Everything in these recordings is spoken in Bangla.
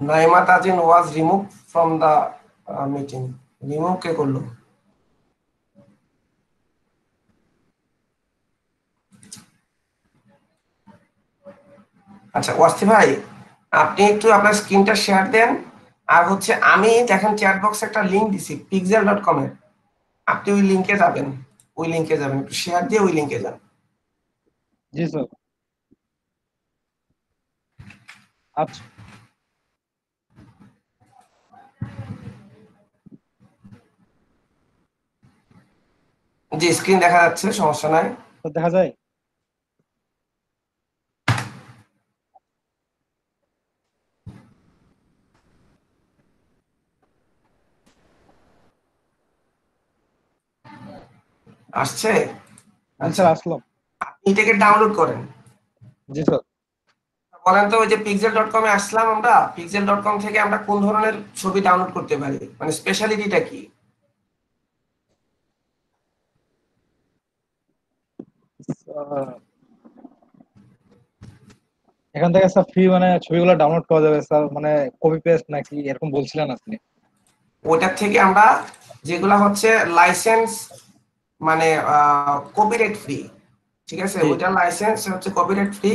Naima Tajin was remove from the meeting remove কে করল? আচ্ছা ওয়াস্তি ভাই, আপনি একটু আপনার স্ক্রিনটা শেয়ার দেন। আর হচ্ছে আমি দেখেন চ্যাট বক্সে একটা লিংক দিছি পিক্সেল ডট কম এর। আপনি ওই লিংকে যাবেন। ওই লিংকে যাবেন। একটু শেয়ার দিয়ে ওই লিংকে যান। জি স্যার আচ্ছা। জি স্ক্রিন দেখা যাচ্ছে সমস্যা নাই। দেখা যায়। আসছে? আচ্ছা আসলাম আপনি এটাকে ডাউনলোড করেন। জি স্যার। বলেন তো ওই যে পিক্সেল ডট কমে আসলাম আমরা। পিক্সেল ডট কম থেকে আমরা কোন ধরনের ছবি ডাউনলোড করতে পারি? মানে স্পেশালিটিটা কি? এখান থেকে স্যার ফ্রি মানে ছবিগুলো ডাউনলোড করা যাবে স্যার মানে কপি পেস্ট নাকি এরকম বলছিলেন আপনি? ওটার থেকে আমরা যেগুলা হচ্ছে লাইসেন্স মানে কপিরাইট ফ্রি ঠিক আছে। ওইটার লাইসেন্স হচ্ছে কপিরাইট ফ্রি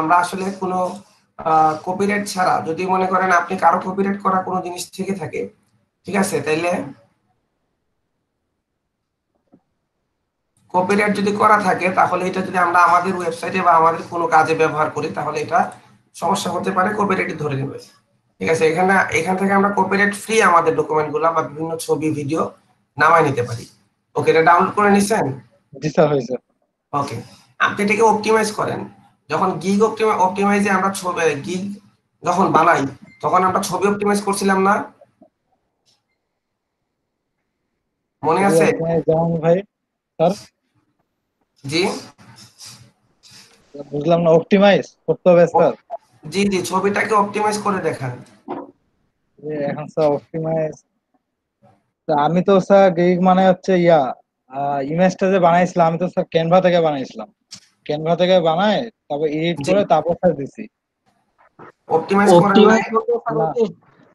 আমরা আসলে কোনো কপিরাইট ছাড়া যদি মনে করেন আপনি কারও কপিরাইট করা কোনো জিনিস থেকে থাকে ঠিক আছে? তাইলে কপিরাইট যদি করা থাকে তাহলে এটা যদি আমরা আমাদের ওয়েবসাইটে বা আমাদের কোনো কাজে ব্যবহার করি তাহলে এটা সমস্যা হতে পারে কপিরাইট ধরে নেবে। ঠিক আছে এখানে এখান থেকে আমরা কপিরাইট ফ্রি আমাদের ডকুমেন্টগুলা বা বিভিন্ন ছবি ভিডিও নামায় নিতে পারি। ওকে এটা ডাউনলোড করে নিছেন? জি স্যার হয়েছে। ওকে আপনি এটাকে অপটিমাইজ করেন। যখন গিগ অপটিমাইজে আমরা ছবি গিগ যখন বানাই তখন আমরা ছবি অপটিমাইজ করছিলাম না? মনে আছে? যেমন ভাই স্যার? জি। বুঝলাম না অপটিমাইজ করতে হবে স্যার জি জি ছবিটাকে অপটিমাইজ করে দেখান। এখন স্যার অপটিমাইজ আমি তো স্যার গিগ মানে হচ্ছে ইয়া ইমেজটা যে বানাইছিলাম আমি তো স্যার ক্যানভা থেকে বানাইছিলাম। ক্যানভা থেকে বানাই তারপর এডিট করে তারপর স্যার দিছি। অপটিমাইজ না।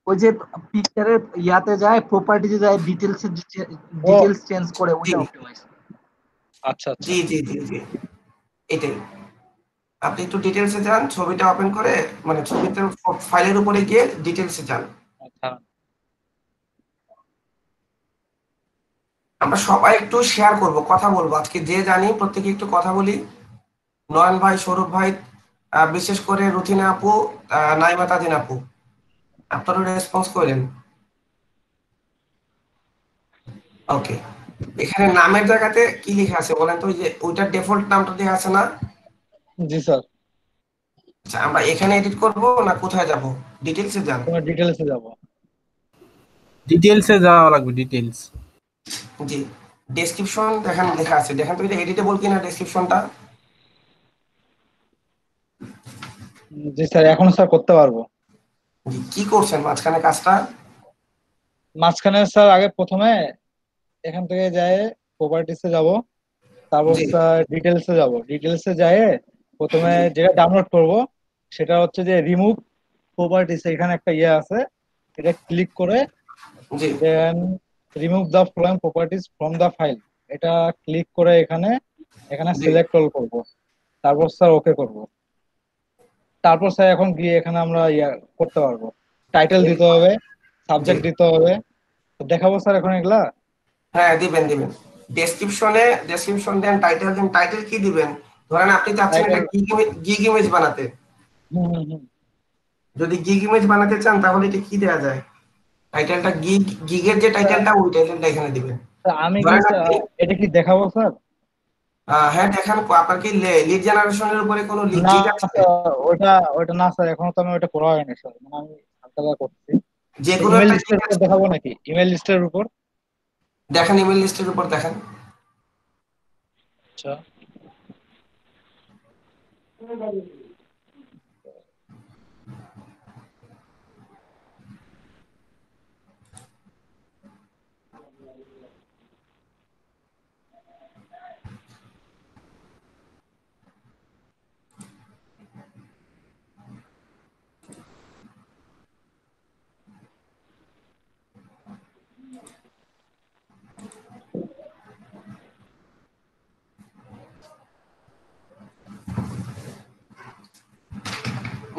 ওই যে- ওই পিকচারের ইয়াতে যায় প্রপার্টিতে যায় ডিটেলস ডিটেলস চেঞ্জ করে ওইটা জি। অপটিমাইজ আচ্ছা আচ্ছা। জি জি জি জি। এটাই। আপনি একটু ডিটেলসে যান ছবিটা ওপেন করে মানে ছবিতে ফাইলের উপরে গিয়ে ডিটেলসে যান। আচ্ছা। আমরা সবাই একটু শেয়ার করব কথা বলব। আজকে যে জানি প্রত্যেকে একটু কথা বলি। নয়ন ভাই সৌরভ ভাই বিশেষ করে রুথিনা আপু নাইমা তাদিন আপু। আপনারা রেসপন্স করেন। ওকে এখানে নামের জায়গাতে কি লেখা আছে বলেন তো যে ওইটার ডিফল্ট নামটা দেওয়া আছে না? জি স্যার। আচ্ছা আমরা এখানে এডিট করব না কোথায় যাব? ডিটেলসে যান। কোনো ডিটেলসে যাব। ডিটেলসে যাওয়া লাগবে ডিটেলস জি ডেসক্রিপশন দেখেন লেখা আছে। দেখেন তো এটা এডিটেবল কিনা ডেসক্রিপশনটা জি স্যার এখন স্যার করতে পারব। কি করছেন মাঝখানে কাজটা? মাঝখানে স্যার আগে প্রথমে এখান থেকে যায় প্রপার্টিসে যাব। তারপর স্যার ডিটেলসে যাব। ডিটেলসে যায় প্রথমে যেটা ডাউনলোড করব সেটা হচ্ছে যে রিমুভ প্রপার্টিস এখানে একটা ইয়ে আছে। এটা ক্লিক করে দেন remove the following properties from the file এটা ক্লিক করে এখানে এখানে। সিলেক্ট অল করব। তারপর স্যার ওকে করব। তারপর স্যার এখন গিয়ে এখানে আমরা ইয়া করতে পারব। টাইটেল দিতে হবে সাবজেক্ট দিতে হবে। তো দেখাবো স্যার এখন এগুলা। হ্যাঁ দিবেন দিবেন। ডেসক্রিপশনে ডেসক্রিপশন দেন টাইটেল দেন টাইটেল কি দিবেন? ধরেন আপনি চাচ্ছেন একটা গিগ ইমেজ বানাতে। যদি গিগ ইমেজ বানাতে চান তাহলে এটা কি দেওয়া যায়? টাইটেলটা গিগ গিগের যে টাইটেলটা ওই টাইটেলটা এখানে দিবেন। আমি এটা কি দেখাবো স্যার? হ্যাঁ দেখান আপনার কি লিড জেনারেশনের উপরে কোনো লিড আছে? ওটা ওটা না স্যার এখনও তো আমি ওটা করা হয়নি স্যার। মানে আমি হালকা করছি যে কোনো একটা। দেখাবো নাকি? ইমেল লিস্টের উপর? দেখেন ইমেল লিস্টের উপর দেখেন। আচ্ছা।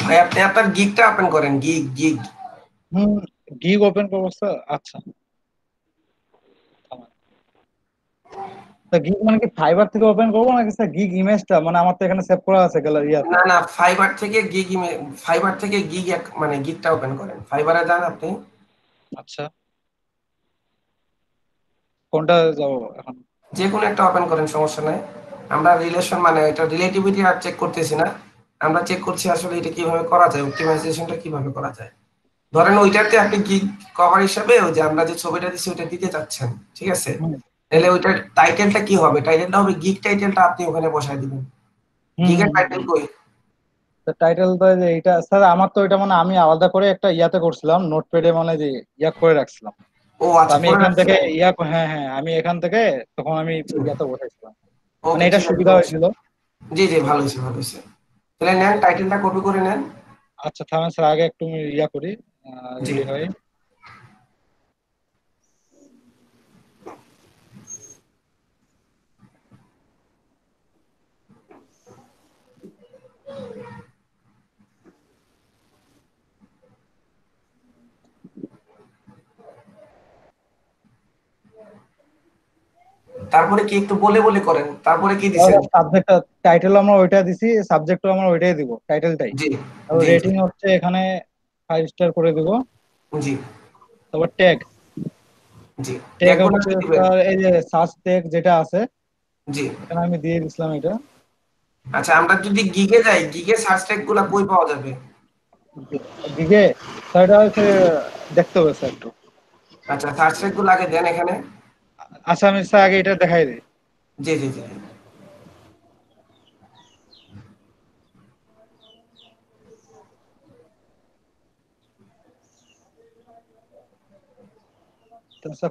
ভাই আপনি আপনার গিগটা ওপেন করেন গিগ গিগ হুম গিগ ওপেন করব স্যার আচ্ছা। গিগ মানে কি ফাইবার থেকে ওপেন করব নাকি স্যার গিগ ইমেজটা মানে আমার তো এখানে সেভ করা আছে গ্যালারি আছে না না ফাইবার থেকে গিগ ফাইবার থেকে গিগ মানে গিগটা ওপেন করেন। ফাইবারে যান আপনি। আচ্ছা। কোনটা যাব এখন? যে কোনো একটা ওপেন করেন সমস্যা নাই। আমরা রিলেশন মানে এটা রিলেটিভিটি আর চেক করতেছি না। আমরা চেক করছি আসলে এটা কীভাবে করা যায় অপটিমাইজেশনটা কীভাবে করা যায়। ধরেন ওইটাতে আপনি গিগ কভার হিসাবে ওই যে আমরা যে ছবিটা দিচ্ছি ওইটা দিতে চাচ্ছেন ঠিক আছে? তাহলে ওইটার টাইটেলটা কি হবে? টাইটেলটা হবে গিগ টাইটেলটা আপনি ওখানে বসায় দিবেন। গিগের টাইটেল কই? টাইটেল তো যে এটা স্যার আমার তো এটা মানে আমি আলাদা করে একটা ইয়াতে করছিলাম নোটপ্যাডে মানে যে ইয়া করে রাখছিলাম। ও আচ্ছা আমি এখান থেকে ইয়া হ্যাঁ হ্যাঁ আমি এখান থেকে তখন আমি ইয়াতে বসাইছিলাম। মানে এটা সুবিধা হয়েছিল। জি জি ভালো হয়েছে ভালো হয়েছে। তাহলে নেন টাইটেলটা কপি করে নেন আচ্ছা থামেন স্যার আগে একটু ইয়া করি জি। হয় তারপরে কি একটু বলে বলে করেন তারপরে কি দিছেন? সাবজেক্ট টাইটেল আমরা ওইটা দিছি সাবজেক্টও আমরা ওইটাই দিব টাইটেলটাই জি আর রেটিং হচ্ছে এখানে ফাইভ স্টার করে দিব। জি। তারপর ট্যাগ জি ট্যাগ হচ্ছে এই যে সার্চ ট্যাগ যেটা আছে জি। এখানে আমি দিয়ে দিছিলাম এটা। আচ্ছা আমরা যদি গিগে যাই গিগে সার্চ ট্যাগগুলা কই পাওয়া যাবে? গিগে এটা হচ্ছে দেখতে হবে স্যার একটু। আচ্ছা সার্চ ট্যাগগুলো আগে দেন এখানে। আচ্ছা আমি আগে এটা দেখাই দিই জি জি জি।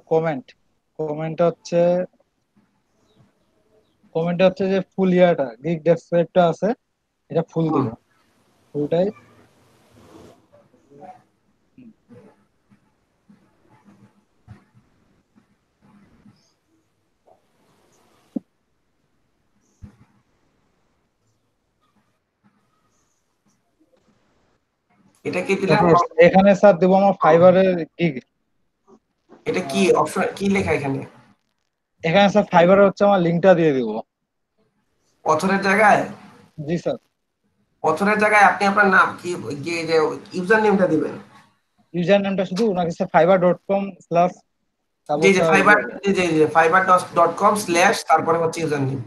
কমেন্ট কমেন্টটা হচ্ছে কমেন্টটা হচ্ছে যে ফুল ইয়াটা গিগ ডেসক্রাইবটা আছে এটা ফুল দিব হুম। ফুলটাই এটা কি দিলেন এখানে স্যার দেবো আমার ফাইবারের গিগ এটা কি অপশন কি লেখা এখানে? এখানে স্যার ফাইবারের হচ্ছে আমার লিঙ্কটা দিয়ে দিব। অথরের জায়গায়? জি স্যার। অথরের জায়গায় আপনি আপনার নাম কি যে ইউজার নেমটা দিবেন? ইউজার নেমটা শুধু নাকি sir Fiverr dot com slash জি জি ফাইবার জি জি ফাইবার ডট কম স্ল্যাশ তারপরে হচ্ছে ইউজার নেম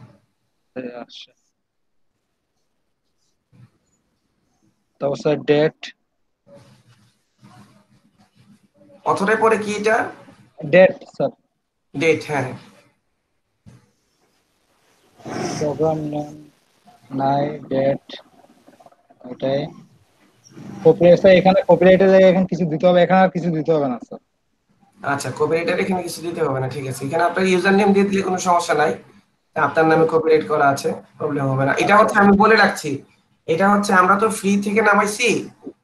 তারপর স্যার ডেট অথরের পরে কি এটা? ডেট স্যার ডেট হ্যাঁ। প্রোগ্রাম নেম নাই ডেট ওটাই কপিরাইট স্যার এখানে কপিরাইটের জায়গায় এখানে কিছু দিতে হবে এখানে আর কিছু দিতে হবে না স্যার আচ্ছা কপিরাইটার এখানে কিছু দিতে হবে না ঠিক আছে। এখানে আপনার ইউজার নেম দিয়ে দিলে কোনো সমস্যা নাই। আপনার নামে কপিরাইট করা আছে প্রবলেম হবে না। এটা হচ্ছে আমি বলে রাখছি এটা হচ্ছে আমরা তো ফ্রি থেকে নামাইছি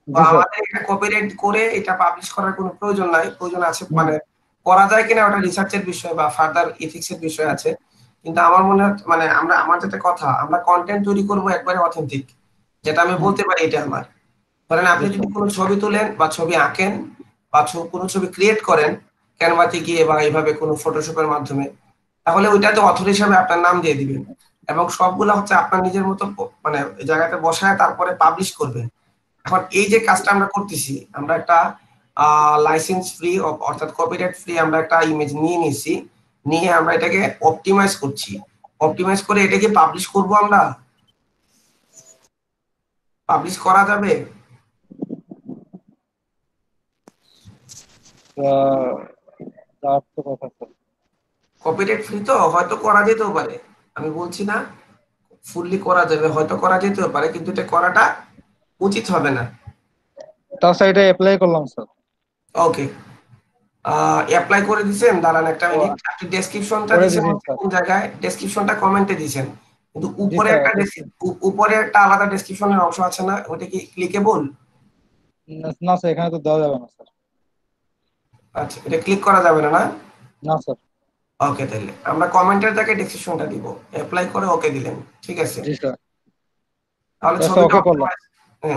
বা আমাদের এটা কপিরাইট করে এটা পাবলিশ করার কোনো প্রয়োজন নাই প্রয়োজন আছে মানে করা যায় কিনা ওটা রিসার্চের বিষয় বা ফার্দার ইথিক্স এর বিষয় আছে। কিন্তু আমার মনে হয় মানে আমরা আমার যেটা কথা আমরা কন্টেন্ট তৈরি করব একবারে অথেন্টিক যেটা আমি বলতে পারি এটা আমার। ধরেন আপনি যদি কোনো ছবি তোলেন বা ছবি আঁকেন বা কোনো ছবি ক্রিয়েট করেন ক্যানভাতে গিয়ে বা এইভাবে কোনো ফটোশপের মাধ্যমে তাহলে ওইটাতে অথর হিসাবে আপনার নাম দিয়ে দিবেন। এবং সবগুলো হচ্ছে আপনার নিজের মতো মানে জায়গাতে বসায় তারপরে পাবলিশ করবেন। এখন এই যে কাজটা আমরা করতেছি আমরা একটা লাইসেন্স ফ্রি অর্থাৎ কপিরাইট ফ্রি আমরা একটা ইমেজ নিয়ে নিয়েছি নিয়ে আমরা এটাকে অপটিমাইজ করছি। অপটিমাইজ করে এটাকে পাবলিশ করব আমরা? পাবলিশ করা যাবে? কপিরাইট ফ্রি তো হয়তো করা যেতেও পারে। আমি বলছি না ফুললি করা যাবে হয়তো করা যেতেও পারে কিন্তু এটা করাটা উচিত হবে না। তার স্যার এটা অ্যাপ্লাই করলাম স্যার ওকে অ্যাপ্লাই করে দিছেন দাঁড়ান একটা মিনিট আপনি ডেসক্রিপশনটা করে দিছেন কোন জায়গায়? ডেসক্রিপশনটা কমেন্টে দিছেন। কিন্তু উপরে একটা। উপরে একটা আলাদা ডেসক্রিপশনের অংশ আছে না? ওটা কি ক্লিকেবল না স্যার এখানে তো দেওয়া যাবে না স্যার আচ্ছা এটা ক্লিক করা যাবে না না? না স্যার ওকে তাহলে আমরা কমেন্টের জায়গায় ডেসক্রিপশনটা দিব। অ্যাপ্লাই করে ওকে দিলেন। ঠিক আছে? জি স্যার তাহলে আচ্ছা, ছবিটা হ্যাঁ।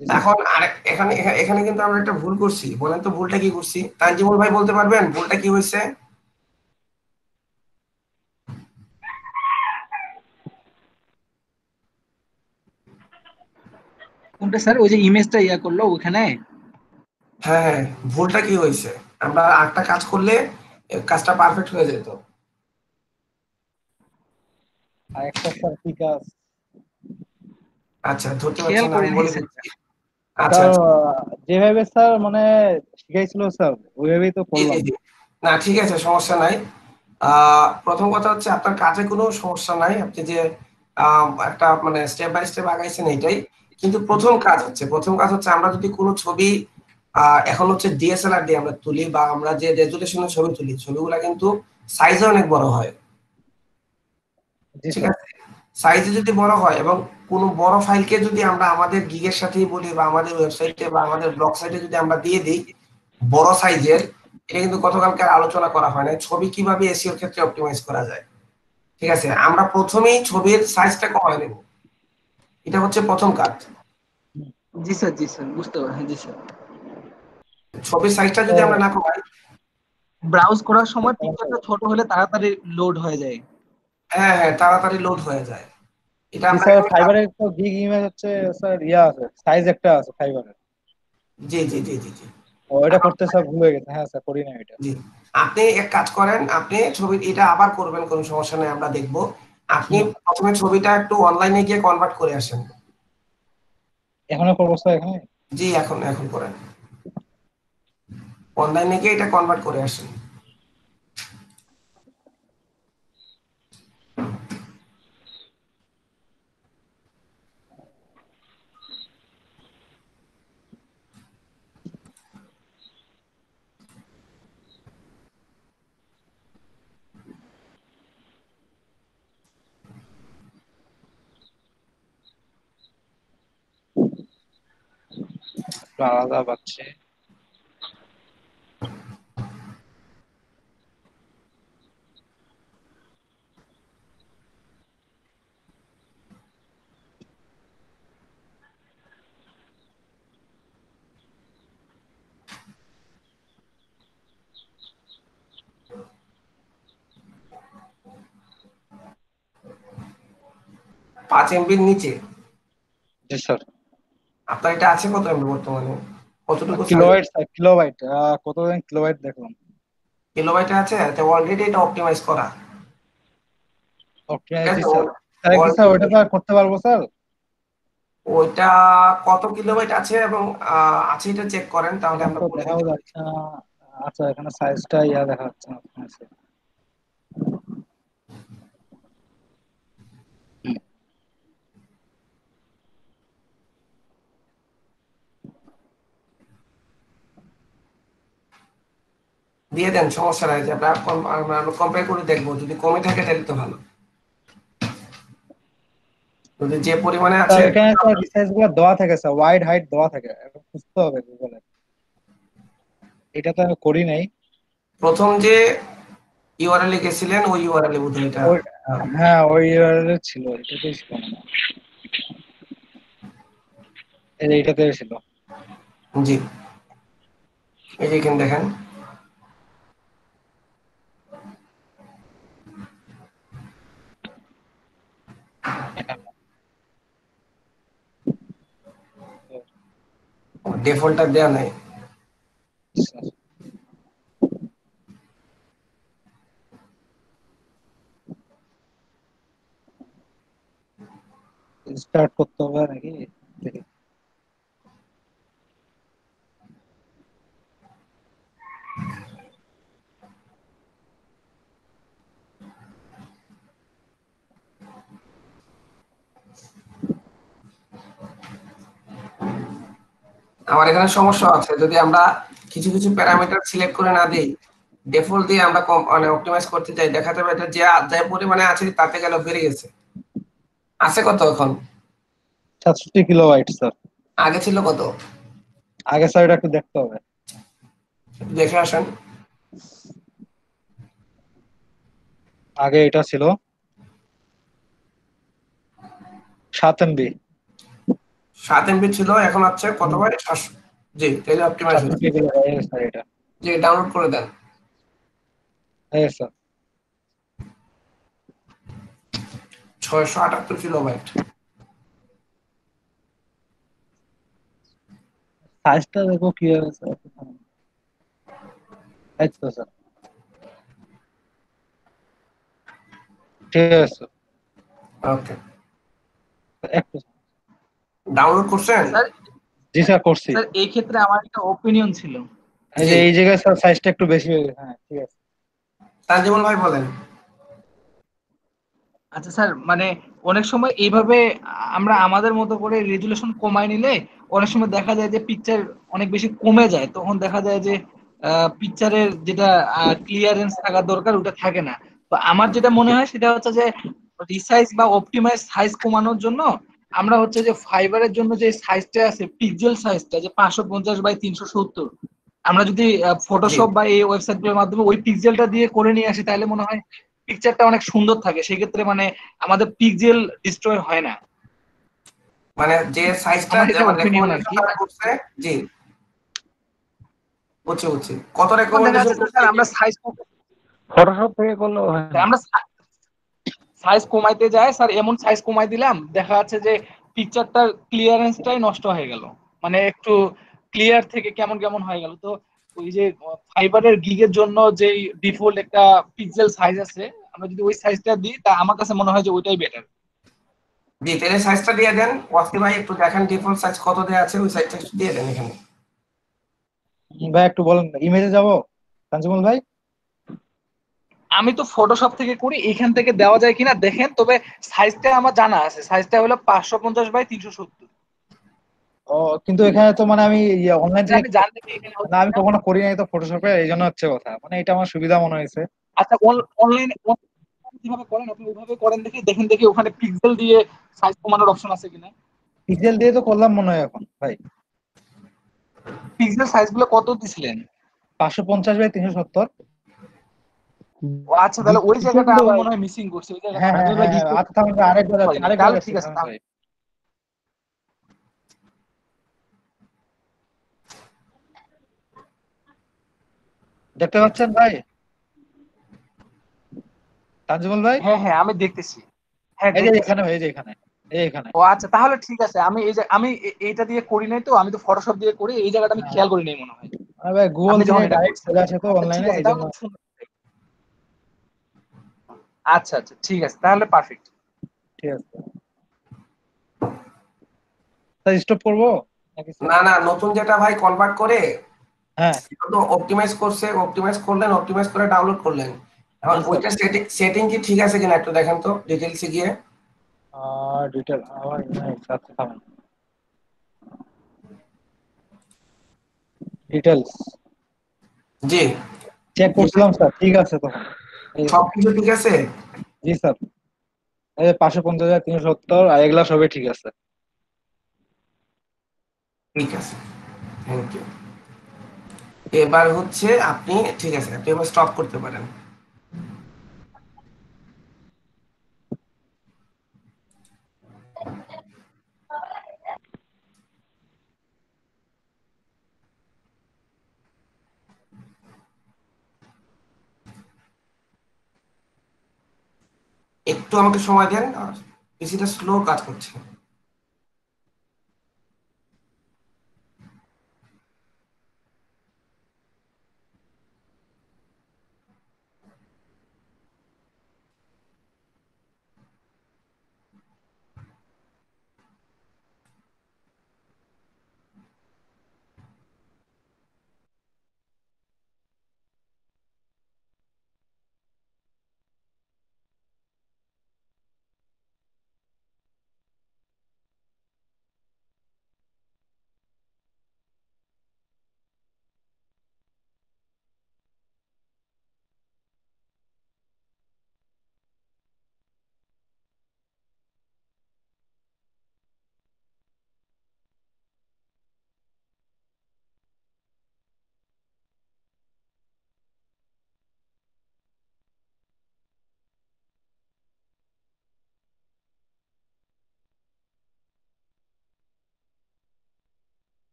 এখন এখানে এখানে- এখানে কিন্তু আমরা একটা ভুল করছি। বলেন তো ভুলটা কি করছি? তানজিমুল ভাই বলতে পারবেন ভুলটা কি হয়েছে? কোনটা স্যার? ওই যে ইমেজটা ইয়া করল ওখানে? হ্যাঁ হ্যাঁ ভুলটা কি হয়েছে? আমরা একটা কাজ করলে কাজটা পারফেক্ট হয়ে যেত। আর একটা স্যার কি কাজ আচ্ছা ধরতে খেয়াল না আমি বলে দিচ্ছি। আচ্ছা আচ্ছা। যেভাবে স্যার মানে শিখাইছিল স্যার ওইভাবেই তো করলাম। জি, জি। না ঠিক আছে সমস্যা নাই। প্রথম কথা হচ্ছে আপনার কাজে কোনো সমস্যা নাই আপনি যে একটা মানে স্টেপ বাই স্টেপ আগাইছেন এইটাই কিন্তু প্রথম কাজ হচ্ছে প্রথম কাজ হচ্ছে আমরা যদি কোনো ছবি আহ, এখন হচ্ছে ডিএসএলআর দিয়ে আমরা তুলি বা আমরা যে রেজুলেশনের ছবি তুলি ছবিগুলা কিন্তু সাইজে অনেক বড় হয়। ঠিক আছে? সাইজে যদি বড় হয় এবং কোনো বড় ফাইলকে যদি আমরা আমাদের গিগের সাথেই বলি বা আমাদের ওয়েবসাইটে বা আমাদের ব্লগ সাইটে যদি আমরা দিয়ে দিই বড় সাইজের এটা কিন্তু গতকালকে আলোচনা করা হয় না ছবি কীভাবে এসিওর ক্ষেত্রে অপটিমাইজ করা যায়? ঠিক আছে? আমরা প্রথমেই ছবির সাইজটা কমায় নেব। এটা হচ্ছে প্রথম কাজ। জি স্যার জি স্যার বুঝতে পারছি জি স্যার। ছবির সাইজটা যদি আমরা না কমাই। ব্রাউজ করার সময় পিকচারটা ছোট হলে তাড়াতাড়ি লোড হয়ে যায়। হ্যাঁ হ্যাঁ তাড়াতাড়ি লোড হয়ে যায়। এটা স্যার ফাইবারের ইমেজ হচ্ছে স্যার ইয়া আছে সাইজ একটা আছে ফাইবারের জি জি জি জি জি। করতে স্যার ভুল গেছে হ্যাঁ স্যার করি না এটা। জি। আপনি এক কাজ করেন আপনি ছবি এটা আবার করবেন কোনো সমস্যা নেই আমরা দেখব। আপনি প্রথমে ছবিটা একটু অনলাইনে গিয়ে কনভার্ট করে আসেন। এখনও করব স্যার এখানে জি এখন এখন করেন। অনলাইনে গিয়ে এটা কনভার্ট করে আসেন। একটু আলাদা পাচ্ছি পাঁচ এমবির নিচে? জি স্যার আপনার এটা আছে কত এমবি বর্তমানে? কতটুকু কিলোবাইট কিলোবাইট কত দিন কিলোবাইট দেখলাম? কিলোবাইটে আছে? তো অলরেডি এটা অপটিমাইজ করা। স্যার ওইটা তো করতে পারব স্যার ওইটা কত কিলোবাইট আছে এবং আছে এটা চেক করেন তাহলে আমরা বলে দিতে পারি। আচ্ছা এখানে সাইজটা ইয়া দেখা যাচ্ছে দিয়ে দেন সমস্যা নাই যে আমরা কম্পেয়ার করে দেখব যদি কমে থাকে তাহলে তো ভালো। যদি যে পরিমাণে আছে এখানে স্যার রিসাইজগুলো দেওয়া থাকে স্যার ওয়াইড হাইট দেওয়া থাকে খুঁজতে হবে গুগলে এটা তো আমি করি নাই। প্রথম যে ইউআরএল এ গেছিলেন ওই ইউআরএল এ বোধহয় এটা হ্যাঁ ওই URL ছিল এটাতেই ছিল এটাতে ছিল। জি। এই যে দেখেন। ডিফল্টটা দেয়া নাই। স্টার্ট করতে হবে নাকি দেখি। আমার এখানে সমস্যা আছে। যদি আমরা কিছু কিছু প্যারামিটার সিলেক্ট করে না দিই ডিফল্ট দিয়ে আমরা মানে অপটিমাইজ করতে যাই দেখা যাবে এটা যে যে পরিমাণে আছে তাতে গেল বেড়ে গেছে। আছে কত এখন? সাতষট্টি কিলোবাইট স্যার। আগে ছিল কত? আগে স্যার এটা একটু দেখতে হবে। দেখে আসেন। আগে এটা ছিল সাত এমবি। সাত এমবি ছিল এখন হচ্ছে কত ভাই? সাতশো জি তাহলে অপটিমাইজ স্যার এটা। জি ডাউনলোড করে দেন। এই স্যার ছয়শো আটাত্তর কিলোবাইট। সাইজটা দেখো কি হবে স্যার এই স্যার ঠিক আছে স্যার ওকে একটু ডাউনলোড করছেন? স্যার জি স্যার করছি। স্যার এই ক্ষেত্রে আমার একটা ওপিনিয়ন ছিল। এই যে এই জায়গায় স্যার সাইজটা একটু বেশি হয়ে গেছে। হ্যাঁ ঠিক আছে। তানজিমুল ভাই বলেন। আচ্ছা স্যার মানে অনেক সময় এইভাবে আমরা আমাদের মতো করে রেজুলেশন কমায় নিলে অনেক সময় দেখা যায় যে পিকচার অনেক বেশি কমে যায়। তখন দেখা যায় যে পিকচারের যেটা ক্লিয়ারেন্স থাকার দরকার ওটা থাকে না। তো আমার যেটা মনে হয় সেটা হচ্ছে যে রিসাইজ বা অপটিমাইজ সাইজ কমানোর জন্য আমরা হচ্ছে যে ফাইবারের জন্য যে সাইজটা আছে পিক্সেল সাইজটা যে পাঁচশো পঞ্চাশ বাই তিনশো সত্তর। আমরা যদি ফটোশপ বা এই ওয়েবসাইটগুলোর মাধ্যমে ওই পিক্সেলটা দিয়ে করে নিয়ে আসি তাহলে মনে হয় পিকচারটা অনেক সুন্দর থাকে। সেক্ষেত্রে মানে আমাদের পিক্সেল ডিস্ট্রয় হয় না। মানে যে সাইজটা করছে জি। বুঝছি বুঝছি। কত রেকমেন্ডেশন আমরা সাইজ ফটোশপ থেকে করলেও হয় আমরা সাইজ কমাইতে যায় স্যার এমন সাইজ কমাই দিলাম দেখা যাচ্ছে যে পিকচারটার ক্লিয়ারেন্সটাই নষ্ট হয়ে গেল। মানে একটু ক্লিয়ার থেকে কেমন কেমন হয়ে গেল। তো ওই যে ফাইবারের গিগের জন্য যে ডিফল্ট একটা পিক্সেল সাইজ আছে আমরা যদি ওই সাইজটা দিই তা আমার কাছে মনে হয় যে ওইটাই বেটার জি তাহলে সাইজটা দিয়ে দেন। ওয়াসি ভাই একটু দেখেন ডিফল্ট সাইজ কত দেয়া আছে ওই সাইজটা একটু দিয়ে দেন এখানে। ভাই একটু বলেন ইমেজে যাব? তানজিমুল ভাই? আমি তো ফটোশপ থেকে করি এখান থেকে দেওয়া যায় কিনা দেখেন তবে সাইজটা আমার জানা আছে। সাইজটা হলো পাঁচশো পঞ্চাশ বাই তিনশো সত্তর। ও কিন্তু এখানে তো মানে আমি অনলাইন থেকে জানতে চাই না আমি কখনো করি নাই তো ফটোশপে এই জন্য হচ্ছে কথা। মানে এটা আমার সুবিধা মনে হয়েছে। আচ্ছা অনলাইনে যেভাবে করেন আপনি ওইভাবে করেন দেখি দেখেন দেখি ওখানে পিক্সেল দিয়ে সাইজ কমানোর অপশন আছে কিনা। পিক্সেল দিয়ে তো করলাম মনে হয় এখন ভাই। পিক্সেল সাইজগুলো কত দিছিলেন? পাঁচশো পঞ্চাশ বাই তিনশো সত্তর। ও আচ্ছা তাহলে ওই জায়গাটা আমার মনে হয় মিসিং করছে ওই জায়গাটা। আচ্ছা আরেকবার আরেকবার ঠিক আছে। দেখতে পাচ্ছেন ভাই? তানজিমুল ভাই? হ্যাঁ হ্যাঁ আমি দেখতেছি। হ্যাঁ এই যে এখানে এই যে এখানে এখানে। ও আচ্ছা তাহলে ঠিক আছে আমি এই যে আমি এইটা দিয়ে করি নাই তো আমি তো ফটোশপ দিয়ে করি এই জায়গাটা আমি হ্যাঁ। খেয়াল করি নাই মনে হয়। ভাই গুগল থেকে ডাইরেক্ট চলে আসে তো আচ্ছা, অনলাইনে এই জন্য। আচ্ছা আচ্ছা ঠিক আছে তাহলে পারফেক্ট ঠিক আছে। তাই স্টপ করব? নাকি না না নতুন যেটা ভাই কনভার্ট করে হ্যাঁ। তো অপটিমাইজ করছে অপটিমাইজ করলেন অপটিমাইজ করে ডাউনলোড করলেন। এখন আচ্ছা। ওইটা সেটিং সেটিং কি ঠিক আছে কিনা একটু দেখেন তো ডিটেলসে গিয়ে। আর ডিটেল আমার সাথে থামেন। ডিটেলস জি। চেক করছিলাম স্যার ঠিক আছে তখন এই- সবকিছু ঠিক আছে? জি স্যার। এই পাঁচশো পঞ্চাশ হাজার তিনশো সত্তর আর এগুলা সবই ঠিক আছে। ঠিক আছে। থ্যাংক ইউ এবার হচ্ছে আপনি ঠিক আছে আপনি এবার স্টপ করতে পারেন। একটু আমাকে সময় দেন পিসিটা স্লো কাজ করছে।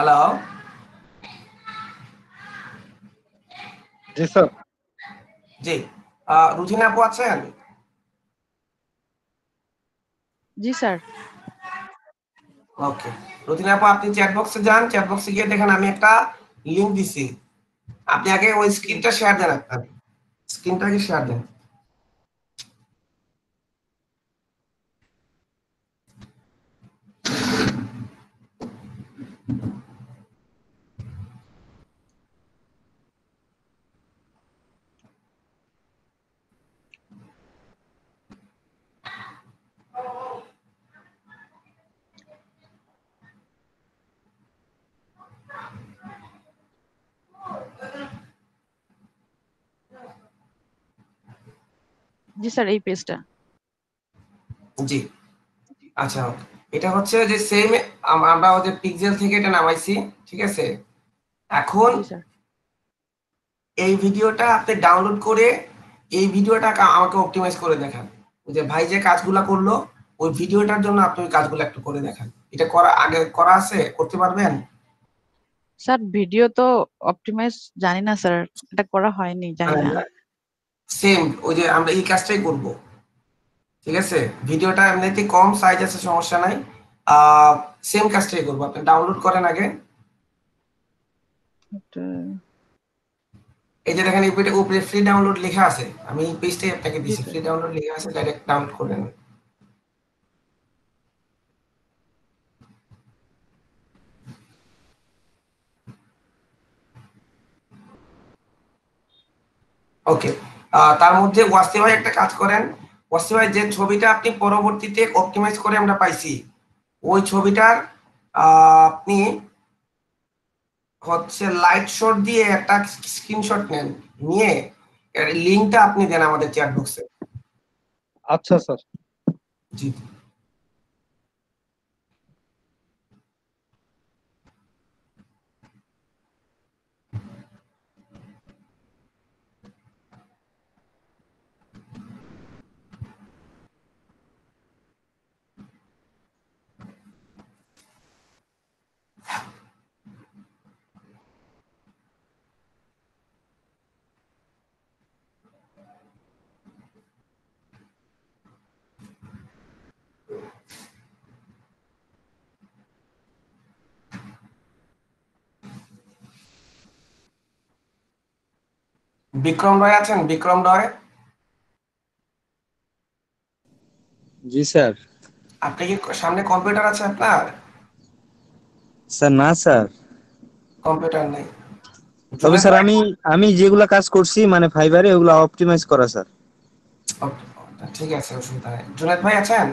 হ্যালো জি স্যার। জি। আহ, আপু আছেন? জি স্যার। ওকে। রুজিনা আপু আপনি চ্যাট বক্সে যান। চ্যাট বক্সে গিয়ে দেখেন আমি একটা লিংক দিছি। আপনি আগে ওই স্ক্রিনটা শেয়ার দেন আপনার স্ক্রিনটাকে শেয়ার দেন। জি স্যার এই পেজটা। জি। আচ্ছা এটা হচ্ছে যে সেম আমরা ওদের পিক্সেল থেকে এটা নামাইছি ঠিক আছে? এখন এই ভিডিওটা আপনি ডাউনলোড করে এই ভিডিওটা আমাকে অপটিমাইজ করে দেখান। যে ভাই যে কাজগুলা করল ওই ভিডিওটার জন্য আপনি ওই কাজগুলো একটু করে দেখান। এটা করা আগে করা আছে? করতে পারবেন? স্যার ভিডিও তো অপটিমাইজ জানি না স্যার এটা করা হয়নি জানি না। সেম ওই যে আমরা এই কাজটাই করব। ঠিক আছে? ভিডিওটা এমনিতে কম সাইজ আছে সমস্যা নাই। সেম কাজটাই করব। আপনি ডাউনলোড করেন আগে। এই যে দেখেন এই উপরে ফ্রি ডাউনলোড লেখা আছে। আমি এই পেজটাই আপনাকে স্যার। ফ্রি ডাউনলোড লেখা আছে ডাইরেক্ট ডাউনলোড করে নেন। ওকে তার মধ্যে ওয়াসি ভাই একটা কাজ করেন। ওয়াসি ভাই যে ছবিটা আপনি পরবর্তীতে অপটিমাইজ করে আমরা পাইছি ওই ছবিটার আপনি হচ্ছে লাইট শট দিয়ে একটা স্ক্রিনশট নেন নিয়ে লিঙ্কটা লিংকটা আপনি দেন আমাদের চ্যাট বক্সে আচ্ছা স্যার। জি। বিক্রম রয় আছেন? বিক্রম রয়? জি স্যার। আপনি কি সামনে কম্পিউটার আছে আপনার? স্যার না স্যার। কম্পিউটার নেই। তবে স্যার আমি আমি যেগুলা কাজ করছি মানে ফাইবারে ওগুলা অপটিমাইজ করা স্যার। ঠিক আছে অসুবিধা নেই। জুনেদ ভাই আছেন?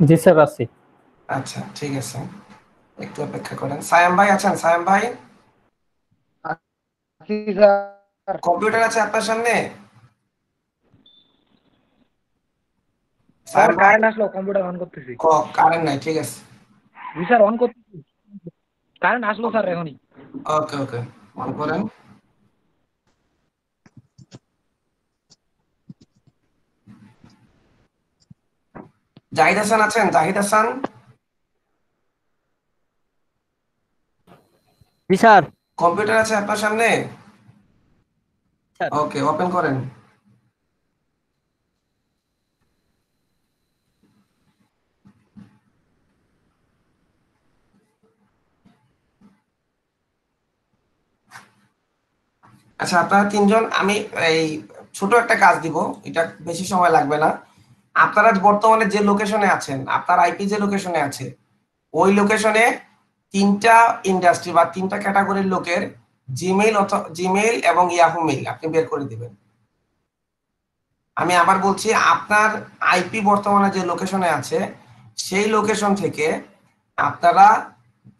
জি স্যার আছি। আচ্ছা ঠিক আছে। একটু অপেক্ষা করেন। সায়াম ভাই আছেন? সায়াম ভাই? কম্পিউটার আছে আপনার সামনে? ভাই? কারেন্ট আসলো কম্পিউটার অন করতেছি। কারেন্ট নাই ঠিক আছে। জি স্যার অন করতেছি। কারেন্ট আসলো স্যার এখনই। ওকে ওকে অন করেন। জাহিদ হাসান আছেন? জাহিদ হাসান? জি স্যার। কম্পিউটার আছে আপনার সামনে? ওকে ওপেন করেন। আচ্ছা আপনারা তিনজন আমি এই ছোট একটা কাজ দিব এটা বেশি সময় লাগবে না। আপনারা বর্তমানে যে লোকেশনে আছেন আপনার আইপি যে লোকেশনে আছে ওই লোকেশনে তিনটা ইন্ডাস্ট্রি বা তিনটা ক্যাটাগরির লোকের জিমেইল অথবা জিমেইল এবং ইয়াহু মেইল আপনি বের করে দিবেন। আমি আবার বলছি, আপনার আইপি বর্তমানে যে লোকেশনে আছে, সেই লোকেশন থেকে আপনারা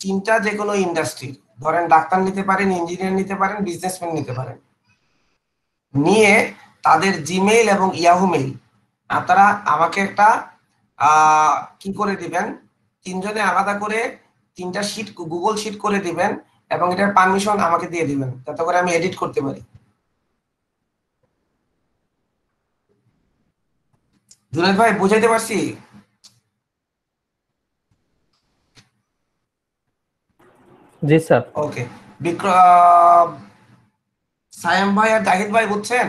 তিনটা যে কোনো ইন্ডাস্ট্রি ধরেন ডাক্তার নিতে পারেন ইঞ্জিনিয়ার নিতে পারেন বিজনেসম্যান নিতে পারেন, নিয়ে তাদের জিমেইল এবং ইয়াহু মেইল আপনারা আমাকে একটা কি করে দিবেন? তিনজনে আলাদা করে তিনটা শীট গুগল শীট করে দিবেন এবং এটার পারমিশন আমাকে দিয়ে দিবেন। তাতে করে আমি এডিট করতে পারি। জুনেদ ভাই বুঝাইতে পারছি? জি স্যার। ওকে। বিক্রম সায়াম ভাই আর জাহিদ ভাই বুঝছেন?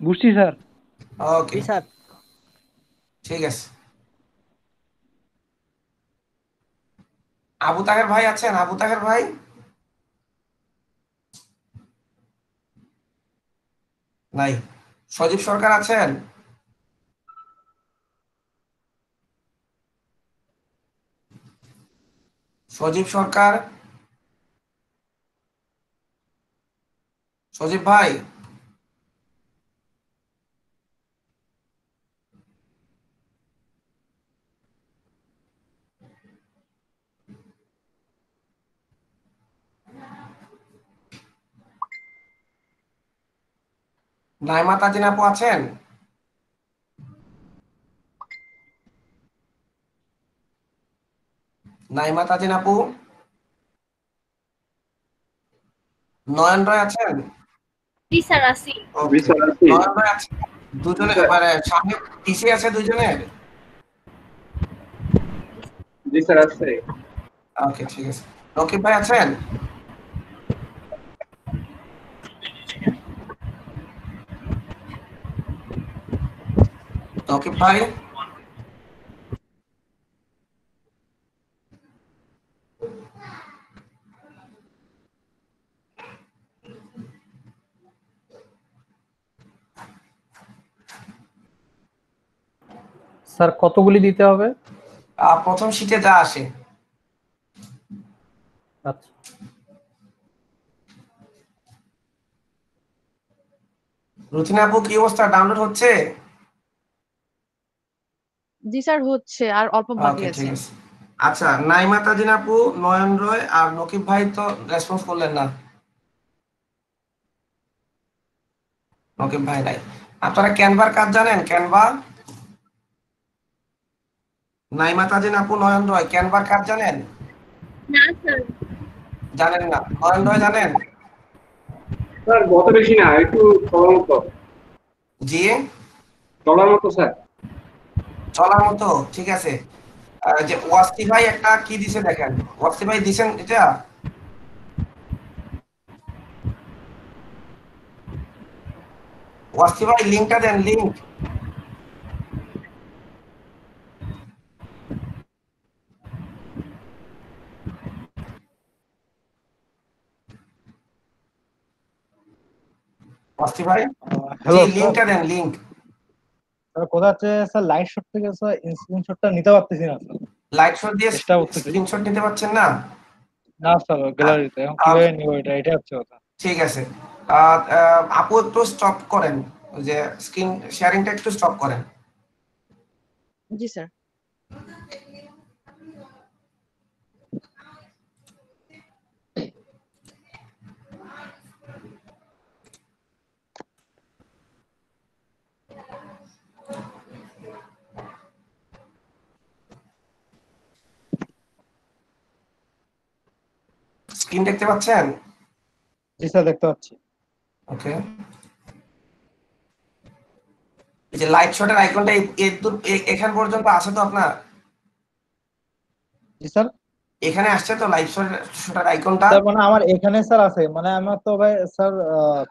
বুঝছি স্যার। ওকে। স্যার। ঠিক আছে। আবু তাহের ভাই আছেন? আবু তাহের ভাই? নাই। সজীব সরকার আছেন? সজীব সরকার? সজীব ভাই? নাইমা তাজিন আপু আছেন? নাইমা তাজিন আপু? নয়ন রয় আছেন? দুজনে মানে সামনে পিছিয়ে আছে দুজনের জি স্যার আছে ওকে ঠিক আছে। রকিব ভাই আছেন? ভাই স্যার কতগুলি দিতে হবে? প্রথম শীটে যা আসে। আচ্ছা। রুচিনা আপু কি অবস্থা? ডাউনলোড হচ্ছে? জি স্যার হচ্ছে আর অল্প বাকি আছে। আচ্ছা নাইমা তাজিন আপু নয়ন রয় আর নকিব ভাই তো রেসপন্স করলেন না। নকিব ভাই নাই। আপনারা ক্যানভার কাজ জানেন? ক্যানভা নাইমা তাজিন আপু নয়ন রয় ক্যানভার কাজ জানেন? না স্যার। জানেন না। নয়ন রয় জানেন? স্যার অত বেশি না একটু চলার মতো। জি? চলার মতো স্যার। চলার মতো ঠিক আছে। যে ওয়াস্তি ভাই একটা কি দিছে দেখেন? ওয়াস্তি ভাই দিছেন এটা? ওয়াস্তি ভাই লিংকটা দেন লিংক ওয়াস্তি ভাই লিংকটা দেন লিংক স্যার কোথা হচ্ছে স্যার লাইট শট থেকে স্যার স্ক্রিনশটটা নিতে পারতেছি না স্যার। লাইট শট দিয়ে। স্ক্রিনশট নিতে পারছেন না? না স্যার গ্যালারিতে এখন কীভাবে নিব এটা? এটা হচ্ছে কথা। ঠিক আছে। আপু একটু স্টপ করেন। ওই যে স্ক্রিন শেয়ারিংটা একটু স্টপ করেন। জি স্যার। স্ক্রিন দেখতে পাচ্ছেন? জি স্যার দেখতে পাচ্ছি। ওকে। এই যে লাইট শটের আইকনটা এখান পর্যন্ত আছে তো আপনার? জি স্যার। এখানে আসছে তো লাইট শটের আইকনটা স্যার মানে আমার এখানে স্যার আছে। মানে আমার তো ভাই স্যার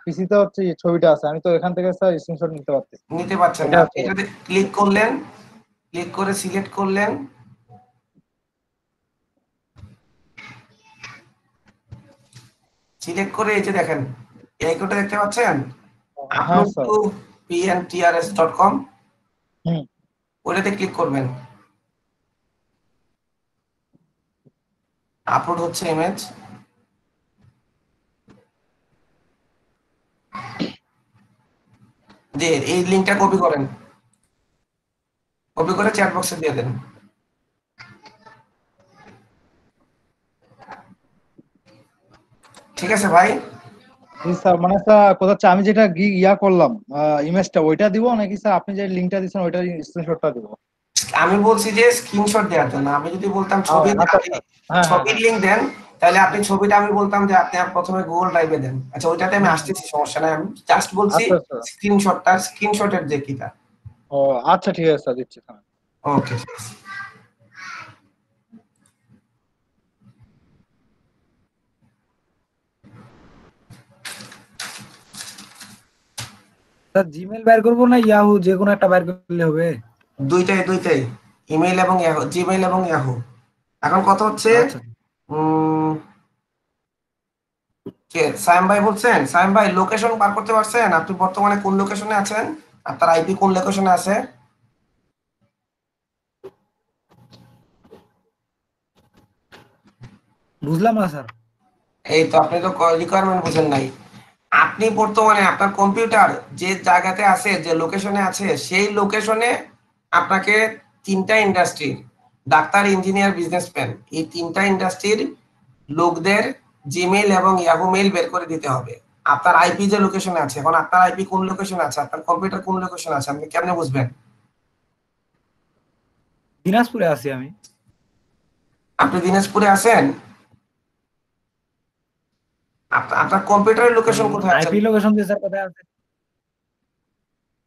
পিসিতে হচ্ছে ছবিটা আছে। আমি তো এখান থেকে স্যার স্ক্রিনশট নিতে পারছি নিতে পারছেন না। এটাতে ক্লিক করলেন। ক্লিক করে সিলেক্ট করলেন। সিলেক্ট করে এই যে দেখেন এই আইকনটা দেখতে পাচ্ছেন? টু হুম। ওটাতে ক্লিক করবেন। আপলোড হচ্ছে ইমেজ যে এই লিংকটা কপি করেন। কপি করে চ্যাট বক্সে দিয়ে দেন। ঠিক আছে ভাই। স্যার মানে স্যার কোথা হচ্ছে আমি যেটা ইয়া করলাম ইমেজটা ওইটা দিব নাকি স্যার? আপনি যে লিংকটা দিচ্ছেন ওইটার স্ক্রিনশটটা দিব? আমি বলছি যে স্ক্রিনশট দেওয়ার জন্য। আমি যদি বলতাম ছবি আচ্ছা, আপনি হ্যাঁ, হ্যাঁ, ছবির লিংক দেন তাহলে আপনি ছবিটা আমি বলতাম যে আপনি প্রথমে গুগল ড্রাইভে দেন। আচ্ছা ওইটাতে আমি আসতেছি সমস্যা নাই। আমি জাস্ট বলছি আচ্ছা, আচ্ছা। স্ক্রিনশটটা স্ক্রিনশটের যে কিটা। ও আচ্ছা ঠিক আছে স্যার দিচ্ছি ওকে স্যার জিমেল বের করব না ইয়াহু যে কোনো একটা বের করলে হবে। দুইটাই দুইটাই। ইমেইল এবং ইয়াহু জিমেইল এবং ইয়াহু এখন কথা হচ্ছে আচ্ছা। কে? সাইম ভাই বলছেন সাইম ভাই লোকেশন বার করতে পারছেন? আপনি বর্তমানে কোন লোকেশনে আছেন? আপনার আইপি কোন লোকেশনে আছে? বুঝলাম না স্যার। এই তো আপনি তো রিকোয়ারমেন্ট বুঝেন নাই। আপনি বর্তমানে আপনার কম্পিউটার যে জায়গাতে আছে যে লোকেশনে আছে সেই লোকেশনে আপনাকে তিনটা ইন্ডাস্ট্রির ডাক্তার ইঞ্জিনিয়ার বিজনেসম্যান এই তিনটা ইন্ডাস্ট্রির লোকদের জিমেইল এবং ইয়াহু মেইল বের করে দিতে হবে। আপনার আইপি যে লোকেশনে আছে এখন আপনার আইপি কোন লোকেশনে আছে আপনার কম্পিউটার কোন লোকেশনে আছে আপনি কেমনে বুঝবেন? দিনাজপুরে আছি আমি। আপনি দিনাজপুরে আছেন? আপনার কম্পিউটারের লোকেশন কোথায় আছে? আইপি লোকেশন দিয়ে স্যার কোথায় আছে?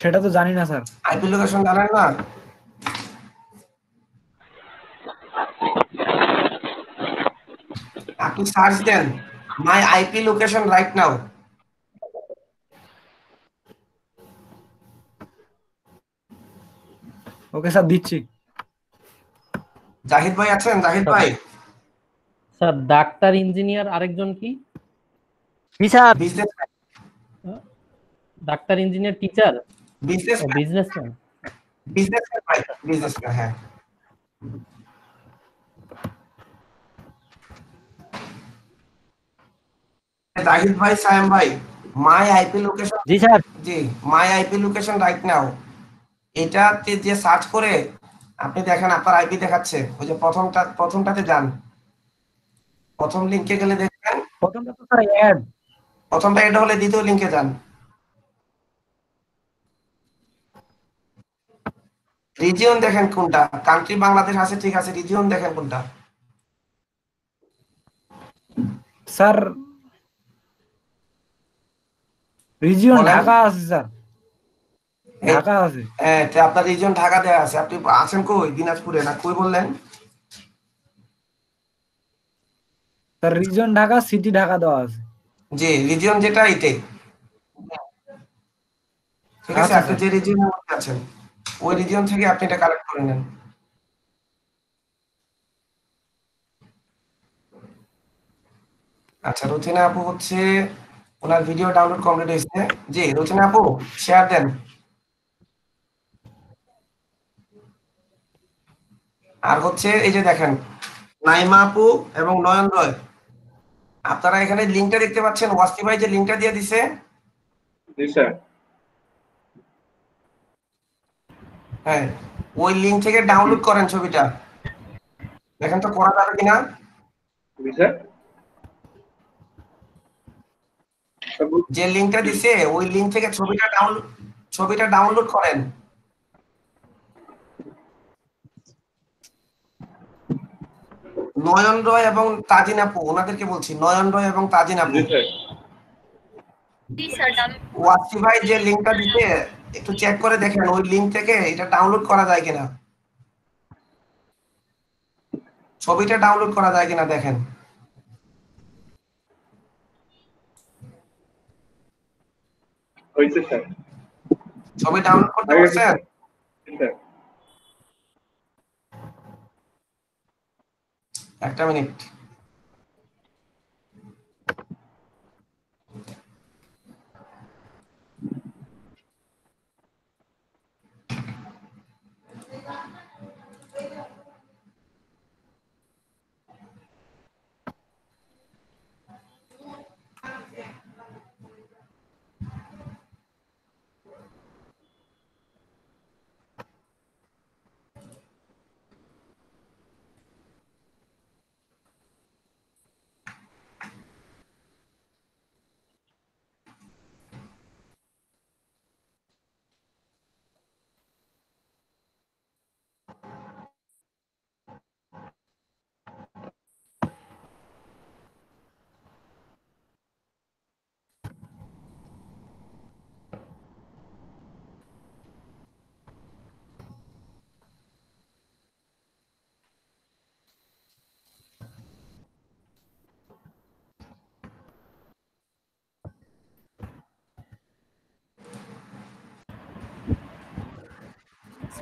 সেটা তো জানি না স্যার। আইপি লোকেশন জানেন না? আপনি search then my IP location right now okay sir দিচ্ছি। জাহিদ ভাই আছেন? জাহিদ ভাই। স্যার ডাক্তার ইঞ্জিনিয়ার আরেকজন কি? জি doctor engineer teacher? Business businessman business ভাই বিজনেস হ্যাঁ। জাহিদ ভাই সায়েম ভাই মাই আইপি লোকেশন জি sir. G my IP location right now এটাতে যে সার্চ করে আপনি দেখেন আপনার আইপি দেখাচ্ছে। ওই যে প্রথমটা প্রথমটাতে যান। প্রথম লিংকে গেলে দেখবেন প্রথমটা তো স্যার অ্যাড প্রথমটা এটা হলে দ্বিতীয় লিংকে যান। রিজিয়ন দেখেন কোনটা? কান্ট্রি বাংলাদেশ আছে ঠিক আছে। রিজিয়ন দেখেন কোনটা? স্যার রিজিয়ন ঢাকা আছে স্যার। ঢাকা আছে। হ্যাঁ আপনার রিজিয়ন ঢাকা দেওয়া আছে। আপনি আছেন কই? দিনাজপুরে না কই বললেন? Sir region Dhaka city Dhaka দেওয়া আছে। জি রিজিয়ন যেটা এটাই ঠিক আছে আচ্ছা, আপনি যে রিজিয়নের মধ্যে আছেন ওই রিজিয়ন থেকে আপনি এটা কালেক্ট করে নেন। আচ্ছা রুচিনা আপু হচ্ছে ওনার ভিডিও ডাউনলোড কমপ্লিট হয়েছে। জি রুচিনা আপু শেয়ার দেন। আর হচ্ছে এই যে দেখেন নাইমা আপু এবং নয়ন রয়। আপনারা এখানে লিংকটা দেখতে পাচ্ছেন ওয়াসকি ভাই যে লিংকটা দিয়ে দিছে। জি স্যার। হ্যাঁ ওই লিংক থেকে ডাউনলোড করেন ছবিটা। দেখেন তো করা যাবে কিনা? যে লিংকটা দিছে ওই লিংক থেকে ছবিটা ডাউনলোড ছবিটা ডাউনলোড করেন। নয়ন রয় এবং তাজিন আপু ওনাদেরকে বলছি নয়ন রয় এবং তাজিন আপু। ওয়াসি ভাই যে লিংকটা দিতে একটু চেক করে দেখেন ওই লিংক থেকে এটা ডাউনলোড করা যায় কিনা? ছবিটা ডাউনলোড করা যায় কিনা দেখেন। হয়েছে স্যার। ছবি ডাউনলোড করতে পারছেন জি স্যার একটা মিনিট।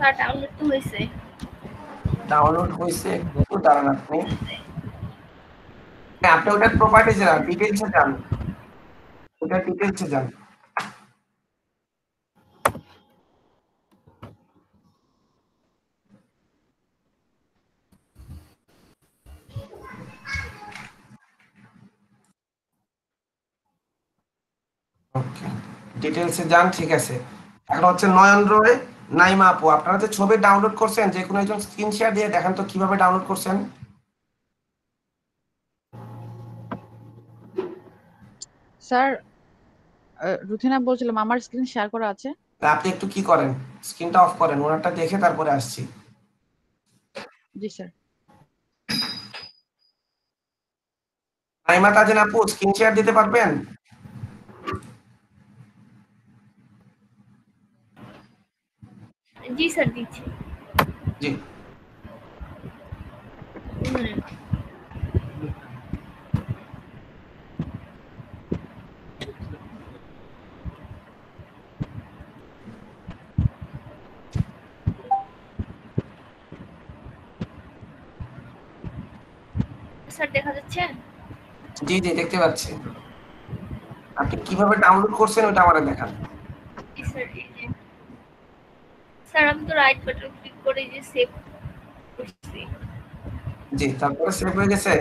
স্যার ডাউনলোড তো হয়েছে ডাউনলোড হয়েছে একটু দাঁড়ান আপনি। হ্যাঁ, আপনি ওটার প্রপার্টিজে যান ডিটেলসে যান। ওটার ডিটেলসে যান। ওকে ডিটেলসে যান ঠিক আছে। এখন হচ্ছে নয়ন রয় নাইমা আপু আপনারা যে ছবি ডাউনলোড করছেন যে কোনো একজন স্ক্রিন শেয়ার দিয়ে দেখেন তো কীভাবে ডাউনলোড করছেন। স্যার রুথিনা বলছিলাম আমার স্ক্রিন শেয়ার করা আছে। আপনি একটু কি করেন? স্ক্রিনটা অফ করেন ওনারটা দেখে তারপরে আসছি। জি স্যার নাইমা তাজেন আপু স্ক্রিন শেয়ার দিতে পারবেন? জি স্যার দিচ্ছি জি হুম। স্যার দেখা যাচ্ছে জি জি দেখতে পাচ্ছি আপনি কীভাবে ডাউনলোড করছেন ওটা আমাদের দেখান। জি স্যার এই যে স্যার আমি তো রাইট বাটন ক্লিক করে যে সেভ করছি। জি তারপরে সেভ হয়ে গেছে?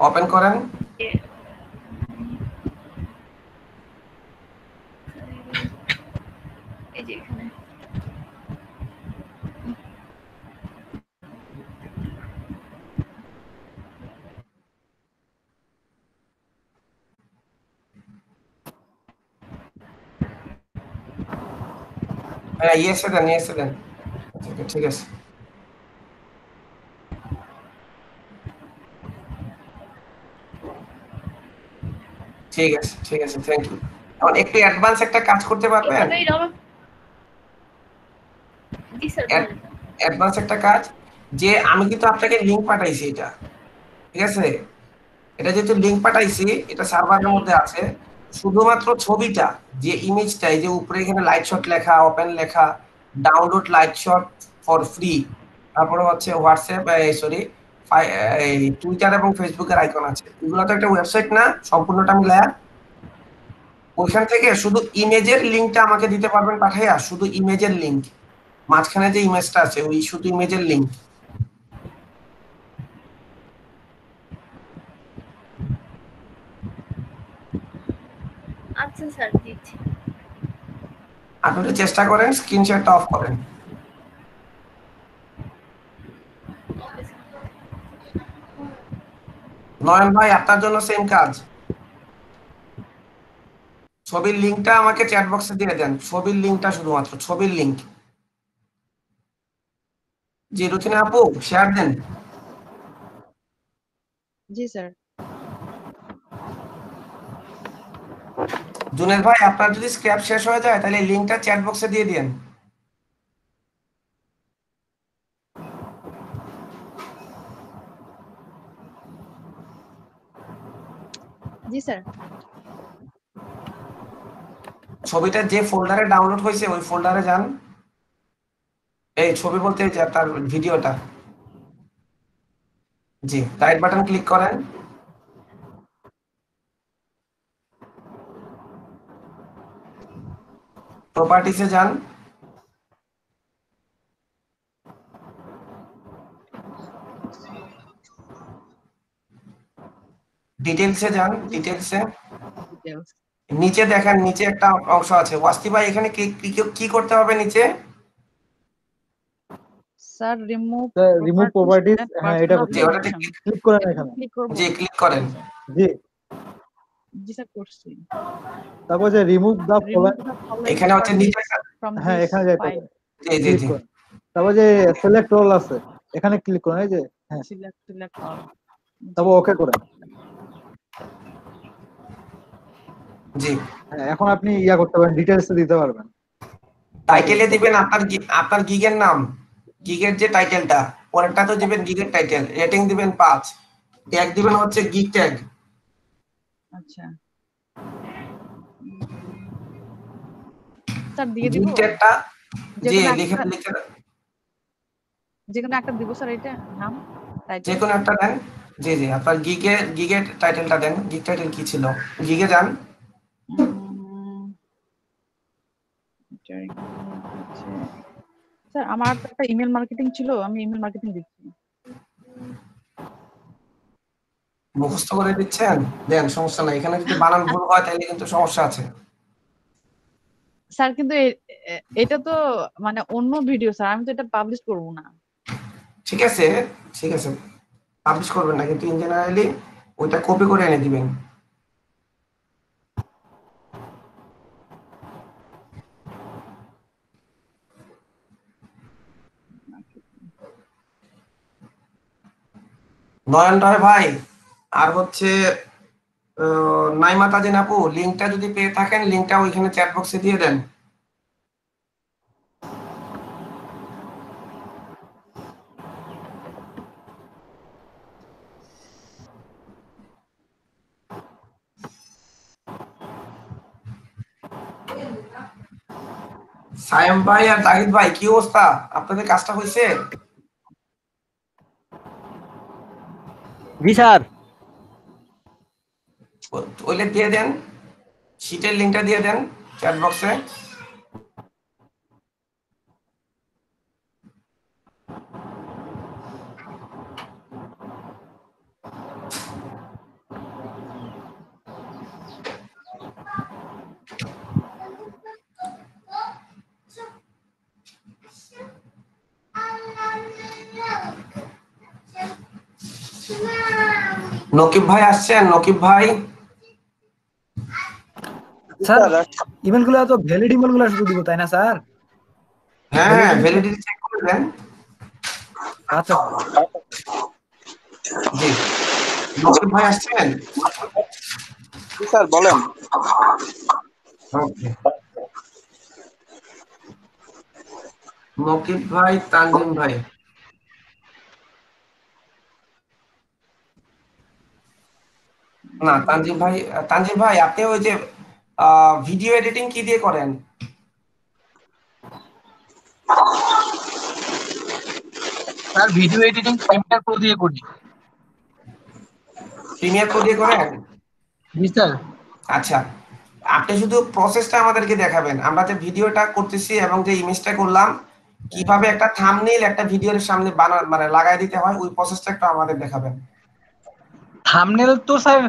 ওপেন করেন এ- এই যে এখানে হ্যাঁ ইয়েসে দেন ইয়েসে দেন ঠিক আছে। ঠিক আছে ঠিক আছে থ্যাংক ইউ এখন একটু অ্যাডভান্স একটা কাজ করতে পারবেন? অ্যাডভান্স একটা কাজ যে আমি কিন্তু আপনাকে লিংক পাঠাইছি এটা। ঠিক আছে? এটা যেহেতু লিংক পাঠাইছি এটা সার্ভারের মধ্যে আছে। শুধুমাত্র ছবিটা, যে ইমেজটা এই যে উপরে এখানে লাইট শট লেখা ওপেন লেখা download light shot for free তারপরে হচ্ছে হোয়াটসঅ্যাপ সরি টুইটার এবং ফেসবুকের আইকন আছে। এগুলো তো একটা ওয়েবসাইট না, সম্পূর্ণটা আমি মিলায়া ওইখান থেকে শুধু ইমেজের লিঙ্কটা আমাকে দিতে পারবেন পাঠাইয়া, শুধু ইমেজের লিঙ্ক মাঝখানে যে ইমেজটা আছে, ওই শুধু ইমেজের লিংক আচ্ছা স্যার দিচ্ছি আপনি একটু চেষ্টা করেন স্ক্রিনশটটা অফ করেন। নয়ন ভাই আপনার জন্য সেম কাজ। ছবির লিংকটা আমাকে চ্যাট বক্সে দিয়ে দেন। ছবির লিংকটা শুধুমাত্র ছবির লিংক জি রুচিনা আপু শেয়ার দেন। জি স্যার জুনেদ ভাই আপনার যদি স্ক্র্যাপ শেষ হয়ে যায় তাহলে লিংকটা চ্যাট বক্সে দিয়ে দিন। জি স্যার ছবিটা যে ফোল্ডারে ডাউনলোড হয়েছে ওই ফোল্ডারে যান। এই ছবি বলতে যে তার ভিডিওটা জি রাইট বাটন ক্লিক করেন। প্রপার্টিসে যান। ডিটেলসে যান ডিটেলসে নিচে দেখেন নিচে একটা অংশ আছে। ওয়াস্তি ভাই এখানে কি কি- করতে হবে নিচে? স্যার রিমুভ রিমুভ প্রপার্টিজ হ্যাঁ এটা ওটাতে ক্লিক করেন এখানে। জি ক্লিক করেন। জি। জি স্যার করছি। তারপর যে রিমুভ দা এখানে হচ্ছে নিচে হ্যাঁ এখানে যাইতে হবে জি জি জি। তারপর যে সিলেক্ট রোল আছে এখানে ক্লিক করেন এই যে হ্যাঁ। সিলেক্ট সিলেক্ট অল তারপর ওকে করেন জি। হ্যাঁ, এখন আপনি ইয়া করতে পারেন ডিটেলস দিতে পারবেন। টাইটেলে দিবেন আপনার গি- আপনার গিগের নাম। গিগের যে টাইটেলটা পরেরটা তো দিবেন গিগের টাইটেল রেটিং দিবেন পাঁচ। ট্যাগ দিবেন হচ্ছে গিগ ট্যাগ আচ্ছা। স্যার দিয়ে দিব। গিকটেটটা যে লিখে লিখে যে কোনো একটা দিব স্যার এটা নাম যে কোনো একটা দেন। জি জি আপনার গিগে গিগের টাইটেলটা দেন। গিগ টাইটেল কি ছিল? গিগে যান। স্যার আমার তো একটা ইমেল মার্কেটিং ছিল আমি ইমেল মার্কেটিং দিচ্ছি। মুখস্থ করে দিচ্ছেন? দেন সমস্যা নাই। এখানে যদি বানান ভুল হয় তাহলে কিন্তু সমস্যা আছে। স্যার কিন্তু এটা তো মানে অন্য ভিডিও স্যার। আমি তো এটা পাবলিশ করব না। ঠিক আছে ঠিক আছে। পাবলিশ করবেন না কিন্তু ইন জেনারেলি ওইটা কপি করে এনে দিবেন। নয়ন রায় ভাই আর হচ্ছে নাইমা তাজিন আপু, লিঙ্কটা যদি পেয়ে থাকেন, লিঙ্কটা ওইখানে চ্যাট বক্সে দিয়ে দেন। সায়েম ভাই আর তাহিদ ভাই, কি অবস্থা? আপনাদের কাজটা হয়েছে? জি স্যার। ওইলে দিয়ে দেন শীটের লিঙ্কটা দিয়ে দেন চ্যাট বক্সে নকিব ভাই আসছেন নকিব ভাই। স্যার ইমেলগুলো তো ভ্যালিড ইমেলগুলো শুধু দিব তাই না স্যার? হ্যাঁ ভ্যালিডিটি চেক করে দেন। আচ্ছা। জি। ভাই আসছেন? স্যার বলেন। ওকে। নকিব ভাই তানজিম ভাই। না তানজিম ভাই তানজিম ভাই আপনি ওই যে ভিডিও এডিটিং কি দিয়ে করেন? Sir video editing Premiere Pro দিয়ে করি। প্রিমিয়ার প্রো দিয়ে করেন? জি স্যার। আচ্ছা আপনি শুধু প্রসেসটা আমাদেরকে দেখাবেন। আমরা যে ভিডিওটা করতেছি এবং যে ইমেজটা করলাম কীভাবে একটা থাম্বনেইল একটা ভিডিওর সামনে বানা মানে লাগাই দিতে হয় ওই প্রসেসটা একটু আমাদের দেখাবেন। থাম্বনেল তো স্যার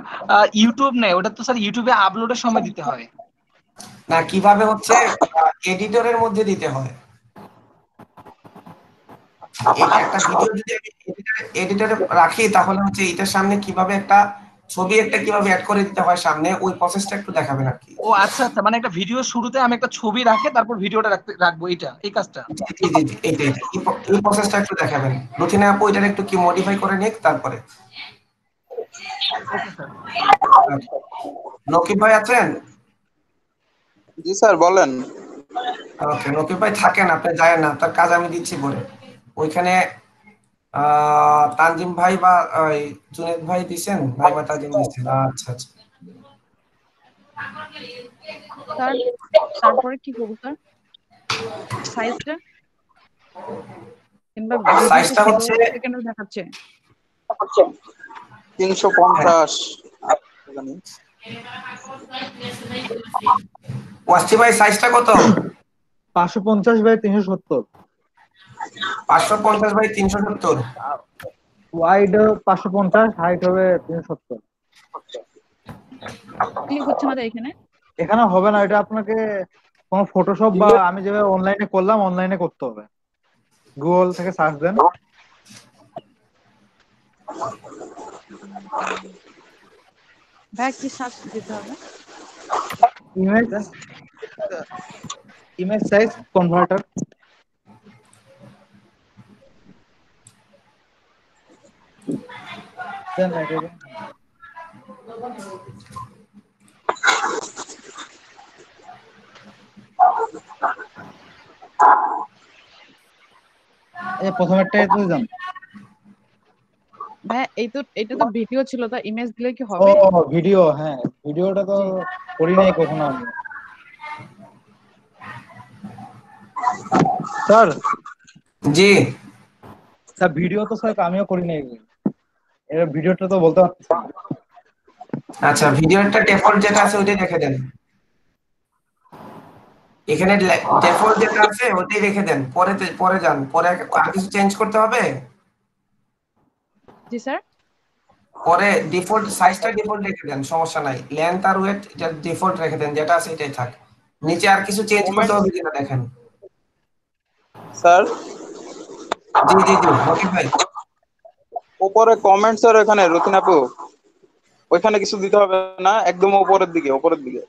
ইউটিউব নেই ওটা তো স্যার ইউটিউবে আপলোডের সময় দিতে হয়। না কীভাবে হচ্ছে এডিটরের মধ্যে দিতে হয়? একটা ভিডিও যদি এডিটরে রাখি তাহলে হচ্ছে এটার সামনে কীভাবে একটা ছবি একটা কীভাবে অ্যাড করে দিতে হয় সামনে ওই প্রসেসটা একটু দেখাবেন আর কি। ও আচ্ছা আচ্ছা মানে একটা ভিডিও শুরুতে আমি একটা ছবি রাখে তারপর ভিডিওটা রাখতে রাখব এইটা এই কাজটা? এই প্রসেসটা একটু দেখাবেন। রুটিনে আপু এটার একটু কি মডিফাই করে নিক তারপরে। নকিব ভাই আছেন? জি স্যার বলেন। ওকে নকিব ভাই থাকেন আপনি যায় না তার কাজ আমি দিচ্ছি পরে। ওইখানে আহ, তানজিম ভাই বা জুনেদ ভাই দিছেন? ভাই বা তানজিম দিচ্ছেন? আচ্ছা আচ্ছা। স্যার তারপরে কি করব স্যার? সাইজটা? সাইজটা হচ্ছে দেখাচ্ছে? তিনশো পঞ্চাশ। ওয়াসি ভাই সাইজটা কত? পাঁচশো পঞ্চাশ বাই তিনশো সত্তর। পাঁচশো পঞ্চাশ বাই তিনশো সত্তর। ওয়াইড পাঁচশো পঞ্চাশ হাইট হবে তিনশো সত্তর। ক্লিক হচ্ছে না এখানে? এখানে হবে না এটা আপনাকে কোনো ফটোশপ বা আমি যেভাবে অনলাইনে করলাম অনলাইনে করতে হবে। গুগল থেকে সার্চ দেন। ভাই কি সার্চ দিতে হবে ইমেজ ইমেজ সাইজ কনভার্টার দেন এটা দেন। ভাই এই তো এটা তো ভিডিও ছিল তা ইমেজ দিলে কি হবে? ও ভিডিও হ্যাঁ ভিডিওটা তো করি নাই কখনো আমি। স্যার? জি। স্যার ভিডিও তো স্যার আমিও করি নাই। এর ভিডিওটা তো বলতে পারছি। না। আচ্ছা ভিডিওটা ডিফল্ট যেটা আছে ওইটাই রেখে দেন। এখানে ডিফল্ট যেটা আছে ওইটাই রেখে দেন। পরে পরে যান। পরে আর কিছু চেঞ্জ করতে হবে? জি স্যার? পরে ডিফল্ট সাইজটা ডিফল্ট রেখে দেন সমস্যা নাই। লেন্থ আর ওয়েট এটা ডিফল্ট রেখে দেন যেটা আছে এটাই থাক। নিচে আর কিছু চেঞ্জ করতে হবে কিনা দেখেন। স্যার? জি জি জি ওকে ভাই। উপরে কমেন্টস আর এখানে রতিন আপু। ওইখানে কিছু দিতে হবে না একদম উপরের দিকে উপরের দিকে।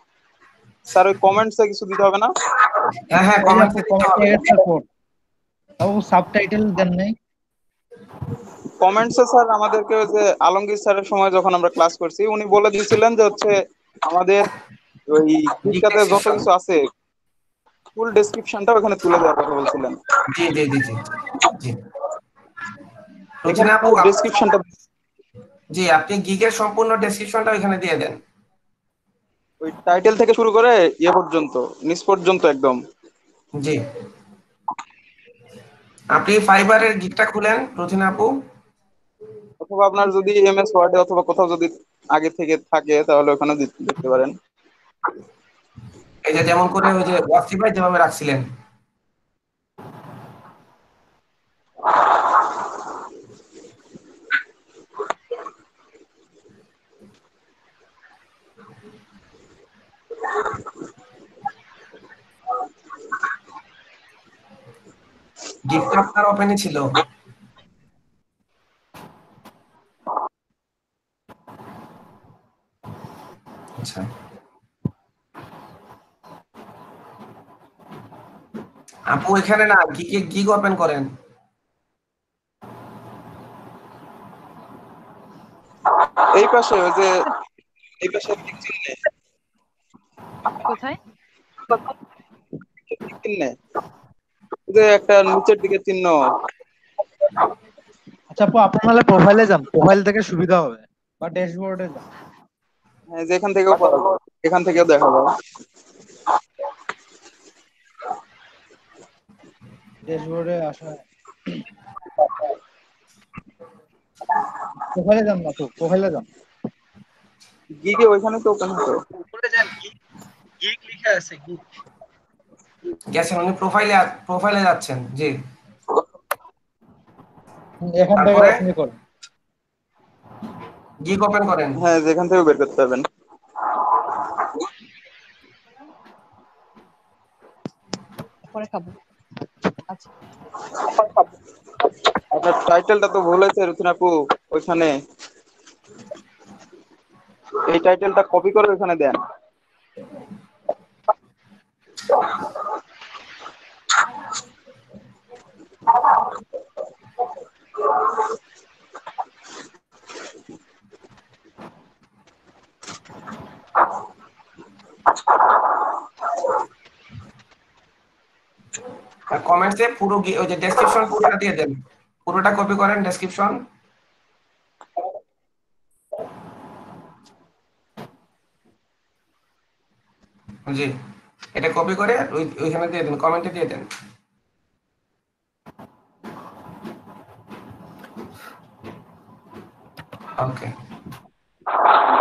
স্যার ওই কমেন্টসে কিছু দিতে হবে না? হ্যাঁ হ্যাঁ কমেন্টে দিতে হবে। সাবটাইটেল দেন নাই। কমেন্টসে স্যার আমাদেরকে যে আলমগীর স্যারের সময় যখন আমরা ক্লাস করছি উনি বলে দিয়েছিলেন যে হচ্ছে আমাদের ওই দিকটাতে যত কিছু আছে ফুল ডেসক্রিপশনটা ওখানে তুলে দেওয়ার কথা বলছিলেন। জি জি জি জি এখানে আপু, ডেসক্রিপশনটা জি আপনি গিগের সম্পূর্ণ ডেসক্রিপশনটা ওইখানে দিয়ে দেন। ওই টাইটেল থেকে শুরু করে ইয়ে পর্যন্ত নিচ পর্যন্ত একদম। জি। আপনি ফাইবারের গিগটা খুলেন রথিনা আপু। অথবা আপনার যদি এমএস ওয়ার্ডে অথবা কোথাও যদি আগে থেকে থাকে, তাহলে ওখানে দেখতে পারেন। এই যে যেমন করে ওই যে ওয়াসি ভাই যেভাবে রাখছিলেন। গিফট আপনার ওপেনই ছিল। আপু এখানে না গিগে গিগ ওপেন করেন? এই পাশে ওই যে এই পাশে দিক চিহ্নে কোথায়? চিহ্নে যে একটা নিচের দিকে চিহ্ন। আচ্ছা আপু আপনার নাহলে প্রোফাইলে যান। প্রোফাইল থেকে সুবিধা হবে। বা ড্যাশবোর্ডে যান। হ্যাঁ, যে এখান থেকেও এখান থেকেও দেখা যায় ড্যাশবোর্ডে আসা প্রোফাইলে যান না তো? প্রোফাইলে যান? গিগে ওইখানে তো ওপেন হতো উপরে যান গিগ লেখা আছে গিগ। গেছেন উনি প্রোফাইলে প্রোফাইলে যাচ্ছেন জি। এখান থেকে আপনি করেন। গিগ ওপেন করেন। হ্যাঁ যেখান থেকে বের করতে পারবেন পরে খাব। আপনার টাইটেলটা তো ভুল হয়েছে রুতিন আপু ওইখানে। এই টাইটেলটা কপি করে ওইখানে দেন। কমেন্টসে পুরো ওই যে ডেসক্রিপশন পুরোটা দিয়ে দেন। পুরোটা কপি করেন ডেসক্রিপশন জি, এটা কপি করে ওইখানে দিয়ে দেন কমেন্টে দিয়ে দেন। ওকে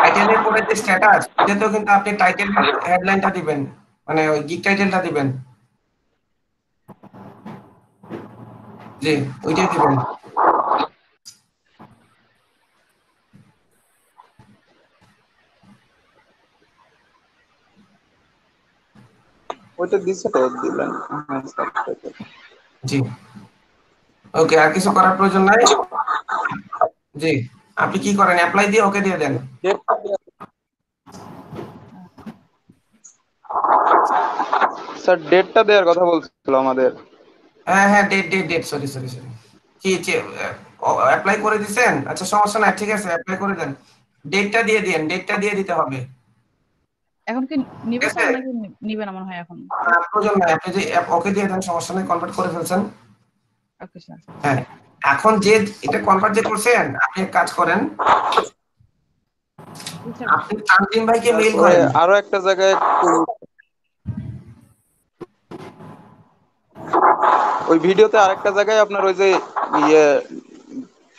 টাইটেলের পরে যে স্ট্যাটাস এটাতেও কিন্তু আপনি টাইটেল হেডলাইনটা দিবেন মানে ওই গিগ টাইটেলটা দিবেন। জি ওইটাই দিবেন ওইটা দিচ্ছে তো দিলেন। হ্যাঁ, জি। ওকে আর কিছু করার প্রয়োজন নাই? জি আপনি কি করেন? অ্যাপ্লাই দিয়ে ওকে দিয়ে দেন। স্যার ডেটটা দেওয়ার কথা বলছিল আমাদের। হ্যাঁ হ্যাঁ date date date sorry sorry sorry কি অ্যাপ্লাই করে দিছেন? আচ্ছা সমস্যা নাই ঠিক আছে অ্যাপ্লাই করে দেন। ডেটটা দিয়ে দেন ডেটটা দিয়ে দিতে হবে। এখন কি নিবে স্যার নাকি নি- নিবে না মনে হয় এখন? প্রয়োজন নাই আপনি যে ওকে দিয়ে দেন সমস্যা নাই কনভার্ট করে ফেলছেন। ওকে স্যার হ্যাঁ এখন যে এটা কনভার্ট যে করছেন আপনি এক কাজ করেন। আপনি তানজিম ভাইকে মেইল করেন। আরও একটা জায়গায় একটু ওই ভিডিওতে আরেকটা জায়গায় আপনার ওই যে ইয়ে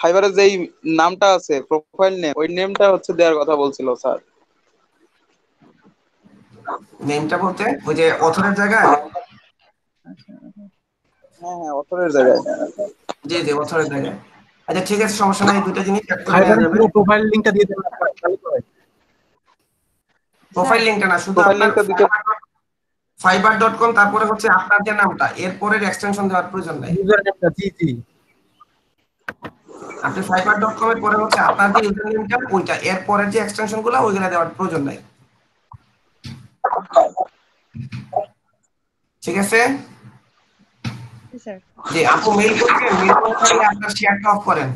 ফাইবারের যেই নামটা আছে প্রোফাইল নেম ওই নেমটা হচ্ছে দেওয়ার কথা বলছিল স্যার। নেমটা বলতে ওই যে অথরের জায়গায়? হ্যাঁ হ্যাঁ অথরের জায়গায়। জি জি অথরের জায়গায়। আচ্ছা ঠিক আছে সমস্যা নাই দুটো জিনিস প্রোফাইল লিংকটা দিয়ে হয়। প্রোফাইল লিংকটা না শুধু প্রোফাইল আপনার লিংকটা দিতে ফাইবার ডট কম তারপরে হচ্ছে আপনার যে নামটা এরপরের এক্সটেনশন দেওয়ার প্রয়োজন নাই। ইউজার নেমটা জি জি। আপনি ফাইবার ডট কম এর পরে হচ্ছে আপনার যে ইউজার নেমটা ওইটা এরপরের যে এক্সটেনশনগুলো ওইগুলা দেওয়ার প্রয়োজন নাই। ঠিক আছে? জি স্যার। জি আপু মেইল করছেন মেইল করে আপনার শেয়ারটা অফ করেন।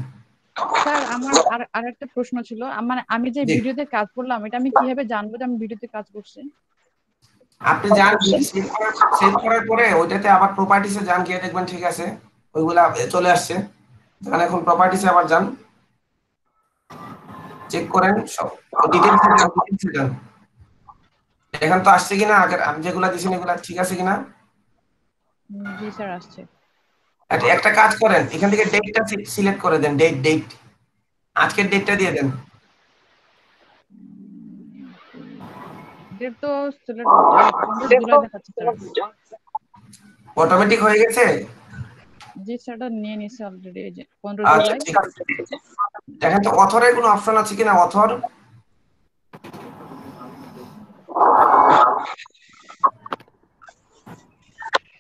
স্যার আমার আর আরেকটা প্রশ্ন ছিল। আমার আমি যে ভিডিওতে কাজ করলাম এটা আমি কীভাবে জানব যে আমি ভিডিওতে কাজ করছি? আপনি যান সেভ করার সেভ করার পরে ওইটাতে আবার প্রপার্টিসে যান গিয়ে দেখবেন ঠিক আছে ওইগুলা চলে আসছে। তাহলে এখন প্রপার্টিসে আবার যান। চেক করেন সব ডিটেইলস যান যান। এখন তো আসছে কিনা আগের আমি যেগুলা দিয়েছেন এগুলা ঠিক আছে কিনা? জি স্যার আসছে। একটা- একটা কাজ করেন এখান থেকে ডেটটা সিলেক্ট করে দেন ডেট ডেট আজকের ডেটটা দিয়ে দেন। তো সিলেক্ট দেখাচ্ছে অটোমেটিক হয়ে গেছে? জি এটা নিয়ে নিছে অলরেডি এই যে পনেরো আচ্ছা জুলাই। দেখেন তো অথরের কোনো অপশন আছে কিনা অথর?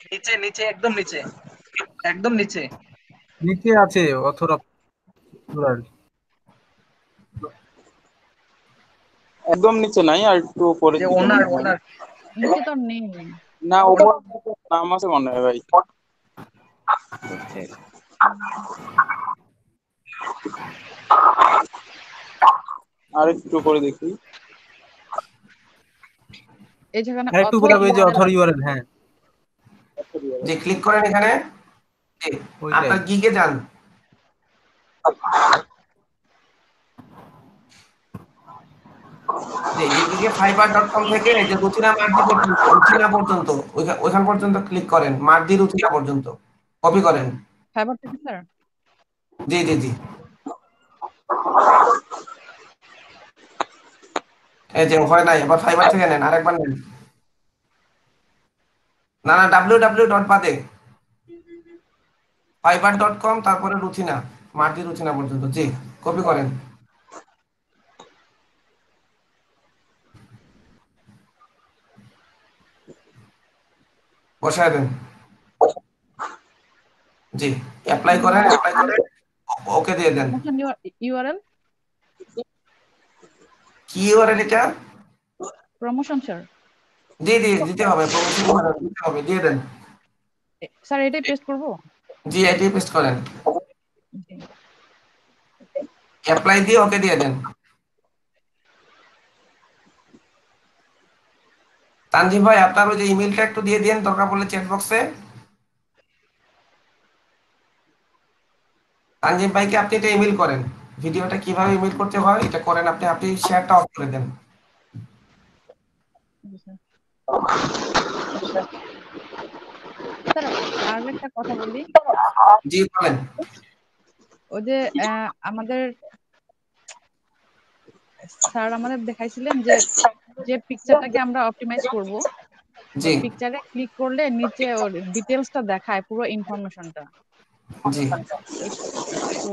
নিচে নিচে একদম নিচে। একদম নিচে। নিচে আছে অথরা plural। একদম নিচে নাই আর একটু উপরে যে ওনার ওনার। নিচে তো নেই। না নাম আছে মনে হয় ভাই। আর একটু উপরে দেখি। এই যেখানে আর একটু উপরে ওই যে অথর ইউআরএল হ্যাঁ। যে ক্লিক করেন এখানে। আপনার গিগে যান। গিগে ফাইবার ডট কম থেকে এই যে রুচিনা মার্দি পর্যন্ত রুচিনা পর্যন্ত ওইখান পর্যন্ত ক্লিক করেন মার্দি রুচিনা পর্যন্ত কপি করেন। ফাইবার থেকে স্যার জি জি জি। এই যে হয় নাই এবার ফাইবার থেকে নেন আরেকবার নেন। না না ডাব্লিউ ডাব্লিউ ডট বাদে ফাইবার ডট কম তারপরে রুচিনা মার্দি রুচিনা পর্যন্ত জি কপি করেন। বসায় দেন। জি অ্যাপ্লাই করেন অ্যাপ্লাই করে ওকে দিয়ে দেন। ইউআরএল কি ইউআরএল এটা? প্রমোশন স্যার জি জি দিতে হবে প্রমোশন দিতে হবে দিয়ে দেন। স্যার এটাই পেস্ট করব? জি এটি পেস্ট করেন। অ্যাপ্লাই দিয়ে ওকে দিয়ে দেন। তানজিম ভাই আপনার ওই যে ইমেলটা একটু দিয়ে দিন দরকার পড়লে চ্যাট বক্সে তানজিম ভাইকে আপনি এটা ইমেল করেন? ভিডিওটা কীভাবে ইমেল করতে হয় এটা করেন আপনি আপনি শেয়ারটা অফ করে দেন। আর একটা কথা বলি। জি বলেন। ওই যে আমাদের স্যার আমাদের দেখাইছিলেন যে যে পিকচারটাকে আমরা অপটিমাইজ করব জি। পিকচারে ক্লিক করলে নিচে ওর ডিটেলসটা দেখায় পুরো ইনফরমেশনটা জি। তো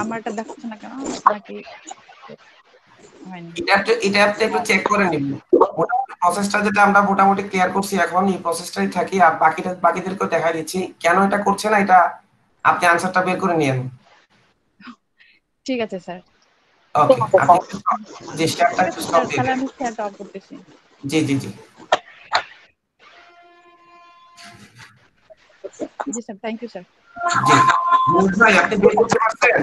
আমার এটা দেখাচ্ছে না কেন? নাকি এটা আপনি একটু চেক করে নিন মোটামুটি প্রসেসটা যেটা আমরা মোটামুটি ক্লিয়ার করছি এখন এই প্রসেসটাই থাকি আর বাকিটা বাকিদেরকেও দেখাই দিচ্ছি। কেন এটা করছে না এটা আপনি আনসারটা বের করে নিয়েন। ঠিক আছে স্যার। ওকে যে শেয়ারটা একটু স্টপ দিয়ে আমি শেয়ারটা অফ করতেছি। জি জি জি। জি স্যার থ্যাংক ইউ স্যার জি। ভাই আপনি পারছেন?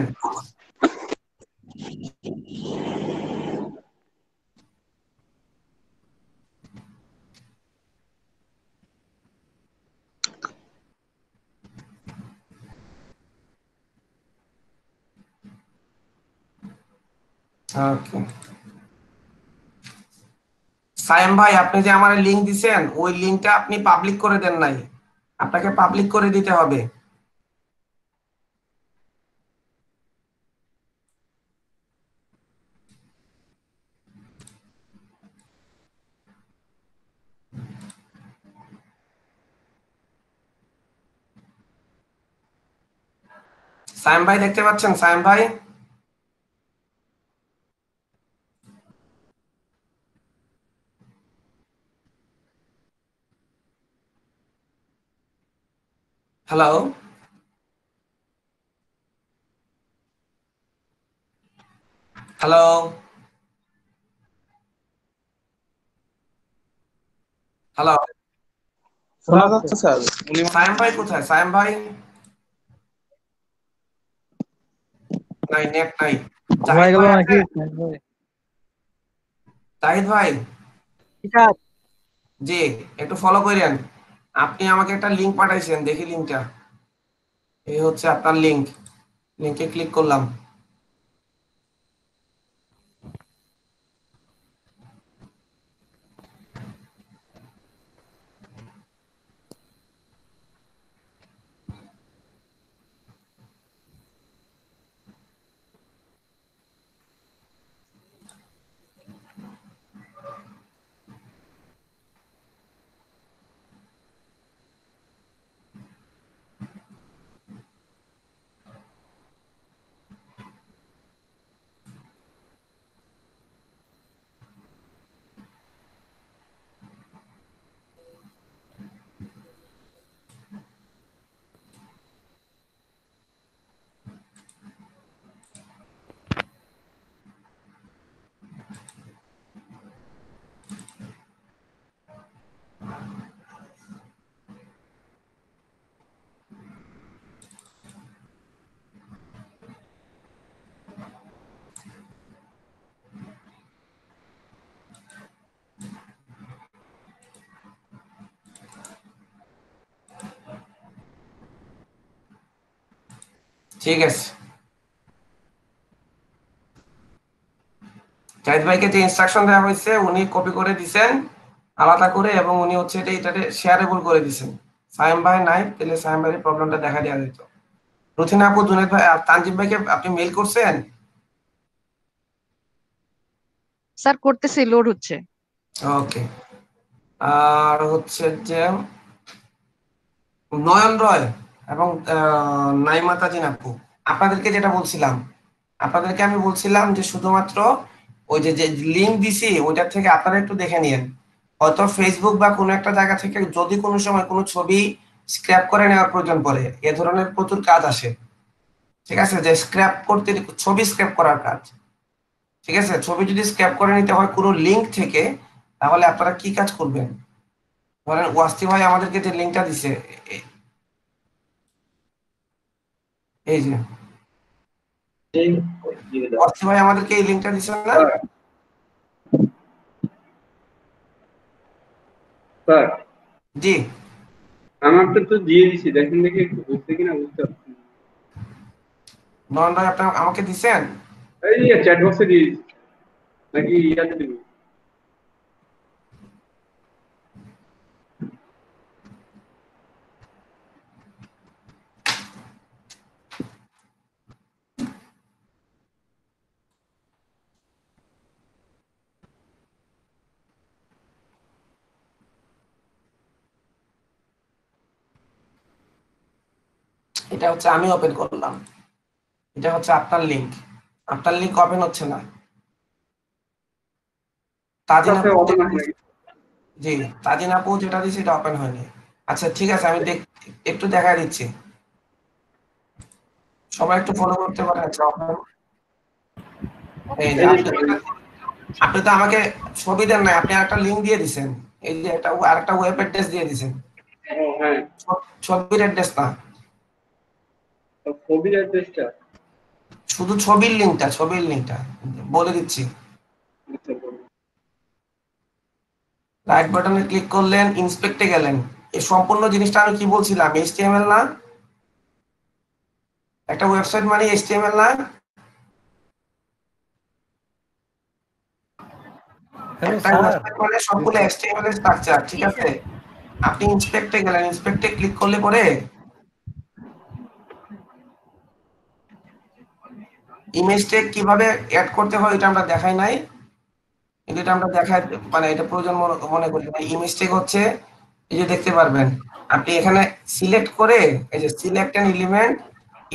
ওকে সায়েম ভাই, আপনি যে আমার লিংক দিছেন, ওই লিংকটা আপনি পাবলিক করে দেন নাই। আপনাকে পাবলিক করে দিতে হবে। সায়েম ভাই, দেখতে পাচ্ছেন? সায়েম ভাই? হ্যালো হ্যালো হ্যালো শোনা যাচ্ছে স্যার? উনি সায়েম ভাই কোথায়? সায়েম ভাই? নাই নেট নাই। হয়ে গেল নাকি? ভাই? জি একটু ফলো করেন আপনি আমাকে একটা লিংক পাঠাইছেন দেখি লিংকটা এই হচ্ছে আপনার লিংক লিংকে ক্লিক করলাম। ঠিক আছে। জাহিদ ভাইকে যে ইনস্ট্রাকশন দেওয়া হয়েছে উনি কপি করে দিছেন আলাদা করে এবং উনি হচ্ছে এটা এটাতে শেয়ারেবল করে দিছেন। সাইম ভাই নাই তাহলে সাইম ভাইয়ের প্রবলেমটা দেখা দেওয়া যেত। রুথিনা আপু জুনেদ ভাই আর তানজিম ভাইকে আপনি মেল করছেন? স্যার করতেছি লোড হচ্ছে। ওকে আর হচ্ছে যে নয়ন রয় এবং আহ, নাইমা তাজিন আপু আপনাদেরকে যেটা বলছিলাম আপনাদেরকে আমি বলছিলাম যে শুধুমাত্র ওই যে যে লিঙ্ক দিছি ওইটার থেকে আপনারা একটু দেখে নিন হয়তো ফেসবুক বা কোনো একটা জায়গা থেকে যদি কোনো সময় কোনো ছবি স্ক্র্যাপ করে নেওয়ার প্রয়োজন পড়ে এ ধরনের প্রচুর কাজ আসে। ঠিক আছে? যে স্ক্র্যাপ করতে ছবি স্ক্র্যাপ করার কাজ। ঠিক আছে? ছবি যদি স্ক্র্যাপ করে নিতে হয় কোনো লিঙ্ক থেকে তাহলে আপনারা কি কাজ করবেন? ধরেন ওয়াস্তি ভাই আমাদেরকে যে লিঙ্কটা দিছে এই যে। ওয়াস্তি ভাই আমাদেরকে এই লিঙ্কটা দিছেন না? স্যার। জি। আমারটা তো দিয়ে দিছি দেখেন দেখি একটু বুঝতে কিনা বুঝতে পারছি না। নয়ন আমাকে দিছেন এই চ্যাট বক্সে দিয়ে দিছি। নাকি ইয়াতে দিব? এটা হচ্ছে আমি ওপেন করলাম। এটা হচ্ছে আপনার লিংক আপনার লিংক ওপেন হচ্ছে না। হয়ে জি তাজিন আপু যেটা দিছে এটা ওপেন হয়নি। আচ্ছা ঠিক আছে আমি একটু দেখা দিচ্ছি। সবাই একটু ফলো করতে পারেন। আচ্ছা আপনি তো- আমাকে ছবি দেন নাই আপনি একটা লিংক দিয়ে দিছেন। এই যে একটা আরেকটা ওয়েব অ্যাড্রেস দিয়ে দিছেন। ও হ্যাঁ। ছবির অ্যাড্রেস না। ছবির অ্যাড্রেসটা শুধু ছবির লিঙ্কটা ছবির লিঙ্কটা বলে দিচ্ছি। রাইট বাটনে ক্লিক করলেন ইন্সপেক্টে গেলেন। এই সম্পূর্ণ জিনিসটা আমি কি বলছিলাম? এইচটিএমএল না? একটা ওয়েবসাইট মানে এইচটিএমএল না? মানে সবগুলো এইচটিএমএল এর স্ট্রাকচার ঠিক আছে? আপনি ইন্সপেক্টে গেলেন ইন্সপেক্টে ক্লিক করলে পরে ইমেজ কীভাবে অ্যাড করতে হয় এটা আমরা দেখাই নাই। কিন্তু এটা আমরা দেখাই মানে এটা প্রয়োজন মনে মনে করি। না ইমেজ টেক হচ্ছে, এই যে দেখতে পারবেন, আপনি এখানে সিলেক্ট করে, এই যে select an element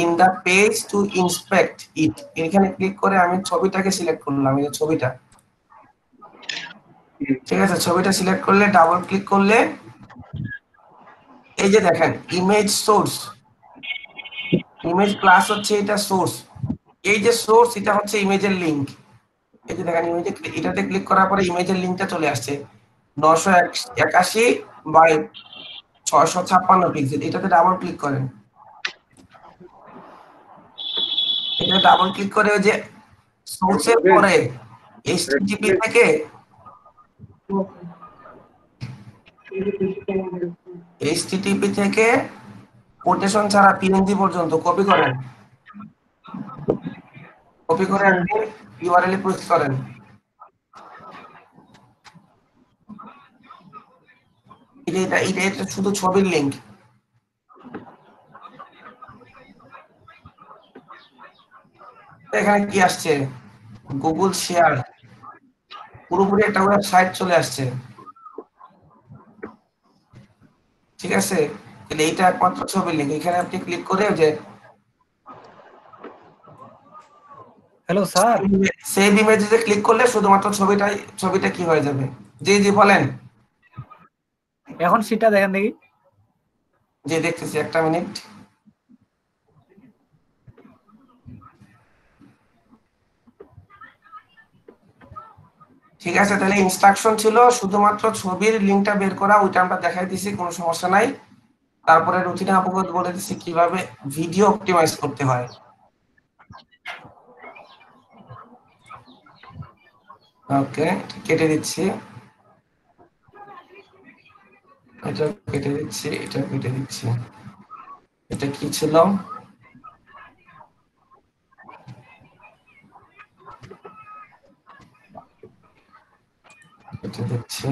in the page to inspect it এখানে ক্লিক করে আমি ছবিটাকে সিলেক্ট করলাম, এই যে ছবিটা। ঠিক আছে, ছবিটা সিলেক্ট করলে ডাবল ক্লিক করলে, এই যে দেখেন ইমেজ সোর্স ইমেজ ক্লাস হচ্ছে এটা সোর্স এই যে সোর্স এটা হচ্ছে ইমেজের লিংক এই যে দেখেন ইমেজে এটাতে ক্লিক করার পরে ইমেজের লিংকটা চলে আসছে। নশো একাশি বাই ছয়শো ছাপ্পান্ন পিক্সেল এটাতে ডাবল ক্লিক করেন। এটা ডাবল ক্লিক করে ওই যে সোর্সের পরে এইচটিটিপি থেকে এইচটিটিপি থেকে কোটেশন ছাড়া পিএনজি পর্যন্ত কপি করেন। কপি করে আপনি ইউআরএল এ পোস্ট করেন। এটা এটা এটা শুধু ছবির লিংক এখানে কি আসছে? গুগল শেয়ার পুরোপুরি একটা ওয়েবসাইট চলে আসছে। ঠিক আছে? তাহলে এইটা একমাত্র ছবির লিঙ্ক এখানে আপনি ক্লিক করে যে হ্যালো স্যার সেভ ইমেজে ক্লিক করলে শুধুমাত্র ছবিটাই ছবিটা কি হয়ে যাবে? জি জি বলেন। এখন সেটা দেখেন দেখি। জি দেখতেছি একটা মিনিট ঠিক আছে তাহলে ইনস্ট্রাকশন ছিল শুধুমাত্র ছবির লিংকটা বের করা ওইটা আমরা দেখাই দিছি কোনো সমস্যা নাই। তারপরে রুটিনে অবগত বলে দিছি কীভাবে ভিডিও অপটিমাইজ করতে হয়। ওকে কেটে দিচ্ছি। এটা কেটে দিচ্ছি এটা কেটে দিচ্ছি। এটা কি ছিল? কেটে দিচ্ছি।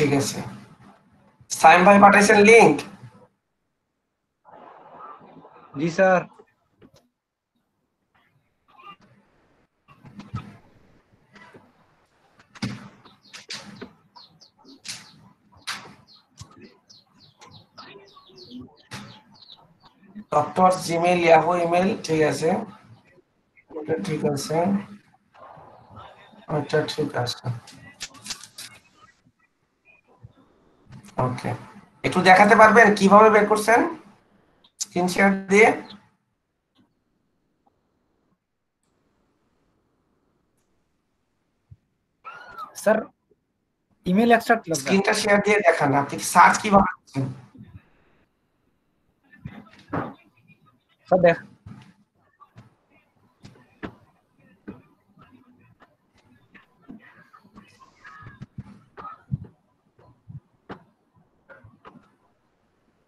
ঠিক আছে। সাইম ভাই পাঠাইছেন লিংক জি sir. Doctor Gmail Yahoo email ঠিক আছে। ওটা ঠিক আছে। ওটা ঠিক আছে। ওকে। একটু দেখাতে পারবেন কীভাবে বের করছেন? স্ক্রিন শেয়ার দিয়ে। স্যার ইমেল এক্সট্রাক্ট লাগবে। স্ক্রিনটা শেয়ার দিয়ে দেখান আপনি সার্চ কীভাবে করছেন? স্যার দেখ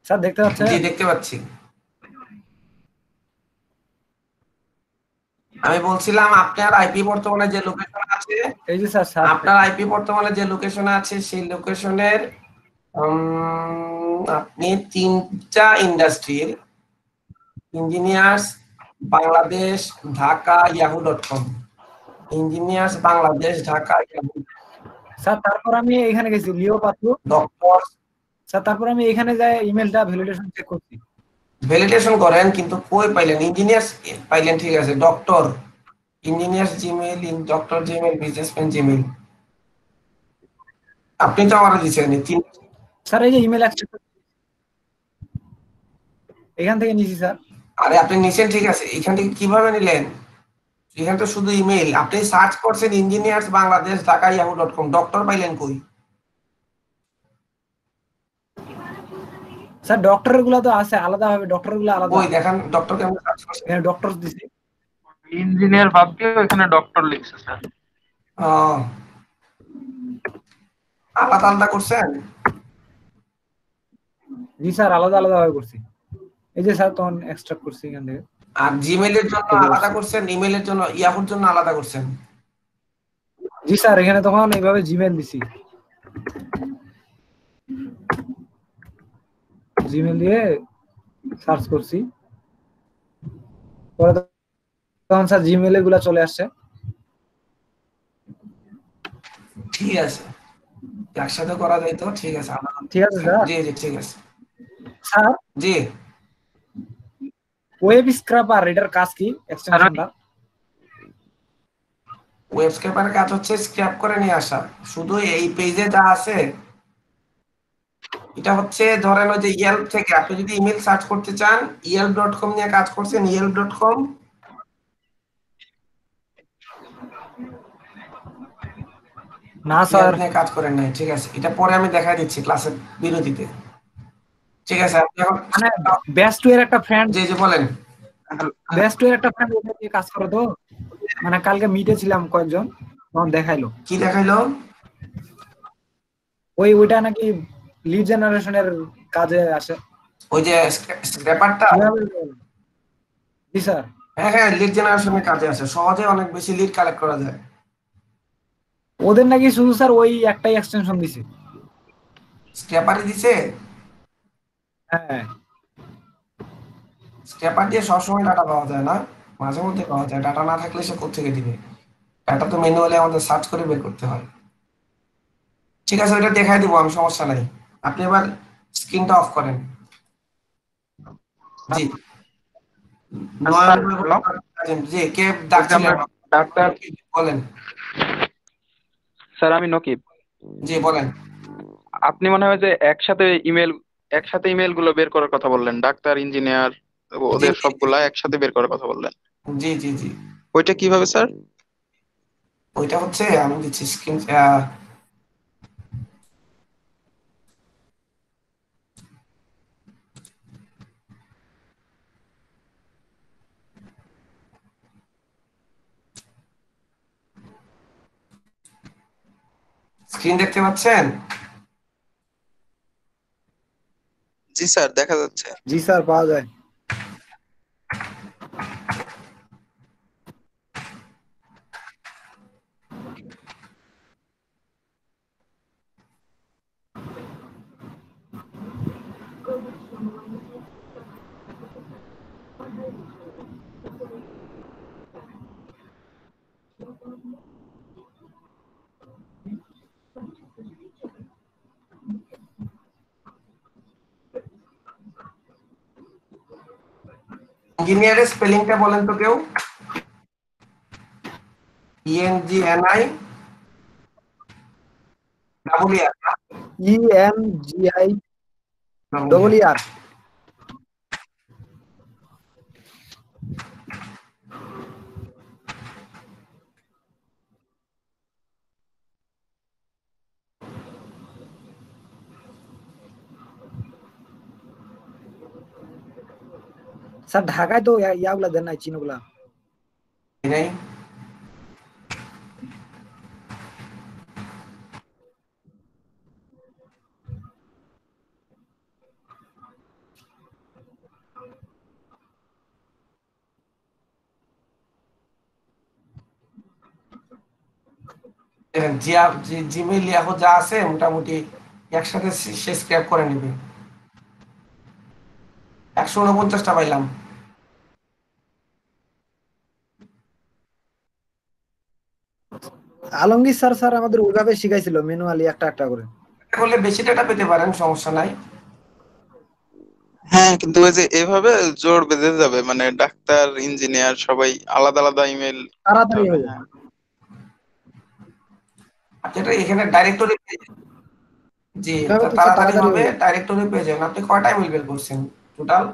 স্যার দেখতে পাচ্ছেন? জি দেখতে পাচ্ছি। আমি বলছিলাম আপনার আইপি বর্তমানে যে লোকেশন আছে এই যে স্যার আপনার আইপি বর্তমানে যে লোকেশনে আছে সেই লোকেশনের আপনি তিনটা ইন্ডাস্ট্রির engineers Bangladesh Dhaka Yahoo dot com engineers Bangladesh Dhaka Yahoo sir তারপর আমি এখানে গেছি লিও ডক্টর স্যার তারপর আমি এখানে যাই ইমেলটা ভ্যালিডেশন চেক করছি। ভ্যালিডেশন করেন কিন্তু কই পাইলেন? ইঞ্জিনিয়ার্স পাইলেন ঠিক আছে। Doctor engineers Gmail in doctor Gmail businessman Gmail আপনি তো আমার দিচ্ছেন তিন স্যার এই যে ইমেল এক্সট্রাক্ট এখান থেকে নিয়েছি স্যার। আরে আপনি নিছেন ঠিক আছে। এখান থেকে কীভাবে নিলেন? এখানে তো শুধু ইমেল আপনি সার্চ করছেন engineers Bangladesh Dhaka Yahoo dot com doctor পাইলেন কই? স্যার ডক্টরেরগুলা তো আছে আলাদা হবে ডক্টরগুলো আলাদা। ওই দেখেন ডক্টর কেমন এখানে ডক্টর দিছি। ইঞ্জিনিয়ার ভাবকে এখানে ডক্টর লিখছে স্যার। আলাদা আলাদা করছেন? জি স্যার আলাদা আলাদা ভাবে করছি। এই যে স্যার তখন এক্সট্রাক্ট করছি এখান থেকে। আর জিমেলের জন্য আলাদা করছেন? ইমেলের জন্য ইয়াহুর জন্য আলাদা করছেন? জি স্যার এখানে তখন এইভাবে জিমেল দিছি। জিমেল দিয়ে সার্চ করছি। পরে তখন স্যার জিমেলগুলা চলে আসছে। ঠিক আছে। একসাথে করা যায় তো? ঠিক আছে। ঠিক আছে স্যার জি জি ঠিক আছে। স্যার জি। ওয়েব স্ক্রাপার এটার কাজ কি? এক্সটেনশনটা ওয়েব স্ক্র্যাপারের কাজ হচ্ছে স্ক্র্যাপ করে নিয়ে আসা। শুধু এই পেজে যা আছে এটা হচ্ছে ধরেন ওই যে ইয়েলপ থেকে আপনি যদি ইমেল সার্চ করতে চান ইয়েলপ ডট কম নিয়ে কাজ করছেন ইয়েলপ ডট কম না স্যার। নিয়ে কাজ করেন নাই ঠিক আছে। এটা পরে আমি দেখা দিচ্ছি ক্লাসের বিরতিতে। ঠিক আছে আপনি এখন মানে বেস্ট এর একটা ফ্রেন্ড জি যে বলেন। বেস্ট এর একটা ফ্রেন্ড ওটা নিয়ে কাজ করে তো। মানে কালকে মিটে ছিলাম কয়েকজন তখন দেখাইলো। কি দেখাইলো? ওই ওইটা নাকি লিড জেনারেশনের কাজে আসে। ওই যে স্ক্র্যাপারটা জি স্যার। হ্যাঁ হ্যাঁ লিড জেনারেশনের কাজে আছে সহজে অনেক বেশি লিড কালেক্ট করা যায়। ওদের নাকি শুধু স্যার ওই একটাই এক্সটেনশন দিছে। স্ক্র্যাপারে দিছে? হ্যাঁ। স্ক্র্যাপার দিয়ে সবসময় ডাটা পাওয়া যায় না। মাঝে মধ্যে পাওয়া যায়। ডাটা না থাকলে সে কোথেকে দিবে? ডাটা তো ম্যানুয়ালি আমাদের সার্চ করে বের করতে হয়। ঠিক আছে ওটা দেখাই দিব আমি সমস্যা নাই। আপনি এবার স্ক্রিনটা অফ করেন। জি। জি কে ডাকছিলেন? ডাক্তার। বলেন। স্যার আমি নকিব। জি বলেন। আপনি মনে হয় যে একসাথে ইমেল একসাথে ইমেলগুলো বের করার কথা বললেন। ডাক্তার ইঞ্জিনিয়ার ওদের সবগুলা একসাথে বের করার কথা বললেন। জি জি জি। ওইটা কীভাবে স্যার? ওইটা হচ্ছে আমি দিচ্ছি স্ক্রিন স্ক্রিন দেখতে পাচ্ছেন? জি স্যার দেখা যাচ্ছে। জি স্যার পাওয়া যায়। ইঞ্জিনিয়ারের স্পেলিংটা বলেন তো কেউ. E N G N I double E R E N G I double R sir ঢাকায় তো ইয়া- ইয়াগুলা দেন নাই চিনগুলা নাই জিয়া জিমেল ইয়াহু যা আছে মোটামুটি একসাথে সে- সে স্ক্র্যাপ করে নেবে একশো উনপঞ্চাশটা পাইলাম আলমগীর স্যার স্যার আমাদের ওইভাবে শিখাইছিল ম্যানুয়ালি একটা একটা করে। করলে বেশি ডাটা পেতে পারেন সমস্যা নাই। হ্যাঁ কিন্তু ওই যে এভাবে জোর বেঁধে যাবে মানে ডাক্তার ইঞ্জিনিয়ার সবাই আলাদা আলাদা ইমেল তাড়াতাড়ি হয়ে যায় যেটা এখানে ডাইরেক্টরি জি তাড়াতাড়ি হবে ডাইরেক্টরি পেয়ে যাবেন আপনি কয়টা ইমেল বের করছেন? টোটাল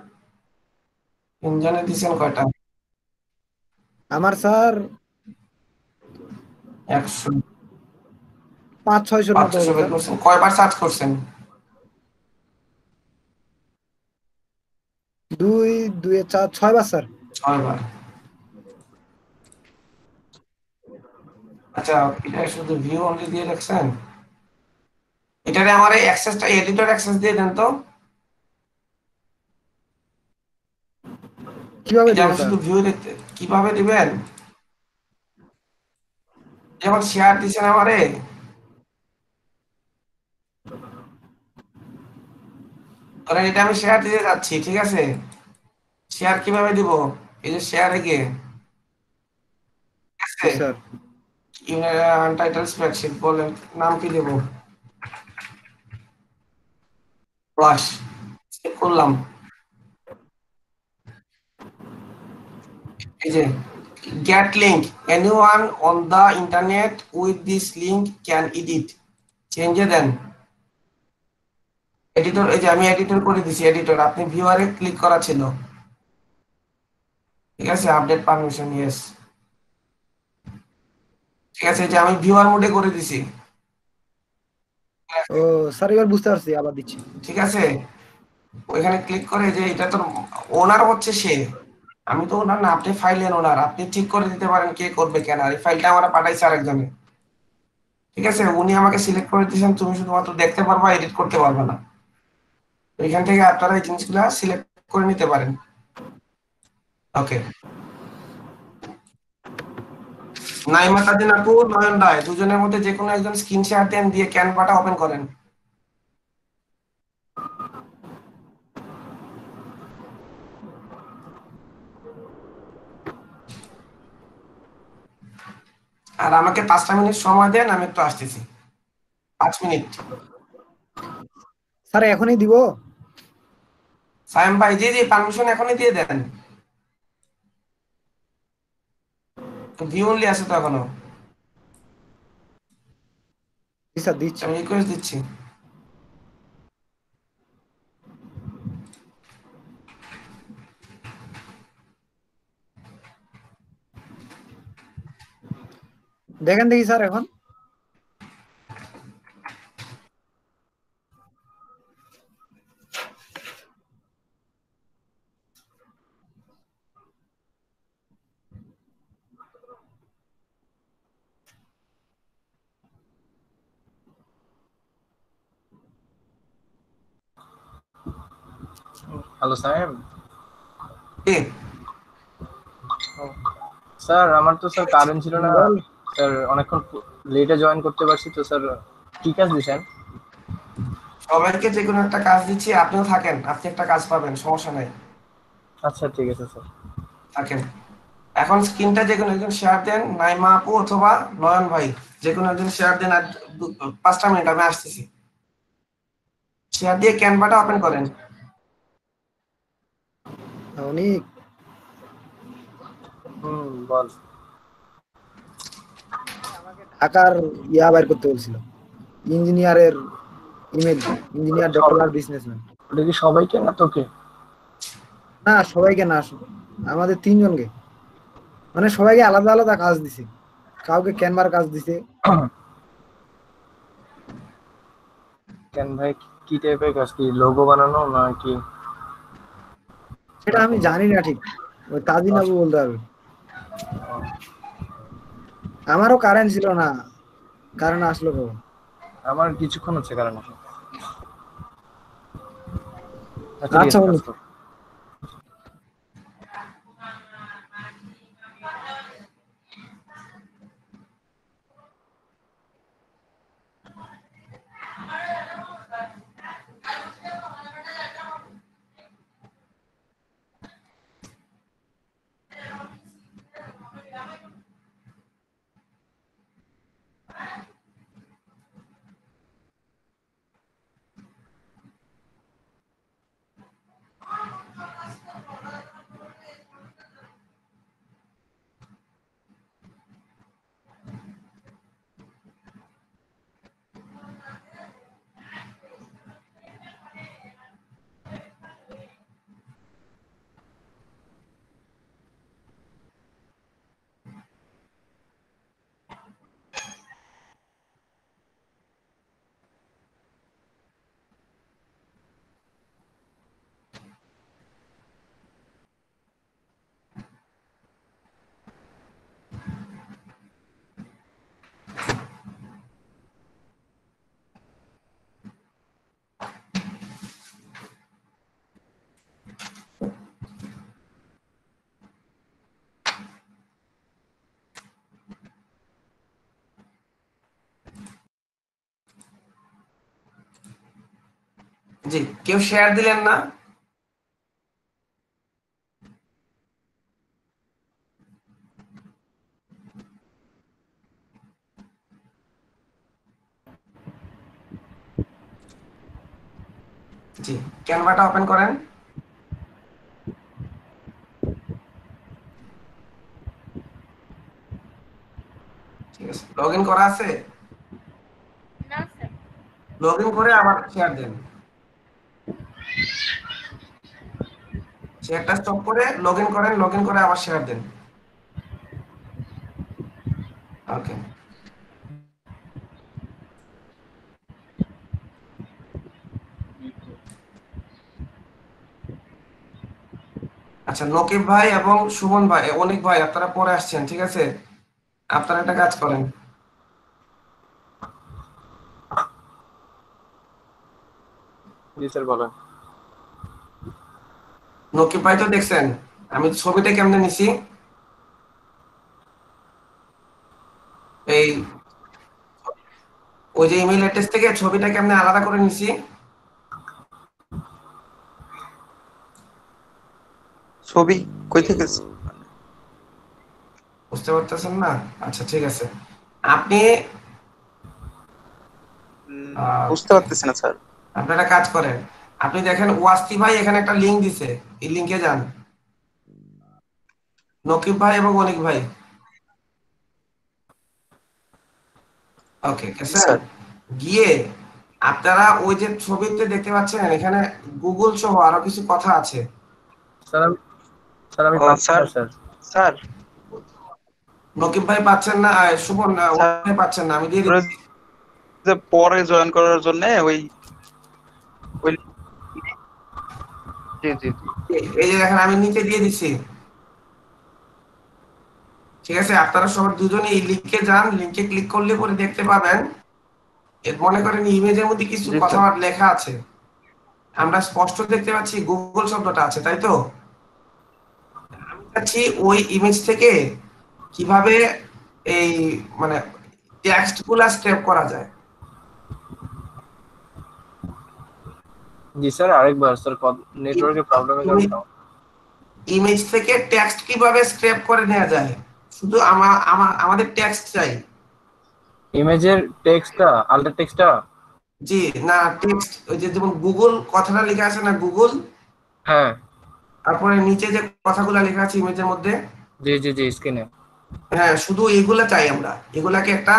ইঞ্জানে দিয়েছেন কয়টা? আমার স্যার একশো পাঁচ ছয়শোর মতো। করছেন। কয়বার সার্চ করছেন? দুই দুই চার ছয় বার স্যার। ছয়বার। আচ্ছা এটা শুধু ভিউ অনলি দিয়ে রাখছেন এটারে আমার এই অ্যাক্সেসটা এডিটর অ্যাক্সেস দিয়ে দেন তো। কীভাবে শুধু ভিউ দেখতে কীভাবে দিবেন? যেমন শেয়ার দিছেন আমারে? ধরেন এটা আমি শেয়ার দিতে যাচ্ছি ঠিক আছে? শেয়ার কীভাবে দিব? এই যে শেয়ারে গিয়ে আছে? স্যার আনটাইটেল স্প্রেডশিট বলেন নাম কি দেব? সেভ করলাম। এই যে get link. Anyone on the internet with this link can edit. চেঞ্জে দেন এডিটর এই যে আমি এডিটর করে দিছি এডিটর আপনি ভিউয়ারে ক্লিক করা ছিল। ঠিক আছে আপডেট পারমিশন ইয়েস ঠিক আছে যে আমি ভিউয়ার মোডে করে দিছি। ও স্যার এবার বুঝতে পারছি আবার দিচ্ছি। ঠিক আছে? ওইখানে ক্লিক করে যে এটা তো ওনার হচ্ছে সে। আমি তো ওনার না আপনি ফাইলের ওনার আপনি ঠিক করে দিতে পারেন কে করবে, কেন? আর এই ফাইলটা আমরা পাঠাইছে আরেকজনে। ঠিক আছে? উনি আমাকে সিলেক্ট করে দিয়েছেন, তুমি শুধুমাত্র দেখতে পারবা এডিট করতে পারবে না। এখান থেকে আপনারা এই জিনিসগুলো সিলেক্ট করে নিতে পারেন। ওকে নাইমা তাদিন আপু, নয়ন রায়, দুজনের মধ্যে যে কোনো একজন স্ক্রিন শেয়ার দেন দিয়ে ক্যানভাটা ওপেন করেন। আর আমাকে পাঁচটা মিনিট সময় দেন আমি একটু আসতেছি। পাঁচ মিনিট। স্যার এখনই দিব? সায়েম ভাই জি জি পারমিশন এখনই দিয়ে দেন। ভিউনলি আছে তো এখনও। স্যার দিচ্ছি। আমি রিকোয়েস্ট দিচ্ছি। দেখেন দেখি স্যার এখন হ্যালো সাহেব কে স্যার আমার তো স্যার কারেন্ট ছিল না স্যার অনেকক্ষণ লেটে জয়েন করতে পারছি তো স্যার। কি কাজ দিছেন সবাইকে যে কোনো একটা কাজ দিচ্ছি আপনিও থাকেন আপনি একটা কাজ পাবেন সমস্যা নাই। আচ্ছা ঠিক আছে স্যার। থাকেন। এখন স্ক্রিনটা যে কোনো একজন শেয়ার দেন নাইমা আপু অথবা নয়ন ভাই যে কোনো একজন শেয়ার দেন আর দু- পাঁচটা মিনিট আমি আসতেছি। শেয়ার দিয়ে ক্যানভাটা ওপেন করেন। অনেক হুম বল। ঢাকার ইয়া বাইর করতে বলছিল। ইঞ্জিনিয়ারের ইমেল ইঞ্জিনিয়ার ডক্টর বিজনেসম্যান ওটা কি সবাইকে না তোকে? না সবাইকে না আমাদের তিনজনকে। মানে সবাইকে আলাদা আলাদা কাজ দিছে। কাউকে ক্যানভার কাজ দিছে। কেন ভাই কি টাইপের কাজ? কি লোগো বানানো না কি? সেটা আমি জানি না ঠিক। ওই তাজিন আবু বলতে পারবে আমারও কারেন্ট ছিল না। কারেন্ট আসলো কখন? আমার কিছুক্ষণ হচ্ছে কারণ আচ্ছা জি কেউ শেয়ার দিলেন না? জি ক্যানভাটা ওপেন করেন। ঠিক আছে লগ ইন করা আছে? না স্যার লগ ইন করে আবার শেয়ার দেন। শেয়ারটা স্টপ করে লগ ইন করেন লগ ইন করে আবার শেয়ার দেন। ওকে আচ্ছা নকিব ভাই এবং সুমন ভাই অনেক ভাই, আপনারা পরে আসছেন, ঠিক আছে? আপনারা একটা কাজ করেন। জি স্যার, বলেন। নকিব ভাই তো দেখছেন। আমি ছবিটা কেমনে নিছি? এই ওই যে ইমেল অ্যাড্রেস থেকে ছবিটা কেমনে আলাদা করে নিছি? ছবি কই থেকে? বুঝতে পারতেছেন না? আচ্ছা ঠিক আছে। আপনি বুঝতে পারতেছেন না স্যার। আপনারা কাজ করেন। আপনি দেখেন ওয়াস্তি ভাই এখানে একটা লিংক দিছে। এই লিংকে যান। নকিব ভাই এবং অনিক ভাই। ওকে স্যার গিয়ে আপনারা ওই যে ছবিতে দেখতে পাচ্ছেন এখানে গুগল সহ আরও কিছু কথা আছে। স্যার আমি স্যার আমি ও, পাচ্ছি না, স্যার। স্যার স্যার নকিব ভাই পাচ্ছেন না ভাই পাচ্ছেন না আমি দিয়ে দিচ্ছি। পরে জয়েন করার জন্য ওই জি জি জি। এই যে দেখেন আমি নিচে দিয়ে দিচ্ছি। ঠিক আছে আপনারা সবার দুজনে এই লিংকে যান। লিংকে ক্লিক করলে পরে দেখতে পাবেন। মনে করেন ইমেজের মধ্যে কিছু কথা। লেখা আছে। আমরা স্পষ্ট দেখতে পাচ্ছি গুগল শব্দটা আছে তাই তো? আমি চাচ্ছি ওই ইমেজ থেকে কীভাবে এই মানে টেক্সটগুলা স্ক্রেপ করা যায়। জি স্যার আরেকবার স্যার নেটওয়ার্কের প্রবলেমের কারণে। ইমেজ থেকে টেক্সট কীভাবে স্ক্রেপ করে নেওয়া যায়? শুধু আমার আমাদের টেক্সট চাই। ইমেজের টেক্সটটা আল্টার টেক্সটটা জি না টেক্সট ওই যে যেমন গুগল কথাটা লেখা আছে না গুগল হ্যাঁ। তারপরে নিচে যে কথাগুলো লেখা আছে ইমেজের মধ্যে? জি জি জি স্ক্রিনে হ্যাঁ শুধু এগুলা চাই আমরা। এগুলাকে একটা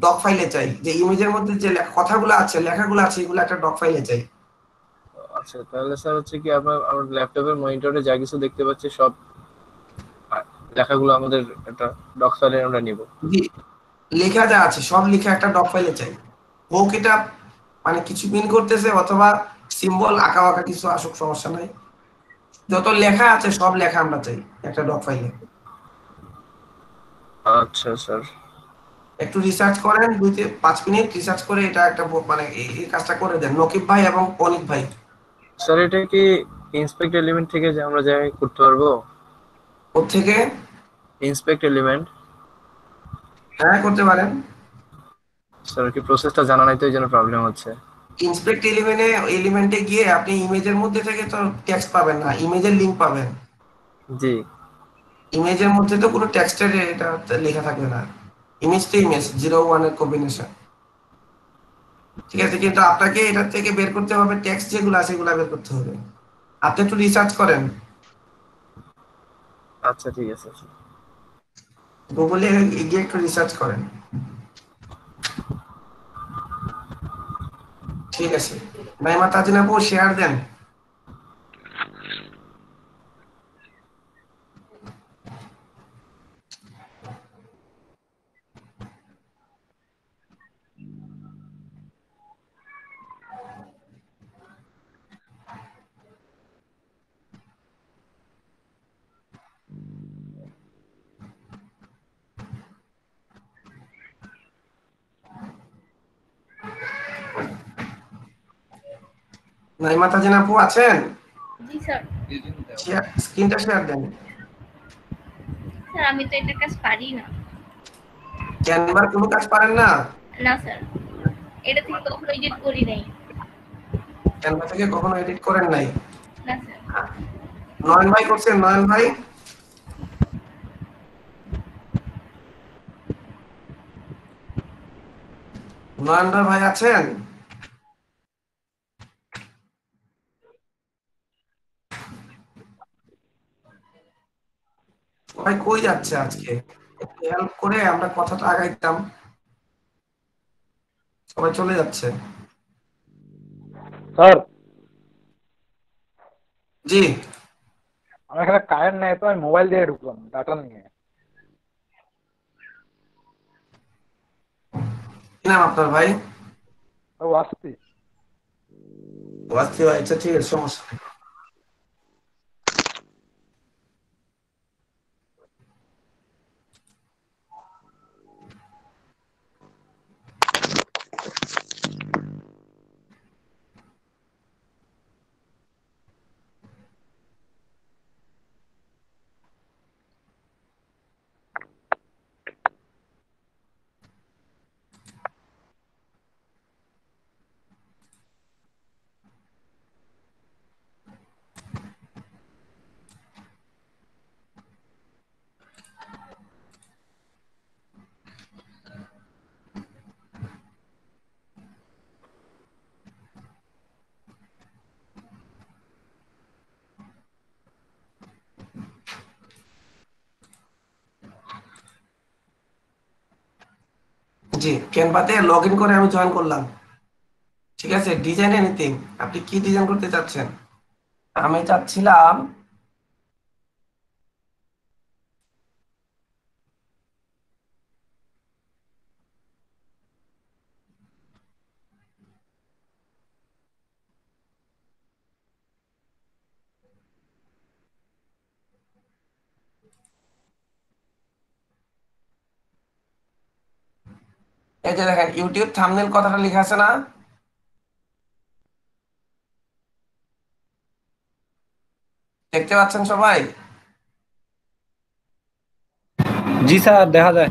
ডক ফাইলে চাই। যে ইমেজের মধ্যে যে কথাগুলো আছে লেখাগুলো আছে এগুলো একটা ডক ফাইলে চাই। আচ্ছা তাহলে স্যার হচ্ছে কি আপনার আমার ল্যাপটপের মনিটরে যা কিছু দেখতে পাচ্ছি সব লেখাগুলো আমাদের একটা ডক ফাইলে আমরা নিব। জি লেখা যা আছে সব লেখা একটা ডক ফাইলে চাই। হোক এটা মানে কিছু মিন করতেছে অথবা সিম্বল আঁকা আঁকা কিছু আসুক সমস্যা নাই। যত লেখা আছে সব লেখা আমরা চাই একটা ডক ফাইলে আচ্ছা স্যার একটু রিসার্চ করেন দুই পাঁচ মিনিট রিসার্চ করে এটা একটা মানে এই এই কাজটা করে দেন। নকিব ভাই এবং অনিক ভাই। স্যার এটা কি ইন্সপেক্ট এলিমেন্ট থেকে যে আমরা যাই করতে পারব? ওর থেকে ইন্সপেক্ট এলিমেন্ট হ্যাঁ করতে পারেন। স্যার কি প্রসেসটা জানা নাই তো এই জন্য প্রবলেম হচ্ছে। ইন্সপেক্ট এলিমেন্টে এলিমেন্টে গিয়ে আপনি ইমেজের মধ্যে থেকে তো টেক্সট পাবেন না ইমেজের লিংক পাবেন। জি। ইমেজের মধ্যে তো কোনো টেক্সটের এটা লেখা থাকবে না। ইমেজ তো ইমেজ জিরো ওয়ানের কম্বিনেশন ঠিক আছে কিন্তু আপনাকে এটা থেকে বের করতে হবে ট্যাক্স যেগুলো আছে সেগুলো বের করতে হবে। আপনি একটু রিসার্চ করেন। আচ্ছা ঠিক আছে গুগলে গিয়ে একটু রিসার্চ করেন। ঠিক আছে। নাইমা তাজিন আপু শেয়ার দেন। নাইমা তাজিন আপু আছেন? জি স্যার। স্ক্রিনটা শেয়ার দেন। স্যার আমি তো এটা কাজ পারি না। ক্যানভার কোনো কাজ পারেন না? না স্যার। এটা থেকে কখনো এডিট করি নাই। ক্যানভা থেকে কখনো এডিট করেন নাই? না স্যার। নয়ন ভাই করছেন নয়ন ভাই? নয়ন ভাই ভাই আছেন? সবাই কই যাচ্ছে আজকে? হেল্প করে আমরা কথাটা আগাইতাম। সবাই চলে যাচ্ছে। স্যার। জি। আমার এখানে কারেন্ট নেই তো আমি মোবাইল দিয়ে ঢুকলাম ডাটা নিয়ে। কি নাম আপনার ভাই? ও আসছি ও আচ্ছা আচ্ছা ঠিক আছে সমস্যা নেই। জি ক্যানভাতে লগ ইন করে আমি জয়েন করলাম। ঠিক আছে ডিজাইন এনিথিং আপনি কি ডিজাইন করতে চাচ্ছেন? আমি চাচ্ছিলাম এই যে দেখেন ইউটিউব থাম্বনেল কথাটা লেখা আছে না? দেখতে পাচ্ছেন সবাই? জি স্যার, দেখা যায়।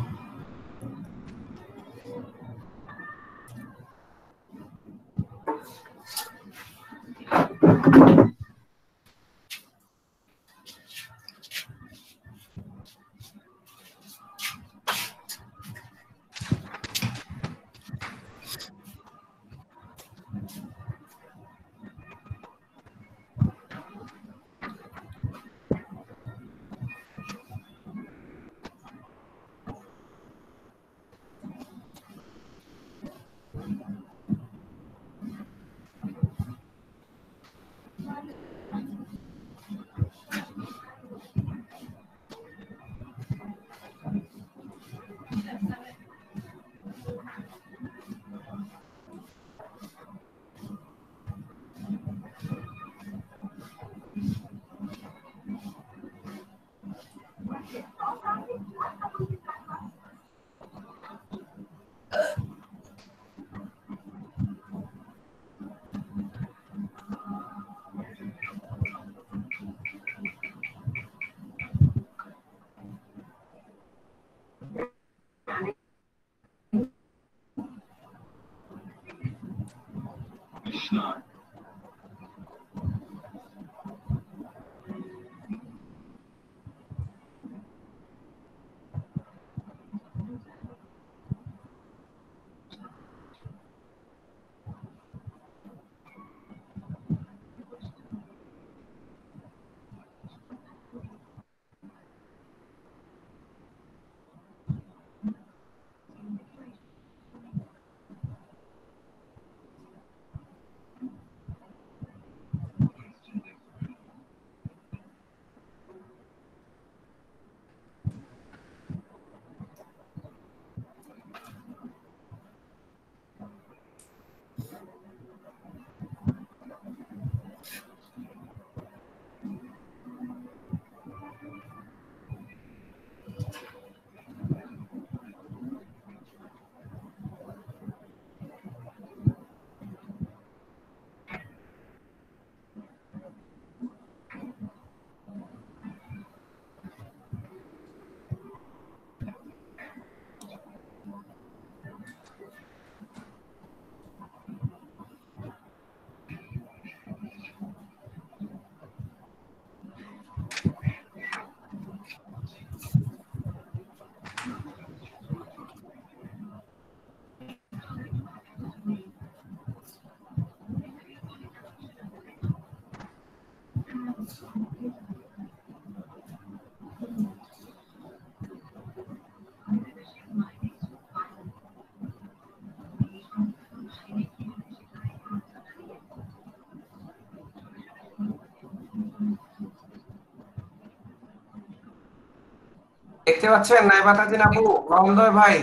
দেখতে পাচ্ছেন নাইবা তাজিন আপু রহমদয় ভাই।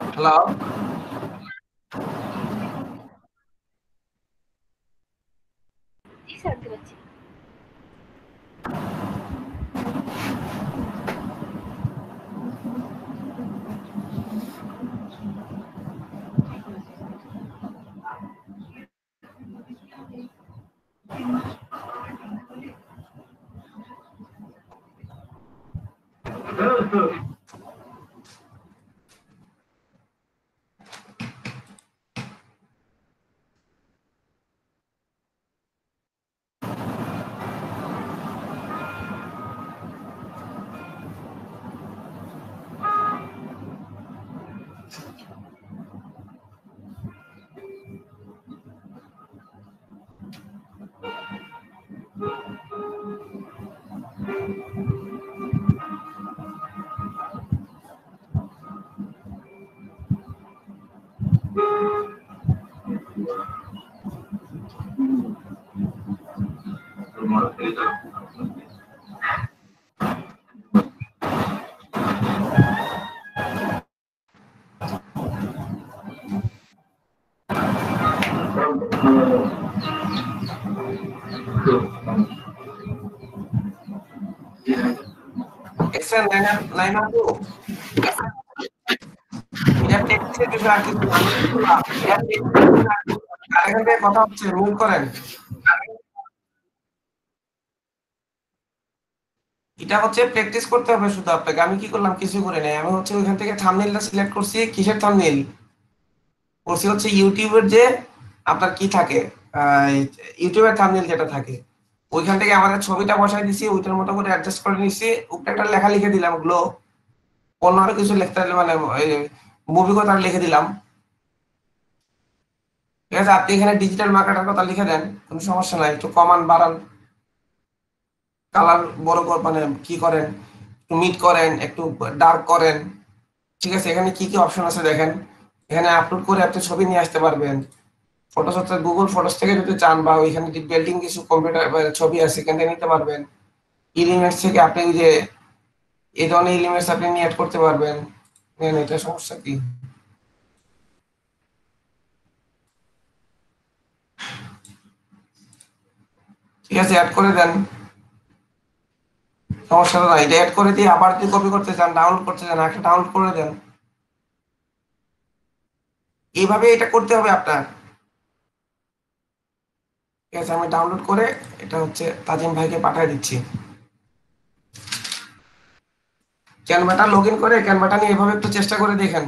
হ্যালো? Those এটা হচ্ছে এটা হচ্ছে প্র্যাকটিস করতে হবে শুধু আপনাকে। আমি কি করলাম? কিছু করে নাই। আমি হচ্ছে ওইখান থেকে থাম্বনেলটা সিলেক্ট করছি। কিসের থাম্বনেল করছি হচ্ছে ইউটিউবের যে আপনার কি থাকে? ইউটিউবের থাম্বনেল যেটা থাকে। ওইখান থেকে আমাদের ছবিটা বসাই দিছি, ওইটার মতো করে অ্যাডজাস্ট করে নিছি। উপরে একটা লেখা লিখে দিলাম গ্লো অন্য আরও কিছু লিখতে মানে মুভি কথা লিখে দিলাম। ঠিক আছে, আপনি এখানে ডিজিটাল মার্কেটার কথা লিখে দেন, কোনো সমস্যা নাই, একটু কমান, বাড়ান। কালার বড় মানে কি করেন, একটু মিট করেন, একটু ডার্ক করেন। ঠিক আছে, এখানে কি কি অপশন আছে দেখেন। এখানে আপলোড করে আপনি ছবি নিয়ে আসতে পারবেন। ফটোস অর্থাৎ গুগল ফটোস থেকে যদি চান বা ওইখানে বিল্ডিং কিছু কম্পিউটার ছবি আছে এখান থেকে নিতে পারবেন। এলিমেন্টস থেকে আপনি ওই যে, এই ধরনের এলিমেন্টস আপনি নিয়ে অ্যাড করতে পারবেন। নেন, এটা সমস্যা কি? ঠিক আছে অ্যাড করে দেন। সমস্যা তো নাই। এটা অ্যাড করে দিয়ে আবার যদি কপি করতে চান ডাউনলোড করতে চান একটা ডাউনলোড করে দেন। এইভাবে এটা করতে হবে আপনার। ঠিক আছে, আমি ডাউনলোড করে এটা হচ্ছে তাজিম ভাইকে পাঠিয়ে দিচ্ছি। ক্যানভাটা লগ ইন করে ক্যানভাটা নিয়ে এভাবে একটু চেষ্টা করে দেখেন।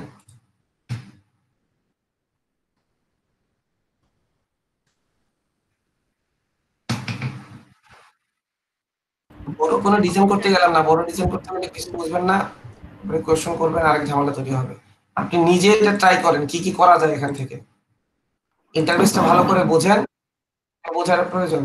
বড় কোনো ডিজাইন করতে গেলাম না, বড় ডিজাইন করতে গেলে কিছু বুঝবেন না আপনি কোয়েশ্চেন করবেন, আরেক ঝামেলা তৈরি হবে। আপনি নিজে এটা ট্রাই করেন, কি কি করা যায় এখান থেকে। ইন্টারফেসটা ভালো করে বোঝেন। বোঝার প্রয়োজন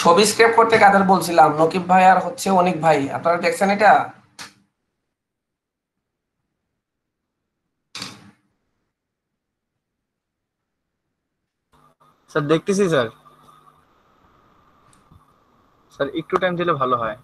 ছবি স্ক্রেপ করতে কাদের বলছিলাম? নকিব ভাই আর হচ্ছে অনেক ভাই। আপনারা দেখছেন এটা? স্যার, দেখতেছি, স্যার। স্যার, একটু টাইম দিলে ভালো হয়।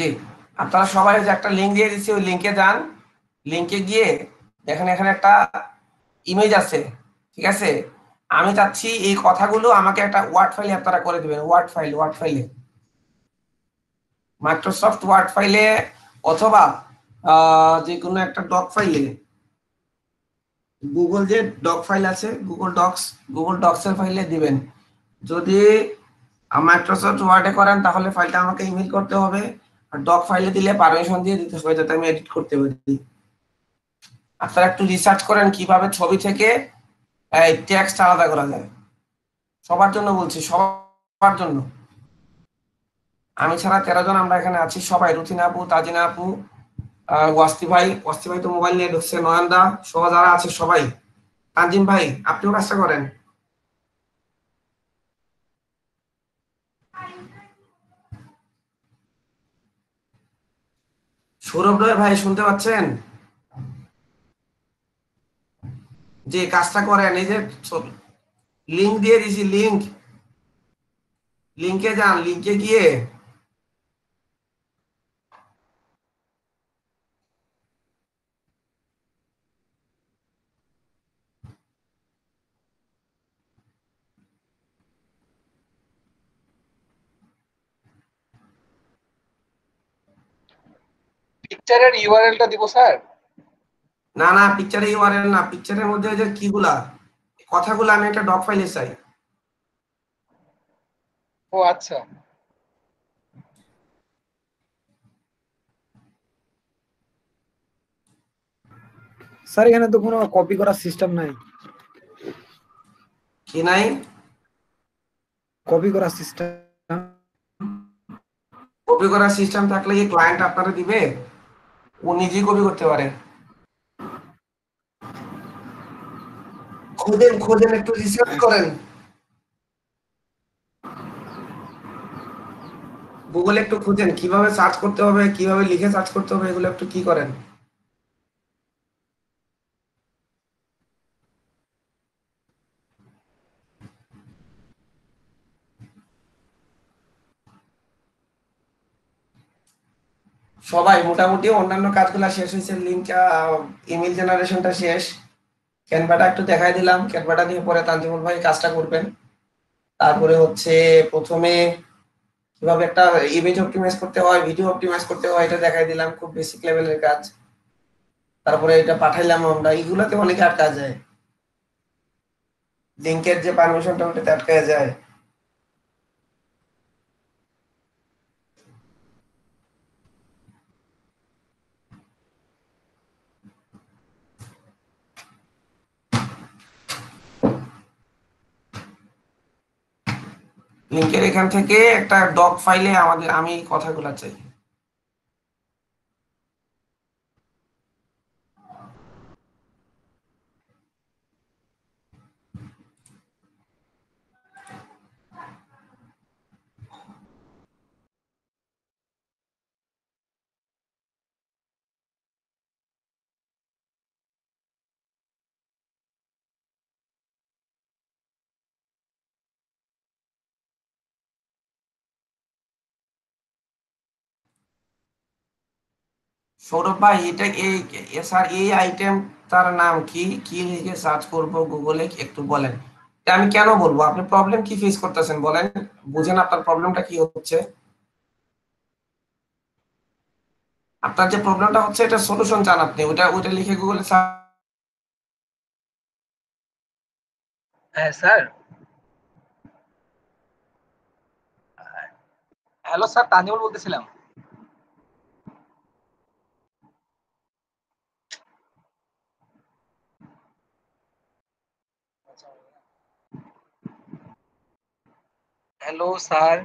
জি। আপনারা সবাই যে একটা লিঙ্ক দিয়ে দিচ্ছি, ওই লিঙ্কে যান। লিঙ্কে গিয়ে দেখেন এখানে একটা ইমেজ আছে, ঠিক আছে? আমি চাচ্ছি এই কথাগুলো আমাকে একটা ওয়ার্ড ফাইলে আপনারা করে দিবেন ওয়ার্ড ফাইল ওয়ার্ড ফাইলে মাইক্রোসফট ওয়ার্ড ফাইলে অথবা যে কোনো একটা ডক ফাইলে গুগল যে ডক ফাইল আছে গুগল ডকস গুগল ডকস এর ফাইলে দিবেন। যদি মাইক্রোসফট ওয়ার্ডে করেন, তাহলে ফাইলটা আমাকে ইমেল করতে হবে। আর ডক ফাইলে দিলে পারমিশন দিয়ে দিতে হবে যাতে আমি এডিট করতে পারি। আপনারা একটু রিসার্চ করেন কীভাবে ছবি থেকে, এই টেক্সট আলাদা করা যায়। সবার জন্য বলছি, সবার জন্য। আমি ছাড়া তেরো জন আমরা এখানে আছি, সবাই। রুথিনা আপু, তাজিনা আপু ওয়াস্তি ভাই। ওয়াস্তি ভাই তো মোবাইল নিয়ে ঢুকছে, নয়নদা সহ যারা আছে সবাই। তানজিম ভাই, আপনিও কাজটা করেন? সৌরভ রয় ভাই, শুনতে পাচ্ছেন? যে কাজটা করেন, এই যে লিঙ্ক দিয়ে দিছি লিঙ্ক লিঙ্কে যান লিঙ্কে গিয়ে পিকচারের ইউআরএলটা দিব স্যার? না না পিকচারে ইউআরএল না পিকচারের মধ্যে ওই যে কিগুলা কথাগুলো আমি একটা ডক ফাইলে চাই। ও আচ্ছা। স্যার এখানে তো কোনো কপি করার সিস্টেম নাই। কি নাই? কপি করার সিস্টেম কপি করার সিস্টেম থাকলে কি ক্লায়েন্ট আপনারা দিবে? ও নিজেই কপি করতে পারে। খোঁজেন খোঁজেন একটু রিসার্চ করেন। গুগলে একটু খুঁজেন, কীভাবে সার্চ করতে হবে, কীভাবে লিখে সার্চ করতে হবে, এগুলো একটু কি করেন? সবাই, মোটামুটি অন্যান্য কাজগুলো শেষ হয়েছে লিঙ্ক ইমেল জেনারেশনটা শেষ। ক্যানভাটা একটু দেখাই দিলাম, ক্যানভাটা দিয়ে পরে তানজিমুল ভাই কাজটা করবেন। তারপরে হচ্ছে প্রথমে কীভাবে একটা ইমেজ অপটিমাইজ করতে হয় ভিডিও অপটিমাইজ করতে হয়, এটা দেখাই দিলাম, খুব বেসিক লেভেলের কাজ। তারপরে এটা পাঠাইলাম আমরা, এগুলাতে অনেকে আটকা যায়। লিঙ্কের যে পারমিশনটা ওটাতে আটকা যায়। লিঙ্কের এখান থেকে একটা ডক ফাইলে আমাদের আমি কথাগুলো চাই। সৌরভ ভাই, এটা এই স্যার এই আইটেম তার নাম কি? কি লিখে সার্চ করব গুগলে একটু বলেন। এটা আমি কেন বলব? আপনি প্রবলেম কি ফেস করতেছেন বলেন? বুঝেন আপনার প্রবলেমটা কি হচ্ছে? আপনার যে প্রবলেমটা হচ্ছে, এটা সলিউশন চান আপনি। ওটা ওটা লিখে গুগলে হ্যাঁ স্যার। হ্যালো, স্যার তানিউল বলতেছিলাম। Hello sir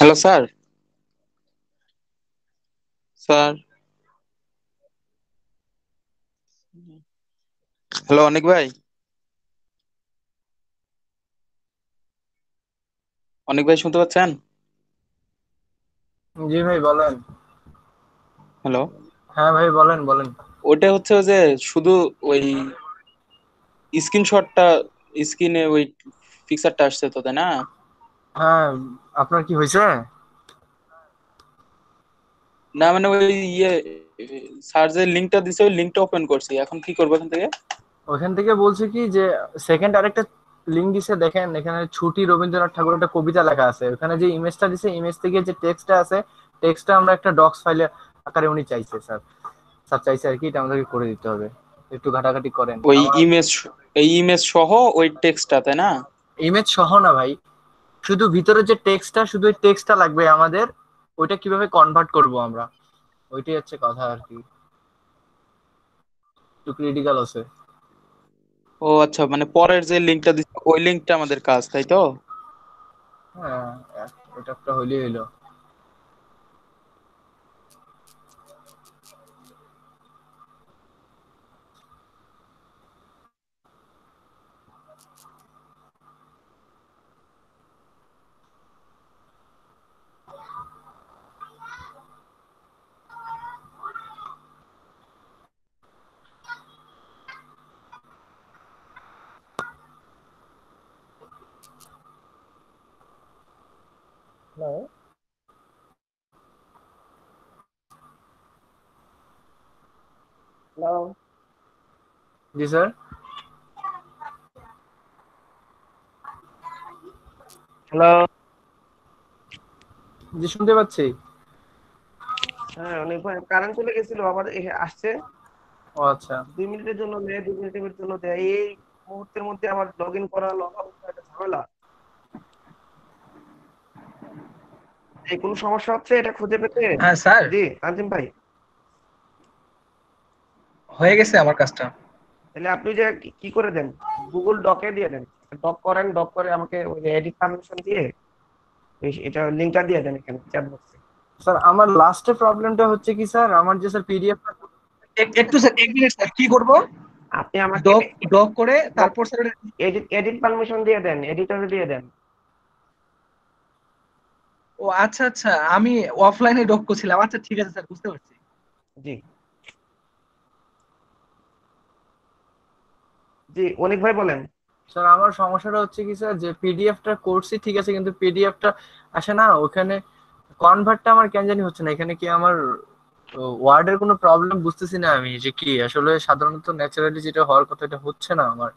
hello sir sir hello Anik ভাই অনিক ভাই শুনতে পাচ্ছেন? জি ভাই বলেন। হ্যালো হ্যাঁ ভাই বলেন বলেন। ওটা হচ্ছে যে শুধু ওই স্ক্রিনশটটা স্ক্রিনে ওই পিকচারটা আসছে তো তাই না? হ্যাঁ আপনার কি হয়েছে? না মানে ওই ইয়ে স্যার যে লিঙ্কটা দিছে ওই লিঙ্কটা ওপেন করছি। এখন কি করব এখান থেকে? ওখান থেকে বলছে কি যে সেকেন্ড আরেকটা লিঙ্ক দিছে দেখেন এখানে ছুটি রবীন্দ্রনাথ ঠাকুর একটা কবিতা লেখা আছে। ওখানে যে ইমেজটা দিছে ইমেজ থেকে যে টেক্সটটা আছে টেক্সটটা আমরা একটা ডক্স ফাইলে আকারে উনি চাইছে স্যার। স্যার চাইছে আর কি এটা আমাদেরকে করে দিতে হবে। একটু ঘাটাঘাটি করেন। ওই ইমেজ এই ইমেজ সহ ওই টেক্সটটা তাই না? ইমেজ সহ না ভাই শুধু ভিতরে যে টেক্সটটা শুধু ওই টেক্সটটা লাগবে আমাদের ওইটা কীভাবে কনভার্ট করব আমরা? ওইটাই হচ্ছে কথা আর কি। একটু ক্রিটিক্যাল আছে। ও আচ্ছা মানে পরের যে লিংকটা দিচ্ছে ওই লিংকটা আমাদের কাজ তাই তো? হ্যাঁ এটা একটা হইলেই হইল। হ্যালো জি স্যার? হ্যালো? জি শুনতে পাচ্ছি। হ্যাঁ অনেক কারেন্ট চলে গেছিল আবার আসছে। ও আচ্ছা। দুই মিনিটের জন্য নেয় দুই মিনিটের জন্য দেয়। এই মুহূর্তের মধ্যে আমার লগ ইন করা লগ আউট একটা ঝামেলা। এই কোনো সমস্যা হচ্ছে এটা খুঁজে পেতে? হ্যাঁ স্যার। জি তানজিম ভাই। হয়ে গেছে আমার কাজটা। তাহলে আপনি যে কি- করে দেন? গুগল ডকে দিয়ে দেন। ডক করেন ডক করে আমাকে ওই এডিট পারমিশন দিয়ে এই- এটা লিংকটা দিয়ে দেন এখানে চ্যাট বক্সে স্যার আমার লাস্টে প্রবলেমটা হচ্ছে কি স্যার আমার যে স্যার পিডিএফ একটু স্যার এক মিনিট স্যার কি করব? আপনি আমাকে ডক ডক করে তারপর স্যার এডিট এডিট পারমিশন দিয়ে দেন এডিটরে দিয়ে দেন। ও আচ্ছা আচ্ছা আমি অফলাইনে ডক করছিলাম। আচ্ছা ঠিক আছে স্যার বুঝতে পারছি। জি। জি অনেক ভাই বলেন। স্যার আমার সমস্যাটা হচ্ছে কি স্যার যে পিডিএফটা করছি ঠিক আছে কিন্তু পিডিএফটা আসে না ওখানে কনভার্টটা আমার কেন জানি হচ্ছে না এখানে কি আমার ওয়ার্ডের কোনো প্রবলেম বুঝতেছি না আমি যে কি আসলে সাধারণত ন্যাচারালি যেটা হওয়ার কথা এটা হচ্ছে না আমার।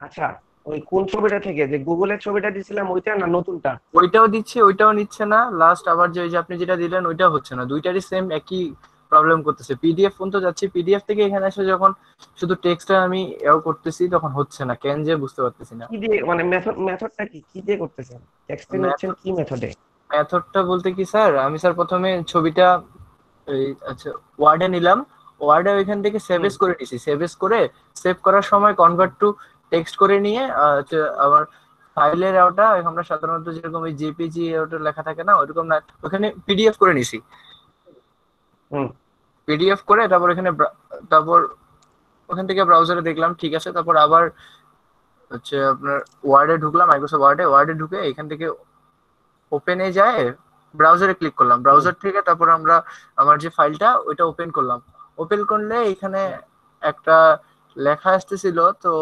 আচ্ছা ওই কোন ছবিটা থেকে? যে গুগলের ছবিটা দিছিলাম ওইটা না নতুনটা? ওইটাও দিচ্ছে ওইটাও নিচ্ছে না লাস্ট আবার যে আপনি যেটা দিলেন ওইটাও হচ্ছে না দুইটারই সেম একই প্রবলেম করতেছে। পিডিএফ ফোন তো যাচ্ছে পিডিএফ থেকে এখানে এসে যখন শুধু টেক্সটটা আমি এও করতেছি তখন হচ্ছে না। কেন যে বুঝতে পারতেছি না। কি দিয়ে মানে মেথড মেথডটা কি? কি দিয়ে করতেছেন টেক্সটে নিচ্ছেন কি মেথডে মেথডটা বলতে কি স্যার? আমি স্যার প্রথমে ছবিটা এই আচ্ছা ওয়ার্ডে নিলাম। ওয়ার্ডে ওইখান থেকে সেভ এস করে নিছি সেভ এস করে সেভ করার সময় কনভার্ট টু টেক্সট করে নিয়ে আবার ফাইলের ওটা আমরা সাধারণত যেরকম ওই জেপিজি ওটা লেখা থাকে না ওরকম না ওখানে পিডিএফ করে নিছি। পিডিএফ করে তারপর এখানে তারপর ওখান থেকে ব্রাউজারে দেখলাম ঠিক আছে তারপর আবার হচ্ছে আপনার ওয়ার্ডে ঢুকলাম মাইক্রোসফট ওয়ার্ডে ওয়ার্ডে ঢুকে এখান থেকে ওপেনে যায় ব্রাউজারে ক্লিক করলাম। ব্রাউজার থেকে তারপর আমরা আমার যে ফাইলটা ওইটা ওপেন করলাম। ওপেন করলে এখানে একটা লেখা আসতেছিল তো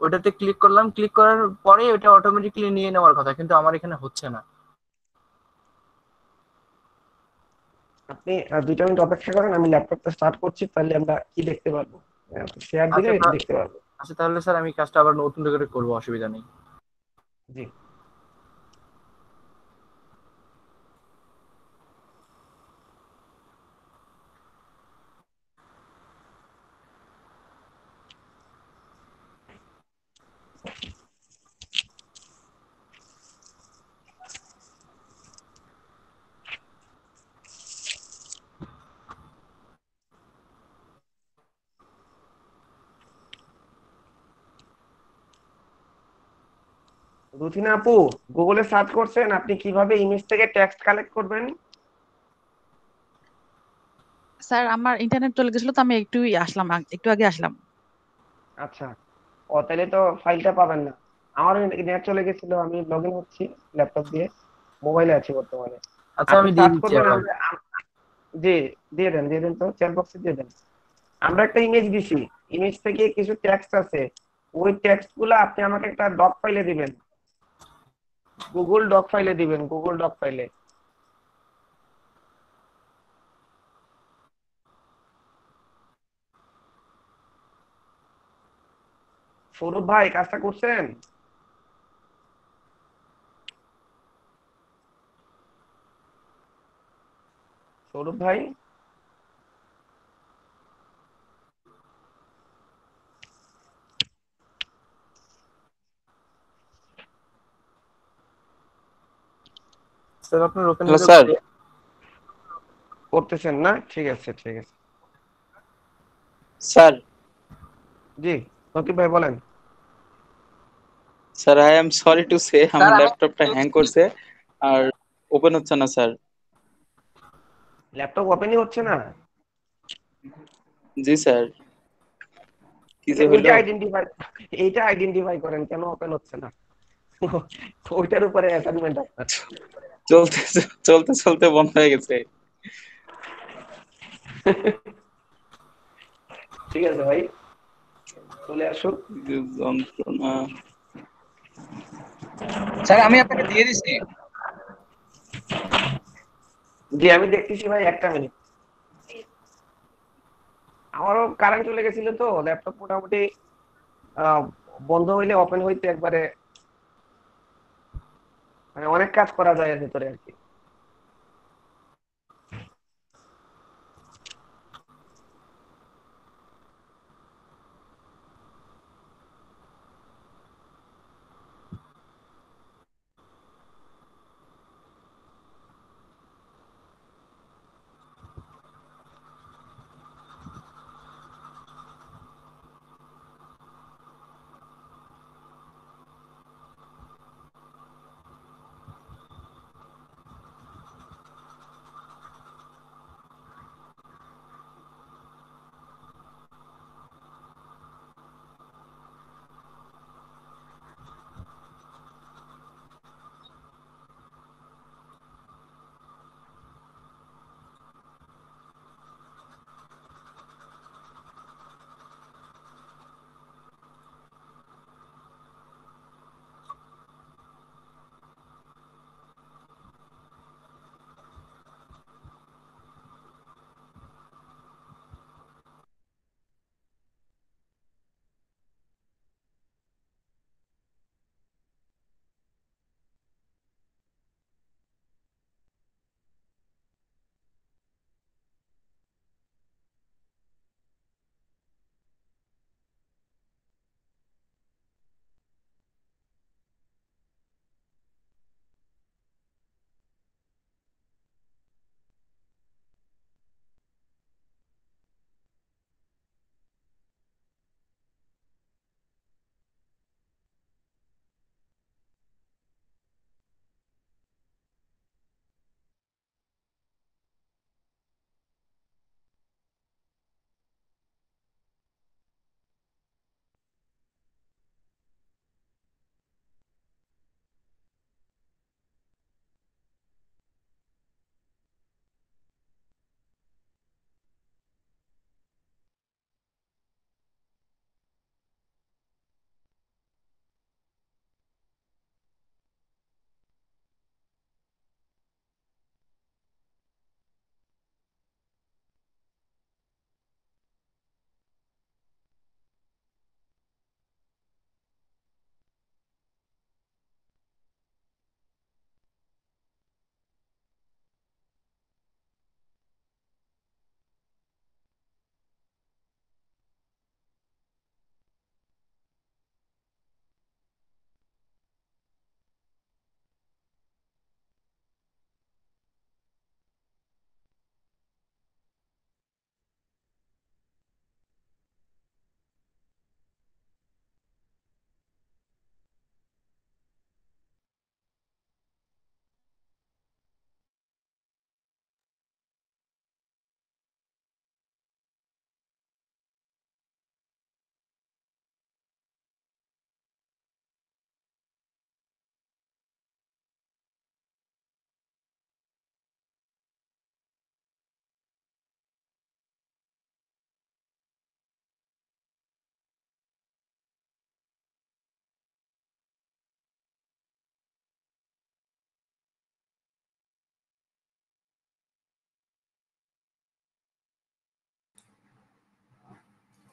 ওটাতে ক্লিক করলাম। ক্লিক করার পরে ওটা অটোমেটিক্যালি নিয়ে নেওয়ার কথা কিন্তু আমার এখানে হচ্ছে না। আপনি দুইটা মিনিট অপেক্ষা করেন আমি ল্যাপটপটা স্টার্ট করছি তাহলে আমরা কি দেখতে পারব? শেয়ার দিলে আচ্ছা, দেখতে পারব। আচ্ছা তাহলে স্যার আমি কাজটা আবার নতুন করে করব অসুবিধা নেই। জি। রুথিনা আপু গুগলে সার্চ করছেন আপনি কীভাবে ইমেজ থেকে টেক্সট কালেক্ট করবেন? স্যার আমার ইন্টারনেট চলে গেছিল তো আমি একটু আসলাম একটু আগে আসলাম। আচ্ছা। ও তাহলে তো ফাইলটা পাবেন না। আমার নেট চলে গেছিল আমি লগ ইন হচ্ছি ল্যাপটপ দিয়ে। মোবাইলে আছি বর্তমানে। আচ্ছা আমি জি দিয়ে দেন দিয়ে দেন তো চ্যাট বক্সে দিয়ে দেন। আমরা একটা ইমেজ দিছি। ইমেজ থেকে কিছু টেক্সট আছে। ওই টেক্সটগুলো আপনি আমাকে একটা ডক ফাইলে দিবেন। গুগল ডক ফাইলে দিবেন গুগল ডক ফাইলে সৌরভ ভাই কাজটা করছেন? সৌরভ ভাই? স্যার আপনার হ্যালো স্যার। করতেছেন না? ঠিক আছে ঠিক আছে। স্যার। জি নকিব ভাই বলেন। Sir I am sorry to say আমার ল্যাপটপটা হ্যাং করছে। আর ওপেন হচ্ছে না স্যার। ল্যাপটপ ওপেনই হচ্ছে না? জি স্যার। কি যে হলো? আইডেন্টিফাই এইটা আইডেন্টিফাই করেন কেন ওপেন হচ্ছে না? ওইটার উপরে অ্যাসাইনমেন্ট আপনার চলতে চলতে চলতে বন্ধ হয়ে গেছে। ঠিক আছে ভাই চলে আসুন যে যন্ত্রণা। স্যার আমি আপনাকে দিয়ে দিচ্ছি। জি আমি দেখতেছি ভাই একটা মিনিট। আমারও কারেন্ট চলে গেছিল তো ল্যাপটপ মোটামুটি আহ, বন্ধ হইলে ওপেন হইতে একবারে মানে অনেক কাজ করা যায় এর ভিতরে আর কি।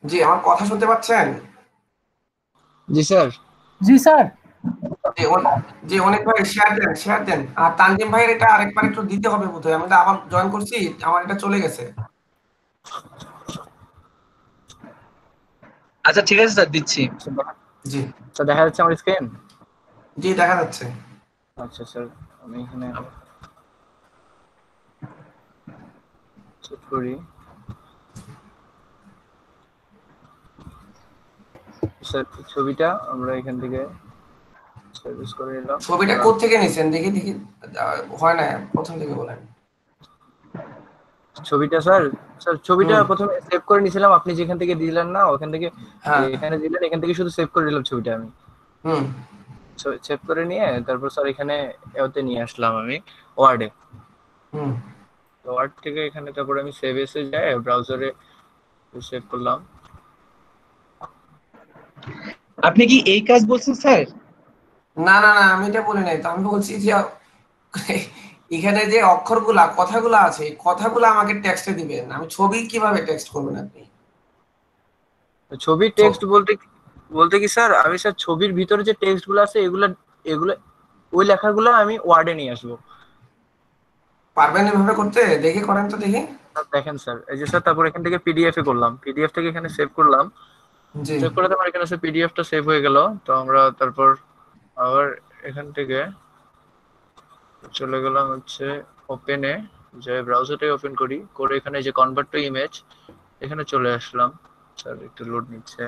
জি আমার কথা শুনতে পাচ্ছেন? জি স্যার। জি স্যার। জি অনেক ভাই শেয়ার দেন শেয়ার দেন। আর তানজিম ভাইয়ের এটা আরেকবার একটু দিতে হবে বোধহয়। আমি তো আবার জয়েন করছি আমার এটা চলে গেছে। আচ্ছা ঠিক আছে স্যার দিচ্ছি। জি। স্যার দেখা যাচ্ছে আমার স্ক্রিন জি দেখা যাচ্ছে। আচ্ছা স্যার আমি এখানে চেক করি। ছবিটা আমরা এখান থেকে সার্ভিস করে নিলাম ছবিটা কোথেকে নিছেন? দেখি দেখি। হয় না প্রথম থেকে বলেন। ছবিটা স্যার স্যার ছবিটা প্রথমে সেভ করে নিয়েছিলাম আপনি যেখান থেকে দিলেন না ওখান থেকে হ্যাঁ। এখানে দিলেন এখান থেকে শুধু সেভ করে দিলাম ছবিটা আমি। হুম। সেভ করে নিয়ে তারপর স্যার এখানে এতে নিয়ে আসলাম আমি ওয়ার্ডে হুম। ওয়ার্ড থেকে এখানে তারপর আমি সেভ এসে যাই ব্রাউজারে সেভ করলাম। আপনি কি এই কাজ বলছেন স্যার? না না না আমি এটা বলি নাই। তো আমি বলছি যে এখানে যে অক্ষরগুলা কথাগুলা আছে কথাগুলো আমাকে টেক্সটে দিবেন। আমি ছবি কীভাবে টেক্সট করবেন আপনি? ছবি টেক্সট বলতে বলতে কি স্যার আমি স্যার ছবির ভিতরে যে টেক্সটগুলো আছে এগুলো এগুলো ওই লেখাগুলো আমি ওয়ার্ডে নিয়ে আসব। পারবেন এভাবে করতে? দেখে করেন তো দেখি। দেখেন স্যার। এই যে স্যার তারপর এখান থেকে পিডিএফ এ করলাম। পিডিএফ থেকে এখানে সেভ করলাম। সেভ করে তারপর এখানে পিডিএফটা সেভ হয়ে গেল। তো আমরা তারপর আবার এখান থেকে চলে গেলাম হচ্ছে ওপেনে যে ব্রাউজারটাই ওপেন করি, করে এখানে যে কনভার্ট টু ইমেজ এখানে চলে আসলাম। স্যার একটু লোড নিচ্ছে।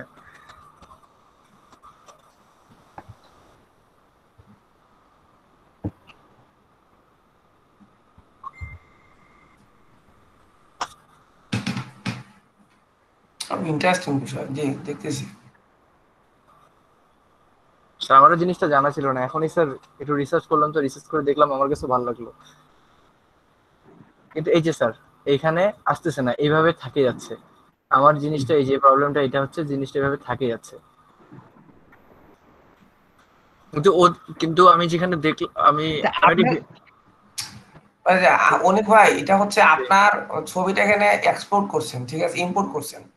ইন্টারেস্টিং বিষয় জি দেখতেছি। স্যার আমারও জিনিসটা জানা ছিল না। এখনই স্যার একটু রিসার্চ করলাম তো রিসার্চ করে দেখলাম আমার কাছে ভালো লাগল। কিন্তু এই যে স্যার এইখানে আসতেছে না এইভাবে থাকে যাচ্ছে। আমার জিনিসটা এই যে প্রবলেমটা এটা হচ্ছে জিনিসটা এইভাবে থাকে যাচ্ছে। কিন্তু ও কিন্তু আমি যেখানে দেখলাম আমি আমি আপনার- ওই যে, আ- অনিক ভাই এটা হচ্ছে আপনার ছবিটা এখানে এক্সপোর্ট করছেন ঠিক আছে? ইম্পোর্ট করছেন।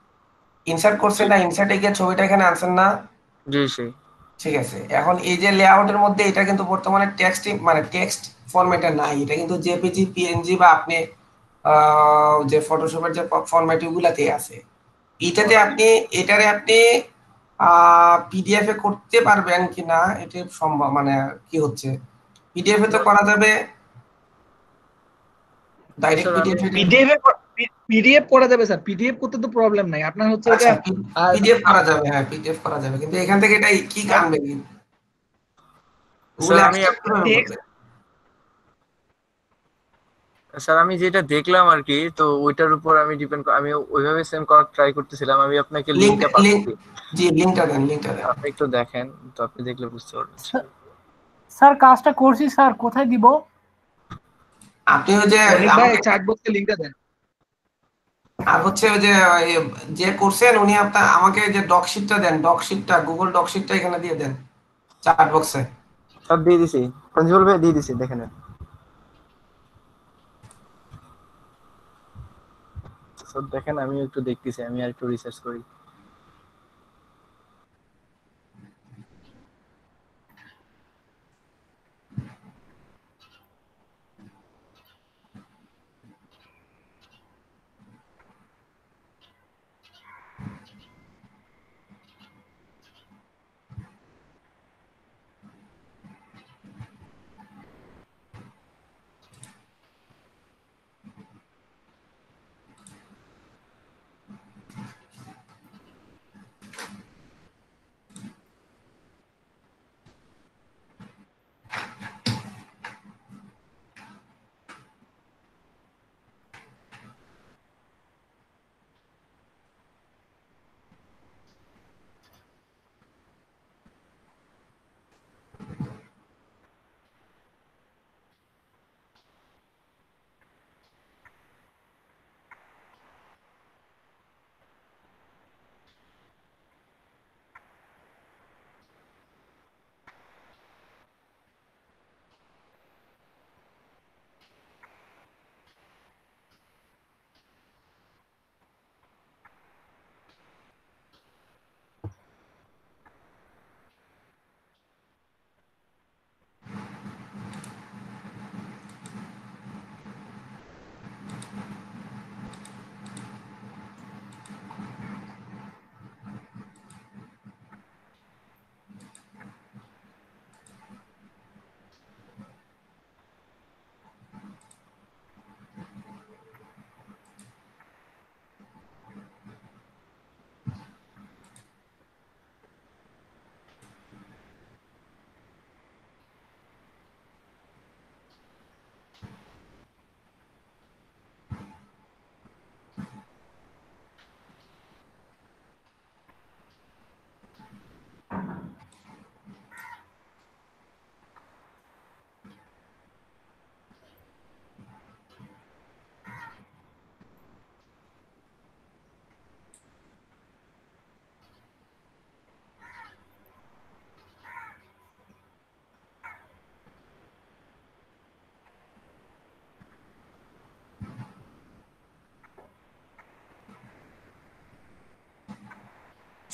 ইনসার্ট করছেন না ইনসার্টে গিয়ে ছবিটা এখানে আনছেন না। জি সেই ঠিক আছে এখন এই যে লেআউটের মধ্যে এটা কিন্তু বর্তমানে টেক্সট মানে টেক্সট ফরম্যাটে নাই। এটা কিন্তু জেপিজি পিএনজি বা আপনি যে ফটোশপের যে ফরম্যাট গুলাতে আছে। এটাতে আপনি এটারে আপনি পিডিএফ এ করতে পারবেন কিনা এটা সম্ভব মানে কি হচ্ছে? পিডিএফ এ তো করা যাবে ডাইরেক্ট স্যার, আমি পিডিএফ পিডিএফ পিডিএফ করা যাবে স্যার। পিডিএফ করতে তো প্রবলেম নাই। আপনার হচ্ছে আচ্ছা এটা পিডিএফ করা যাবে হ্যাঁ পিডিএফ করা যাবে। কিন্তু এখান থেকে এটা কি কানবে আমি accept কীভাবে text- করবে? স্যার আমি যেটা দেখলাম আর কি তো ওইটার উপর আমি ডিপেন্ড আমি ওইভাবে সেম করার ট্রাই করতেছিলাম। আমি আপনাকে লিংকটা পাঠাচ্ছি জি লিংকটা দেন লিংকটা দেন। আপনি একটু দেখেন তো আপনি দেখলে বুঝতে পারবেন। স্যার কাজটা করছি স্যার কোথায় দিব? আপনি ওই যে চ্যাট বক্সে লিংকটা দেন। আর হচ্ছে ওই যে যে করছেন উনি আপনার আমাকে যে ডক শিটটা দেন ডক শিটটা গুগল ডক শিটটা এখানে দিয়ে দেন চ্যাট বক্সে সব দিয়ে দিছি। প্রিন্সিপাল ভাই দিয়ে দিছি দেখেন। দেখেন আমি একটু দেখতেছি আমি আর একটু রিসার্চ করি।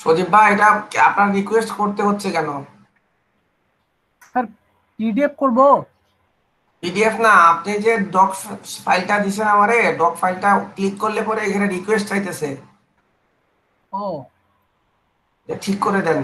সজীব ভাই এটা আপনার রিকোয়েস্ট করতে হচ্ছে কেন? স্যার পিডিএফ করব? পিডিএফ না আপনি যে ডক ফাইলটা দিছেন আমারে ডক ফাইলটা ক্লিক করলে পরে এখানে রিকোয়েস্ট চাইতেছে। ও। ঠিক করে দেন।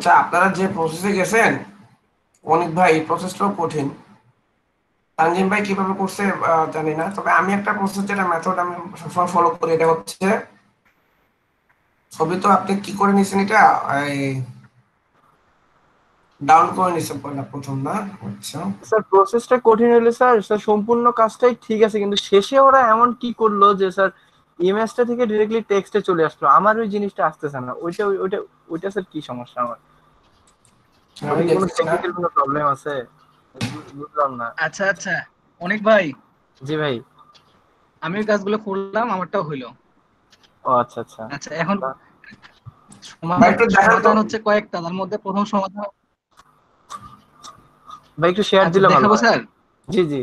আচ্ছা আপনারা যে প্রসেসে গেছেন, অনেক ভাই প্রসেসটাও কঠিন। তানজিম ভাই কীভাবে করছে জানি না। তবে আমি একটা প্রসেস যেটা মেথড আমি সবসময় ফলো করি, এটা হচ্ছে ছবি তো আপনি কি করে নিছেন এটা? ডাউন করে নিছেন পয়লা প্রথম, না? আচ্ছা। স্যার প্রসেসটা কঠিন হলে স্যার স্যার, সম্পূর্ণ কাজটাই ঠিক আছে, কিন্তু শেষে ওরা এমন কি করল যে, স্যার ইমেজটা থেকে ডিরেক্টলি টেক্সটে চলে আসলো। আমার ওই জিনিসটা আসতেছে না। ওইটা ওইটা ওইটা, স্যার, কি সমস্যা আমার আমি ওই কোনো দেখতেছি না। টেকনিক্যাল কোনো প্রবলেম আছে। বুঝলাম না। আচ্ছা আচ্ছা। অনেক ভাই। জি ভাই। আমি কাজগুলো করলাম আমারটাও হইল। ও আচ্ছা আচ্ছা। আচ্ছা এখন ভাই, একটু দেখান তো। সমাধান হচ্ছে কয়েকটা তার মধ্যে প্রথম সমাধান ভাই একটু শেয়ার আচ্ছা, দিলে ভালো দেখাবো স্যার? জি জি।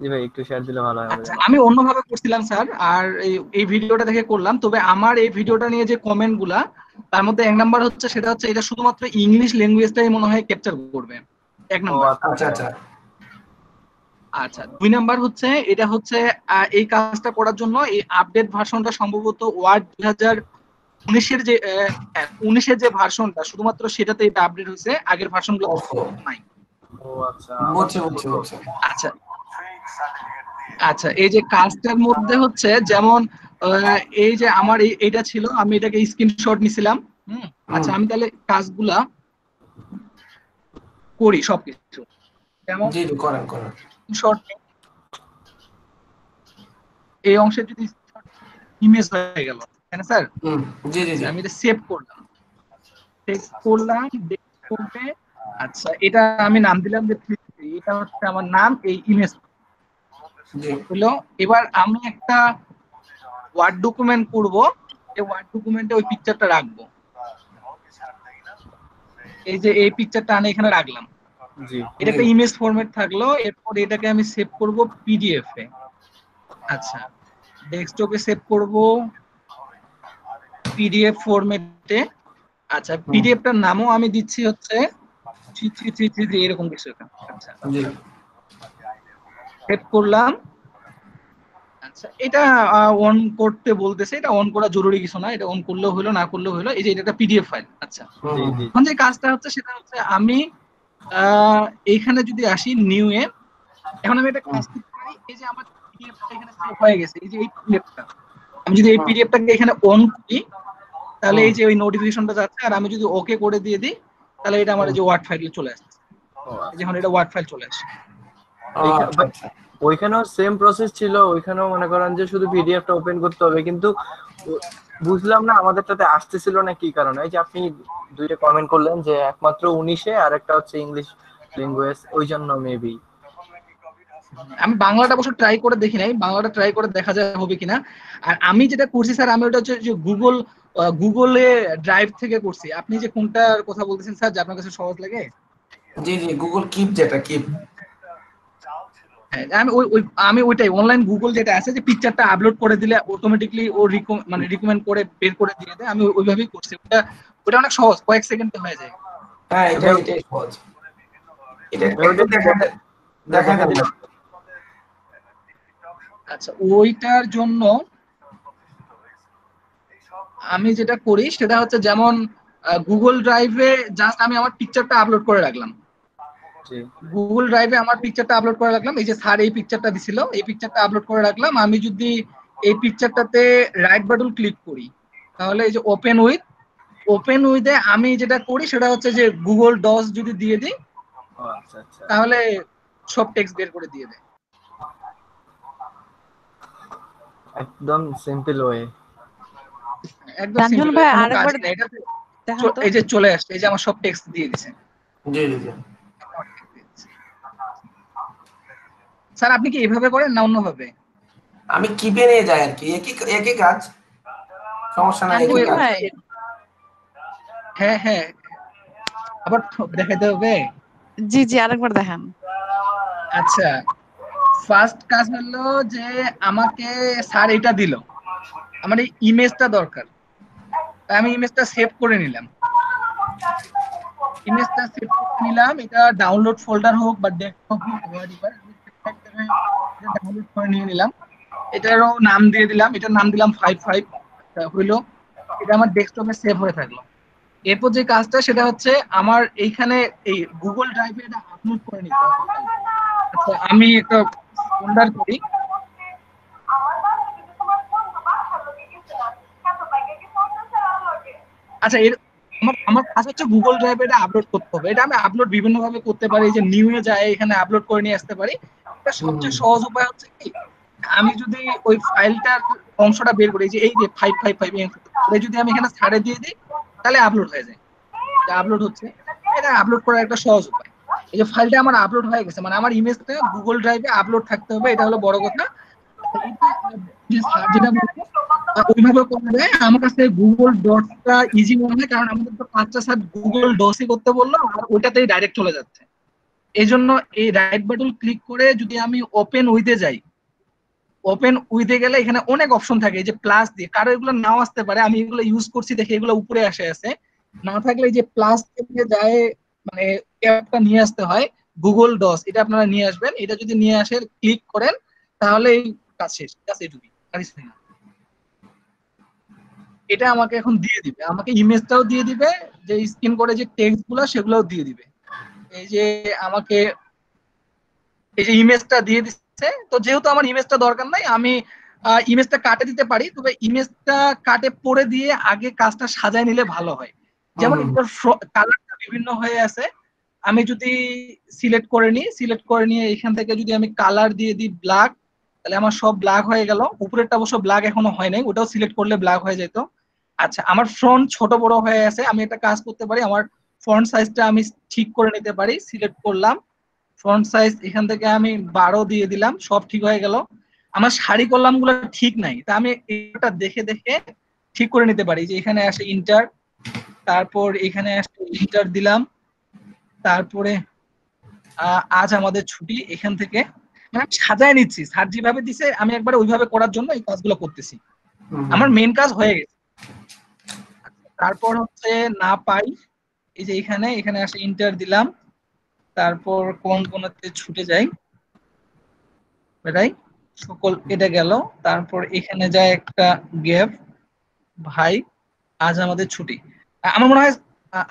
জি ভাই একটু শেয়ার দিলে ভালো হয় আচ্ছা আমি অন্যভাবে করছিলাম স্যার আর এই ভিডিওটা দেখে করলাম। তবে আমার এই ভিডিওটা নিয়ে যে কমেন্টগুলা তার মধ্যে এক নাম্বার হচ্ছে সেটা হচ্ছে এটা শুধুমাত্র ইংলিশ ল্যাঙ্গুয়েজটাই মনে হয় ক্যাপচার করবে। এক নাম্বার আচ্ছা আচ্ছা। আচ্ছা দুই নাম্বার হচ্ছে এটা হচ্ছে আহ, এই কাজটা করার জন্য এই আপডেট ভার্সনটা সম্ভবত ওয়ার্ড দুই হাজার উনিশের যে উনিশের যে ভার্সনটা শুধুমাত্র সেটাতে এটা আপডেট হয়েছে আগের ভার্সনগুলো নাই। আচ্ছা। আচ্ছা আচ্ছা এই যে কাজটার মধ্যে হচ্ছে যেমন এই যে আমার এইটা ছিল আমি এটাকে স্ক্রিনশট নিছিলাম আচ্ছা আমি তাহলে কাজগুলা করি সবকিছু। যেমন জি করেন করেন। শর্ট এই অংশে যদি ইমেজ হয়ে গেল তাই না স্যার? জি জি জি। আমি এটা সেভ করলাম। সেভ করলাম করবে আচ্ছা এটা আমি নাম দিলাম যে এটা হচ্ছে আমার নাম এই ইমেজ হলো এবার আমি একটা ওয়ার্ড ডকুমেন্ট করব এই ওয়ার্ড ডকুমেন্টে ওই পিকচারটা রাখব। এই যে এই পিকচারটা আমি এখানে রাখলাম। এটা একটা ইমেজ ফরম্যাট থাকল এরপর এটাকে আমি সেভ করব পিডিএফ এ। আচ্ছা ডেস্কটপে সেভ করব পিডিএফ ফরম্যাটে আচ্ছা পিডিএফটার নামও আমি দিচ্ছি হচ্ছে থ্রি থ্রি থ্রি থ্রি এরকম কিছু একটা। আচ্ছা। সেভ করলাম। আচ্ছা এটা অন করতে বলতেছে এটা অন করা জরুরি কিছু না এটা অন করলেও হলো না করলেও হলো এই যে এটা একটা পিডিএফ ফাইল আচ্ছা। এখন যে কাজটা হচ্ছে সেটা হচ্ছে আমি আহ, এইখানে যদি আসি নিউ এ এখন আমি একটা কাজ করতে পারি এই যে আমার পিডিএফটা এখানে সেভ হয়ে গেছে এই যে এই পিডিএফটা আমি যদি এই পিডিএফটাকে এখানে অন করি তাহলে এই যে ওই নোটিফিকেশনটা যাচ্ছে আর আমি যদি ওকে করে দিয়ে দিই তাহলে এটা আমার যে ওয়ার্ড ফাইলে চলে আসছে। এই যে এখন এটা ওয়ার্ড ফাইল চলে আসে এইখা- ওইখানেও সেম প্রসেস ছিল ওইখানেও মনে করেন যে শুধু পিডিএফটা ওপেন করতে হবে কিন্তু বুঝলাম না আমাদেরটাতে আসতেছিল না কি কারণে। এই যে আপনি দুইটা কমেন্ট করলেন যে একমাত্র উনিশে আর একটা হচ্ছে ইংলিশ ল্যাঙ্গুয়েজ ওই জন্য মেবি আমি বাংলাটা অবশ্য ট্রাই করে দেখি নাই বাংলাটা ট্রাই করে দেখা যায় হবে কিনা। আর আমি যেটা করছি স্যার আমি ওটা হচ্ছে যে গুগল গুগলে ড্রাইভ থেকে করছি। আপনি যে কোনটার কথা বলতেছেন স্যার যে আপনার কাছে সহজ লাগে? জি জি গুগল কিপ যেটা কিপ আমি ওই আমি ওইটাই অনলাইন গুগল যেটা আছে যে পিকচারটা আপলোড করে দিলে অটোমেটিকলি ও মানে রিকমেন্ড করে বের করে দিয়ে দেয়। আমি ওইভাবেই করছি। ওটা ওটা অনেক সহজ কয়েক সেকেন্ডে হয়ে যায়। হ্যাঁ এটা এটাই সহজ। এটা দেখা। আচ্ছা ওইটার জন্য আমি যেটা করি সেটা হচ্ছে যেমন গুগল ড্রাইভে জাস্ট আমি আমার পিকচারটা আপলোড করে রাখলাম। গুগল ড্রাইভে আমার পিকচারটা আপলোড করে রাখলাম। এই যে স্যার এই পিকচারটা দিছিল এই পিকচারটা আপলোড করে রাখলাম। আমি যদি এই পিকচারটাতে রাইট বাটন ক্লিক করি তাহলে এই যে ওপেন উইথ ওপেন উইথে আমি যেটা করি সেটা হচ্ছে যে গুগল ডস যদি দিয়ে দিই আচ্ছা আচ্ছা। তাহলে সব টেক্সট বের করে দিয়ে দেয়। একদম সিম্পল ওয়ে একদম simple, ভাই, আরেকবার এই যে চলে আসছে এই যে আমার সব টেক্সট দিয়ে দিছে। জি জি জি স্যার আপনি কি এভাবে করেন না অন্যভাবে? আমি কিপে নিয়ে যাই আর কি? একই একই কাজ। সমস্যা নাই একই কাজ। হ্যাঁ হ্যাঁ। আবার দেখাতে হবে? জি জি আরেকবার দেখান। আচ্ছা। ফার্স্ট কাজ হলো যে আমাকে স্যার এটা দিল। আমার এই ইমেজটা দরকার। তাই আমি ইমেজটা সেভ করে নিলাম। ইমেজটা সেভ করে নিলাম। এটা ডাউনলোড ফোল্ডার হোক বা ডেস্কটপ হোক হোয়াটএভার ডাউনলোড করে নিয়ে নিলাম। এটারও নাম দিয়ে দিলাম। এটার নাম দিলাম ফাইভ ফাইভ হইল, এটা আমার ডেস্কটপে সেভ হয়ে থাকল। এরপর যে কাজটা, সেটা হচ্ছে আমার এইখানে এই গুগল ড্রাইভে এটা আপলোড করে নিতে আচ্ছা আমি একটা করি। আচ্ছা এর আমার আমার কাজ হচ্ছে গুগল ড্রাইভে এটা আপলোড করতে হবে। এটা আমি আপলোড বিভিন্ন ভাবে করতে পারি। যে নিউ এ যায়, এখানে আপলোড করে নিয়ে আসতে পারি। এটা সবচেয়ে সহজ উপায় হচ্ছে কি আমি যদি ওই ফাইলটার অংশটা বের করি যে এই যে ফাইভ ফাইভ ফাইভ যদি আমি এখানে ছাড়ে দিয়ে দিই তাহলে আপলোড হয়ে যায়। এটা আপলোড হচ্ছে। এটা আপলোড করার একটা সহজ উপায়। এই যে ফাইলটা আমার আপলোড হয়ে গেছে মানে আমার ইমেজটা গুগল ড্রাইভে আপলোড থাকতে হবে এটা হলো বড় কথা। যেটা ওইভাবে করা যায়। আমার কাছে গুগল ডটটা ইজি মনে হয় কারণ আমাদের তো কাজটা স্যার গুগল ডসই করতে বলল আর ওইটাতেই ডাইরেক্ট চলে যাচ্ছে। এই জন্য এই রাইট বাটন ক্লিক করে যদি আমি ওপেন উইথে যাই ওপেন উইথে গেলে এখানে অনেক অপশন থাকে যে প্লাস দিয়ে, কারও এগুলো নাও আসতে পারে, আমি এগুলো ইউজ করছি, দেখে এগুলো উপরে আসে আছে না থাকলে যে প্লাস থেকে যায় মানে অ্যাপটা নিয়ে আসতে হয় গুগল ডস এটা আপনারা নিয়ে আসবেন, এটা যদি নিয়ে আসেন ক্লিক করেন, তাহলে এই কাজ শেষ কাজ এটুকুই আর কিছুই না। এটা আমাকে এখন দিয়ে দিবে, আমাকে ইমেজটাও দিয়ে দিবে, যে স্ক্রিন করে যে টেক্সটগুলো, সেগুলোও দিয়ে দিবে এই যে আমাকে এই যে ইমেজটা দিয়ে দিচ্ছে তো যেহেতু আমার ইমেজটা দরকার নাই আমি ইমেজটা কাটে দিতে পারি তবে ইমেজটা কাটে পরে দিয়ে আগে কাজটা সাজায় নিলে ভালো হয়। যেমন কালারটা বিভিন্ন হয়ে আছে। আমি যদি সিলেক্ট করে নিই সিলেক্ট করে নিয়ে এখান থেকে যদি আমি কালার দিয়ে দিই ব্ল্যাক তাহলে আমার সব ব্ল্যাক হয়ে গেল। উপরেরটা অবশ্য ব্ল্যাক এখনও হয় নাই ওটাও সিলেক্ট করলে ব্ল্যাক হয়ে যেত আচ্ছা আমার ফ্রন্ট ছোট বড় হয়ে আছে আমি একটা কাজ করতে পারি আমার ফ্রন্ট সাইজটা আমি ঠিক করে নিতে পারি সিলেক্ট করলাম। ফ্রন্ট সাইজ এখান থেকে আমি বারো দিয়ে দিলাম সব ঠিক হয়ে গেল। আমার শাড়ি কলামগুলো ঠিক নাই তা আমি এটা দেখে দেখে ঠিক করে নিতে পারি। যে এখানে আসে ইন্টার তারপর এখানে আসে ইন্টার দিলাম তারপরে আজ আমাদের ছুটি এখান থেকে মানে সাজায় নিচ্ছি। স্যার যেভাবে দিছে আমি একবার ওইভাবে করার জন্য এই কাজগুলো করতেছি। আমার মেন কাজ হয়ে গেছে। তারপর হচ্ছে না পাই এই যে এখানে এখানে আসে ইন্টার দিলাম, তারপর কোন কোনতে ছুটে যাই। বেটাই, সকল এটা গেল, তারপর এখানে যায় একটা গ্যাপ ভাই, আজ আমাদের ছুটি। আমার মনে হয়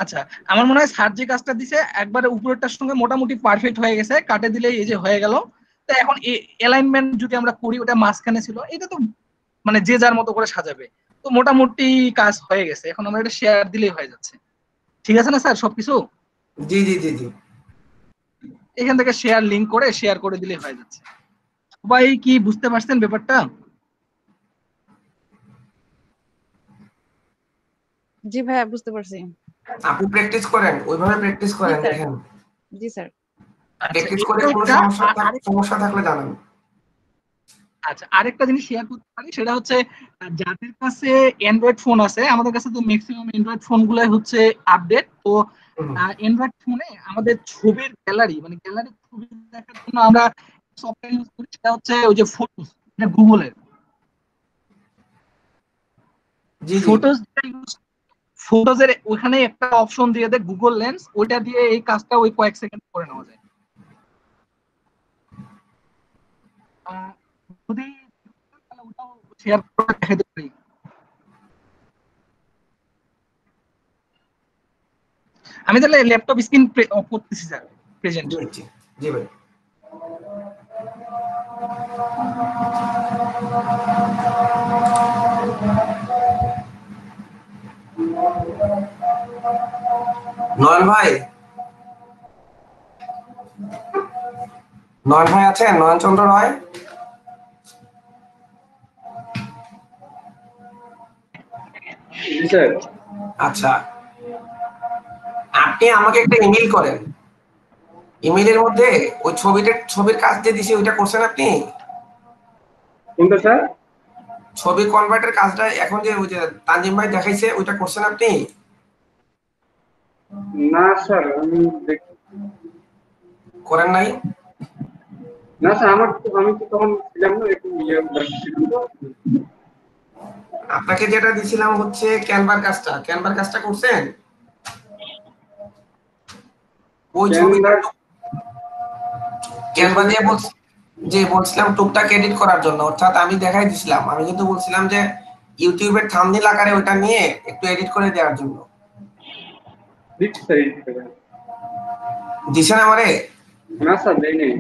আচ্ছা আমার মনে হয় স্যার যে কাজটা দিছে, একবারে উপরেরটার সঙ্গে মোটামুটি পারফেক্ট হয়ে গেছে, কাটে দিলে এই যে হয়ে গেল। তো এখন অ্যালাইনমেন্ট যদি আমরা করি, ওটা মাঝখানে ছিল, এটা তো মানে যে যার মতো করে সাজাবে। তো মোটামুটি কাজ হয়ে গেছে, এখন আমরা এটা শেয়ার দিলেই হয়ে যাচ্ছে। ঠিক আছে না স্যার? সবকিছু? জি জি জি জি। এখান থেকে শেয়ার লিংক করে শেয়ার করে দিলে হয়ে যাচ্ছে। সবাই কি বুঝতে পারছেন ব্যাপারটা? জি ভাইয়া বুঝতে পারছি। আপনি প্র্যাকটিস করেন ওইভাবে প্র্যাকটিস করেন জি, স্যার। দেখেন। জি স্যার। প্র্যাকটিস করে কোনো সমস্যা সমস্যা থাকলে জানান আচ্ছা আরেকটা জিনিস শেয়ার করতে পারি সেটা হচ্ছে যাদের কাছে অ্যান্ড্রয়েড ফোন আছে আমাদের কাছে তো ম্যাক্সিমাম অ্যান্ড্রয়েড ফোন গুলাই হচ্ছে আপডেট তো অ্যান্ড্রয়েড ফোনে আমাদের ছবির গ্যালারি মানে গ্যালারি ছবি দেখার জন্য আমরা সফটওয়্যার ইউজ করি সেটা হচ্ছে ওই যে ফটোস এটা গুগলের ফটোস এর ওখানে একটা অপশন দিয়ে দেয় গুগল লেন্স ওইটা দিয়ে এই কাজটা ওই কয়েক সেকেন্ড করে নেওয়া যায়। যদি ওটাও শেয়ার করে দেখাতে পারি। আমি তাহলে ল্যাপটপ স্ক্রিন করতেছি স্যার প্রেজেন্ট জি ভাই। নয়ন ভাই? নয়ন ভাই আছেন? নয়ন চন্দ্র রয় আচ্ছা। আপনি আমাকে একটা ইমেল করেন। ইমেলের মধ্যে ওই ছবিটা ছবির কাজ যে দিছি ওইটা করছেন আপনি? কোনটা স্যার? ছবি কনভার্টের কাজটা এখন যে ওই যে তানজিম ভাই দেখাইছে ওইটা করছেন আপনি? না স্যার আমি করেন নাই? না স্যার আমার আমি তো তখন ছিলাম না একটু ইয়ে ছিলাম তো। আপনাকে যেটা দিছিলাম হচ্ছে ক্যানভার কাজটা। ক্যানভার কাজটা করছেন? ওই ছবিটা ক্যানভা দিয়ে বলছি যে বলছিলাম টুকটাক এডিট করার জন্য অর্থাৎ আমি দেখাই দিছিলাম। আমি কিন্তু বলছিলাম যে ইউটিউবের থাম্বনেল আকারে ওটা নিয়ে একটু এডিট করে দেওয়ার জন্য। দিছেন আমারে? না স্যার দেই নাই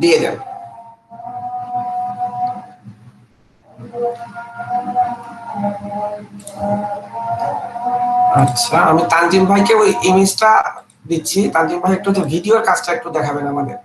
দিয়ে দেন। আচ্ছা। আমি তানজিম ভাইকে ওই ইমেজটা দিচ্ছি। তানজিম ভাই একটু যে ভিডিওর কাজটা একটু দেখাবেন আমাদের।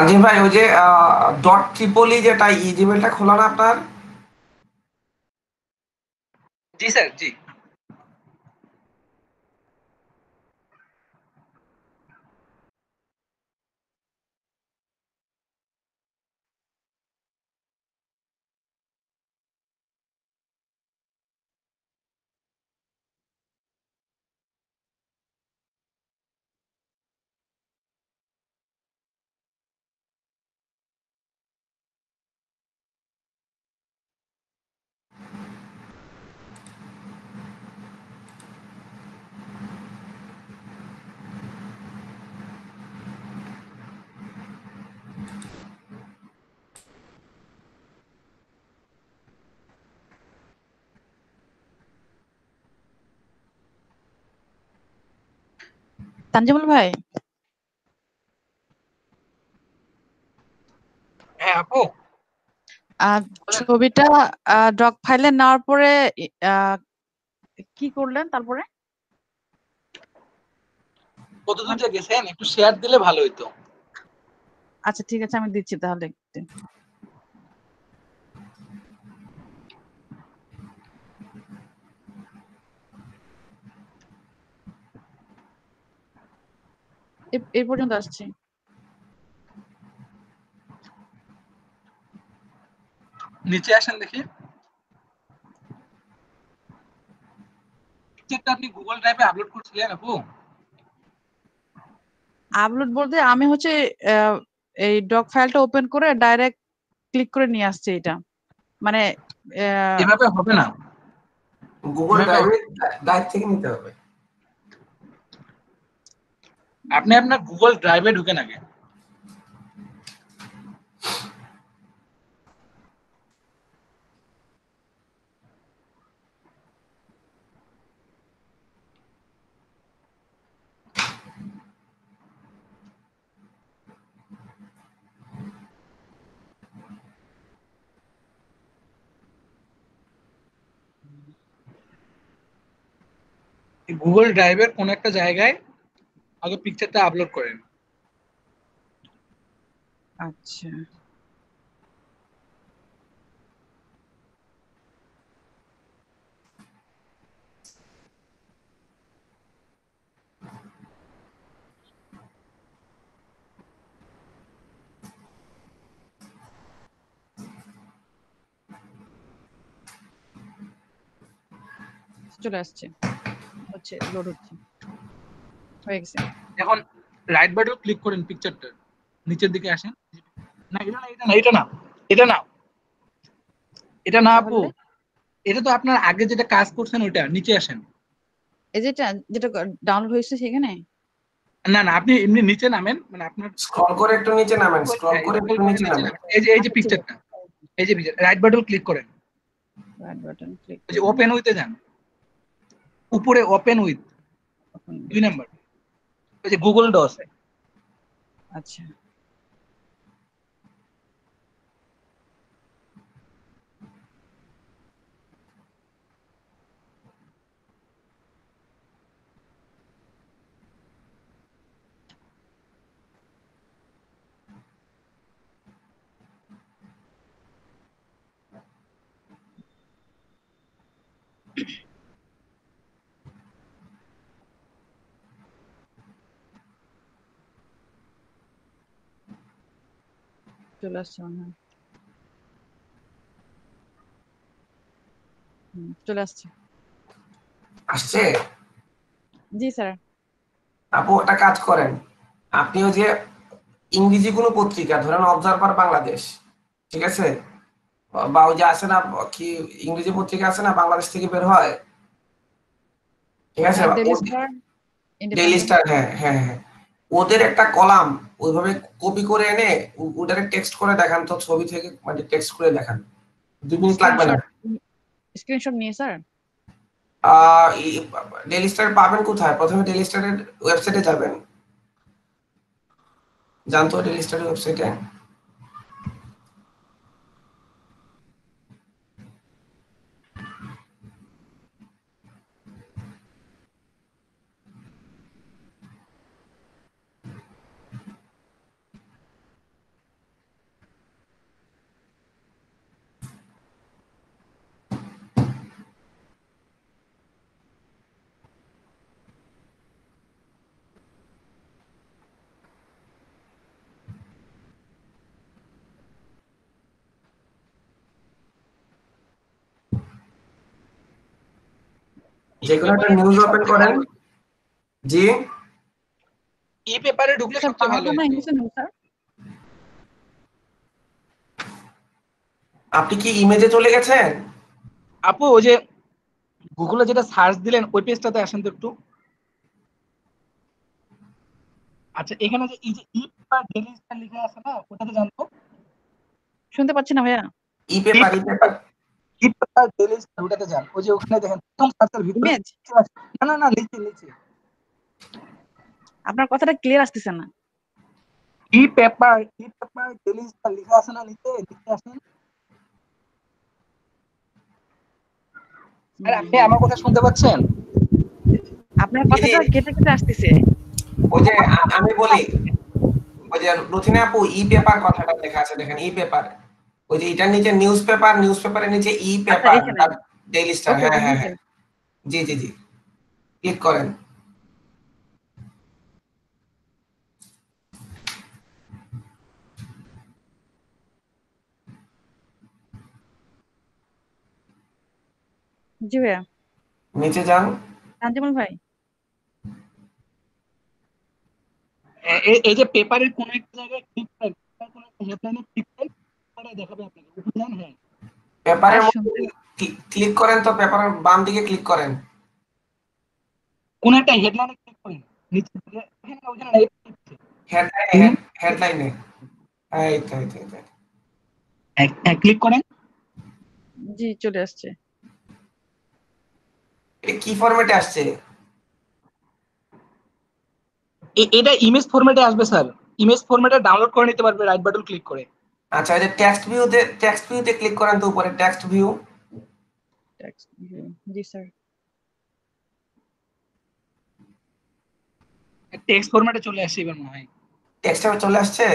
তানজিম ভাই, ওই যে ডট ট্রিপলি যেটা ইজিমেলটা জিমেলটা খোলা না আপনার? জি স্যার, জি। তানজিমুল ভাই? হ্যাঁ আপু। ছবিটা ডক ফাইলে নেওয়ার পরে কি করলেন তারপরে? কতদূর গেছেন একটু শেয়ার দিলে ভালো হইতো। আচ্ছা ঠিক আছে আমি দিচ্ছি তাহলে একটু। এই পর্যন্ত আসছি। নিচে আসেন দেখি। পিকচারটা আপনি গুগল ড্রাইভে আপলোড করছিলেন আপু? আপলোড বলতে আমি হচ্ছে আহ, এই ডক ফাইলটা ওপেন করে ডাইরেক্ট ক্লিক করে নিয়ে আসছি এটা। মানে আহ, এভাবে হবে না। গুগল ড্রাইভে ড্রাইভ থেকে নিতে হবে। আপনি আপনার গুগল ড্রাইভে ঢুকেন আগে গুগল ড্রাইভের কোন একটা জায়গায় আগে পিকচারটা আপলোড করেন। আচ্ছা। চলে আসছে। হচ্ছে লোড হচ্ছে। হয়ে গেছে। এখন রাইট বাটন ক্লিক করেন পিকচারটা নিচের দিকে আসেন। না এটা না এটা না এটা না এটা না। এটা না আপু। এটা তো আপনার আগে যেটা কাজ করছেন ওইটা নিচে আসেন। এই যেটা যেটা ডাউনলোড হয়েছে সেখানে? না না আপনি এমনি নিচে নামেন মানে আপনার স্ক্রল করে একটু নিচে নামেন স্ক্রল করে একটু নিচে নামেন। এই যে এই যে পিকচারটা এই যে পিকচার রাইট বাটন ক্লিক করেন। রাইট বাটন ক্লিক ওপেন উইথে যান। উপরে ওপেন উইথ দুই নাম্বার যে গুগল ডস আচ্ছা। চলে আসছে মনে হয়। চলে আসছে। আসছে? জি স্যার। আপু একটা কাজ করেন। আপনিও যে ইংরেজি কোনো পত্রিকা ধরেন অবজারভার বাংলাদেশ ঠিক আছে? বা ওই যে আছে না কি ইংরেজি পত্রিকা আছে না বাংলাদেশ থেকে বের হয়? ঠিক আছে? ডেইলি স্টার ডেইলি স্টার হ্যাঁ হ্যাঁ হ্যাঁ। ওদের একটা কলাম ওইভাবে কপি করে এনে ও- ওটাকে টেক্সট করে দেখান তো ছবি থেকে মানে টেক্সট করে দেখান। দুই মিনিট লাগবে না। স্ক্রিনশট নিয়ে স্যার ডেলি স্টার পাবেন কোথায়? প্রথমে ডেলি স্টারের ওয়েবসাইটে যাবেন। জানতো ডেইলি স্টারের ওয়েবসাইটে যে কোনো একটা নিউজ ওপেন করেন। জি। ই পেপারে ঢুকলে সবচেয়ে ভালো আপনি কি ইমেজে চলে গেছেন? আপু ওই যে গুগলে যেটা সার্চ দিলেন ওই পেজটাতে আসেন তো একটু। আচ্ছা এখানে যে এই যে ই পেপার স্টার লেখা আছে না ওটাতে জানতো শুনতে পাচ্ছি না ভাইয়া। E paper E paper. Daily যান। ওই যে ওখানে দেখেন প্রথম সার্চের ভিতরে না না না নিচে নিচে। আপনার কথাটা ক্লিয়ার আসতেছে না। ই পেপার ই পেপার লেখা আছে না নিচে? নিচে আসেন। আরে আপনি আমার কথা শুনতে পাচ্ছেন? আপনার কথাটা কেটে কেটে আসতেছে। ওই যে আমি বলি ওই যে রুথিনা আপু ই পেপার কথাটা লেখা আছে দেখেন ই পেপার। ওই যে এটার নিচে নিউজ পেপার নিউজ পেপারের নিচে ই পেপার এখানে। ডেইলি স্টার Okay, হ্যাঁ okay, হ্যাঁ নিচে। হ্যাঁ জি জি জি ক্লিক করেন জি ভাইয়া নিচে যান তানজিমুল ভাই এ- এ- এই যে পেপারের কোন একটা জায়গায় ক্লিক করেন পেপারের কোন একটা হেডলাইনে ক্লিক করেন তাহলে দেখাবে আপনাকে উপরে হ্যাঁ পেপারের ক্লিক করেন তো পেপারের বাম দিকে ক্লিক করেন। কোন একটা হেডলাইনে ক্লিক করেন নিচে এখানে ওখানে হেডলাইনে হেডলাইনে এই তো এই তো, এই ক্লিক করেন। জি চলে আসছে। এটা কি ফরম্যাটে আসছে? এটা ইমেজ ফরম্যাটে আসবে স্যার ইমেজ ফরম্যাটে ডাউনলোড করে নিতে পারবে রাইট বাটন ক্লিক করে। আচ্ছা এই যে টেক্সট ভিউতে টেক্সট ভিউতে ক্লিক করেন তো উপরে টেক্সট ভিউ টেক্সট ভিউ জি স্যার টেক্সট ফরম্যাটে চলে আসছে এবার মনে হয়। টেক্সটে চলে আসছে?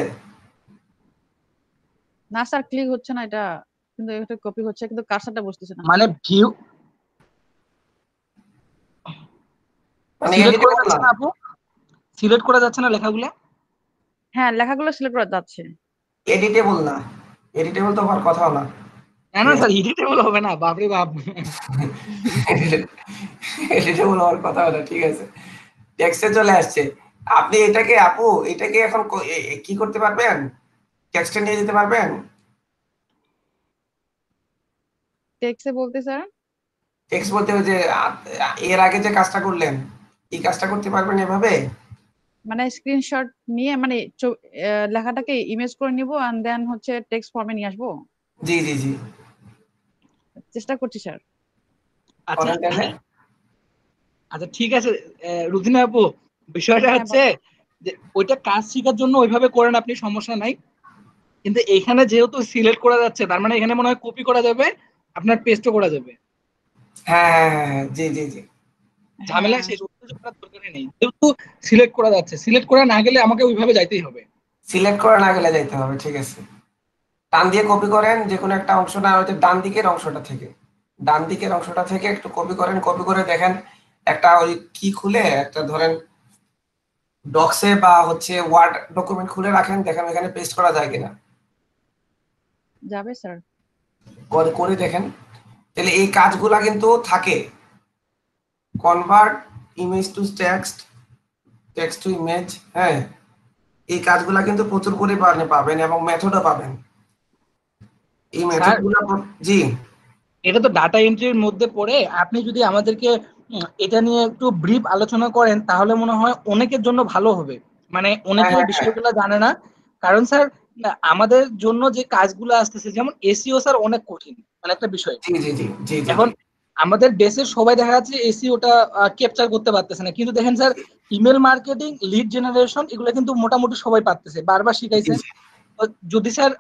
না স্যার ক্লিক হচ্ছে না এটা। কিন্তু এটা কপি হচ্ছে কিন্তু কারসারটা বসতেছে না? মানে ভিউ মানে সিলেক্ট করা যাচ্ছে না? না আপু? সিলেক্ট করা যাচ্ছে না লেখাগুলো? হ্যাঁ লেখাগুলো সিলেক্ট করা যাচ্ছে। এডিটেবল না। এডিটেবল তো হওয়ার কথাও না। না না স্যার এডিটেবল হবে না বাপরে বাপ। এডিটেবল হওয়ার কথা না ঠিক আছে। টেক্সটে চলে আসছে। আপনি এটাকে আপু এটাকে এখন ক- করতে পারবেন? টেক্সটে নিয়ে যেতে পারবেন? টেক্সে বলতে স্যার টেক্সট বলতে ওই যে এর আগে যে কাজটা করলেন এই কাজটা করতে পারবেন এভাবে? মানে স্ক্রিনশট নিয়ে মানে লেখাটাকে ইমেজ করে নিব এন্ড দেন হচ্ছে টেক্সট ফর্মে নিয়ে আসব? জি জি জি। চেষ্টা করছি স্যার। আচ্ছা আচ্ছা ঠিক আছে রুজিনা আপু বিষয়টা হ্যাঁ, হচ্ছে যে ওইটা কাজ শেখার জন্য ওইভাবে করেন আপনি সমস্যা নাই। কিন্তু এখানে যেহেতু সিলেক্ট করা যাচ্ছে তার মানে এখানে মনে হয় কপি করা যাবে আপনার পেস্টও করা যাবে। হ্যাঁ হ্যাঁ হ্যাঁ হ্যাঁ, জি জি জি। ঝামেলা শেষ দরকারই নেই। যেহেতু সিলেক্ট করা যাচ্ছে সিলেক্ট করা না গেলে আমাকে ওইভাবে যাইতেই হবে। সিলেক্ট করে না গেলে যাইতে হবে ঠিক আছে। ডান দিয়ে কপি করেন যে কোনো একটা অংশ না হয়তো ডান দিকের অংশটা থেকে। ডান দিকের অংশটা থেকে একটু কপি করেন কপি করে দেখেন একটা ওই কি খুলে একটা ধরেন ডক্সে বা হচ্ছে ওয়ার্ড ডকুমেন্ট খুলে রাখেন দেখেন এখানে পেস্ট করা যায় কিনা। যাবে স্যার করে করে দেখেন। তাহলে এই কাজগুলা কিন্তু থাকে। Convert image to text text to image হ্যাঁ? এই কাজগুলা কিন্তু প্রচুর পরিমাণে পাবেন এবং মেথডও পাবেন। এই মেথডগুলো জি। এটা তো ডাটা এন্ট্রির মধ্যে পড়ে আপনি যদি আমাদেরকে এটা নিয়ে একটু ব্রিফ আলোচনা করেন তাহলে মনে হয় অনেকের জন্য ভালো হবে। মানে অনেকে হ্যাঁ, হ্যাঁ, বিষয়গুলো জানে না। কারণ স্যার আমাদের জন্য যে কাজগুলো আসতেছে যেমন এসিও স্যার অনেক কঠিন মানে একটা বিষয়। জি জি জি জি জি। এখন আমাদের দেশের সবাই দেখা যাচ্ছে এসি ওটা ক্যাপচার করতে পারতেছে না। কিন্তু দেখেন sir email marketing lead generation এগুলো কিন্তু মোটামুটি সবাই পারতেছে বারবার শিখাইছে যদি স্যার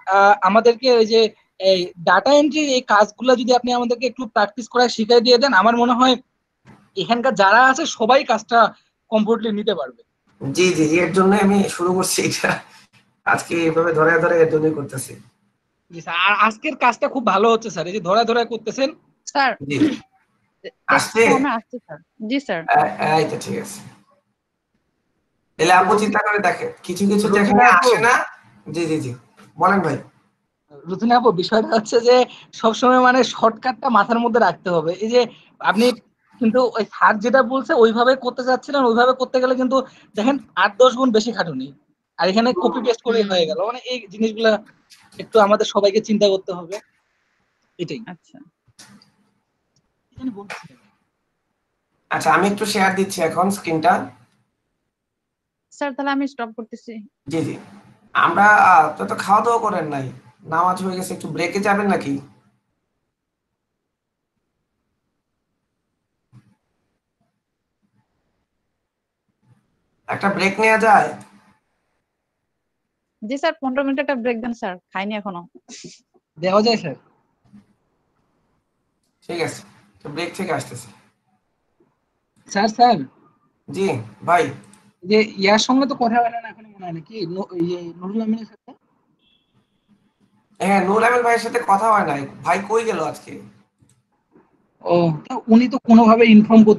আমাদেরকে ওই যে এই ডাটা এন্ট্রি এই কাজগুলো যদি আপনি আমাদেরকে একটু প্র্যাকটিস করায় শিখাই দিয়ে দেন আমার মনে হয় এখানকার যারা আছে সবাই কাজটা কমফোর্টলি নিতে পারবে। জি জি জি, এর জন্য আমি শুরু করছি এটা। আজকে এভাবে ধরে ধরে এর জন্যই করতেছি। জি স্যার আর আজকের কাজটা খুব ভালো হচ্ছে স্যার এই যে ধরা ধরা করতেছেন স্যার আসছে? ফর্মে আসছে স্যার। জি স্যার। এই তো ঠিক আছে। তাহলে আপু চিন্তা করে দেখেন কিছু কিছু যেখানে আসে না? জি জি জি। বলেন ভাই। রুতিন আপু বিষয়টা হচ্ছে যে সবসময় মানে শর্টকাটটা মাথার মধ্যে রাখতে হবে। এই যে আপনি কিন্তু ওই স্যার যেটা বলছে ওইভাবে করতে চাচ্ছিলেন ওইভাবে করতে গেলে কিন্তু দেখেন আট দশ গুণ বেশি খাটুনি। আর এখানে কপি পেস্ট করে হয়ে গেল। মানে এই জিনিসগুলা একটু আমাদের সবাইকে চিন্তা করতে হবে। এটাই। আচ্ছা? আচ্ছা আমি একটু শেয়ার দিচ্ছি এখন স্ক্রিনটা স্যার তাহলে আমি স্টপ করতেছি। জি জি। আমরা তো তো খাওয়া দাওয়া করেন নাই। নামাজ হয়ে গেছে একটু ব্রেকে যাবেন নাকি? একটা ব্রেক নেওয়া যায়? জি স্যার পনেরো মিনিট একটা ব্রেক দেন স্যার খাইনি এখনও। দেওয়া যায় স্যার ঠিক আছে। ব্রেক থেকে আসতেছি। Sir sir. জি ভাই। যে ইয়ার সঙ্গে তো কথা বলেন না এখন মনে হয় নাকি? নুরুল আমিনের সাথে? হ্যাঁ নুরুল আমিন ভাইয়ের সাথে কথা হয় নাই। ভাই কই গেল আজকে? ও তা উনি তো কোনোভাবে ইনফর্ম করতে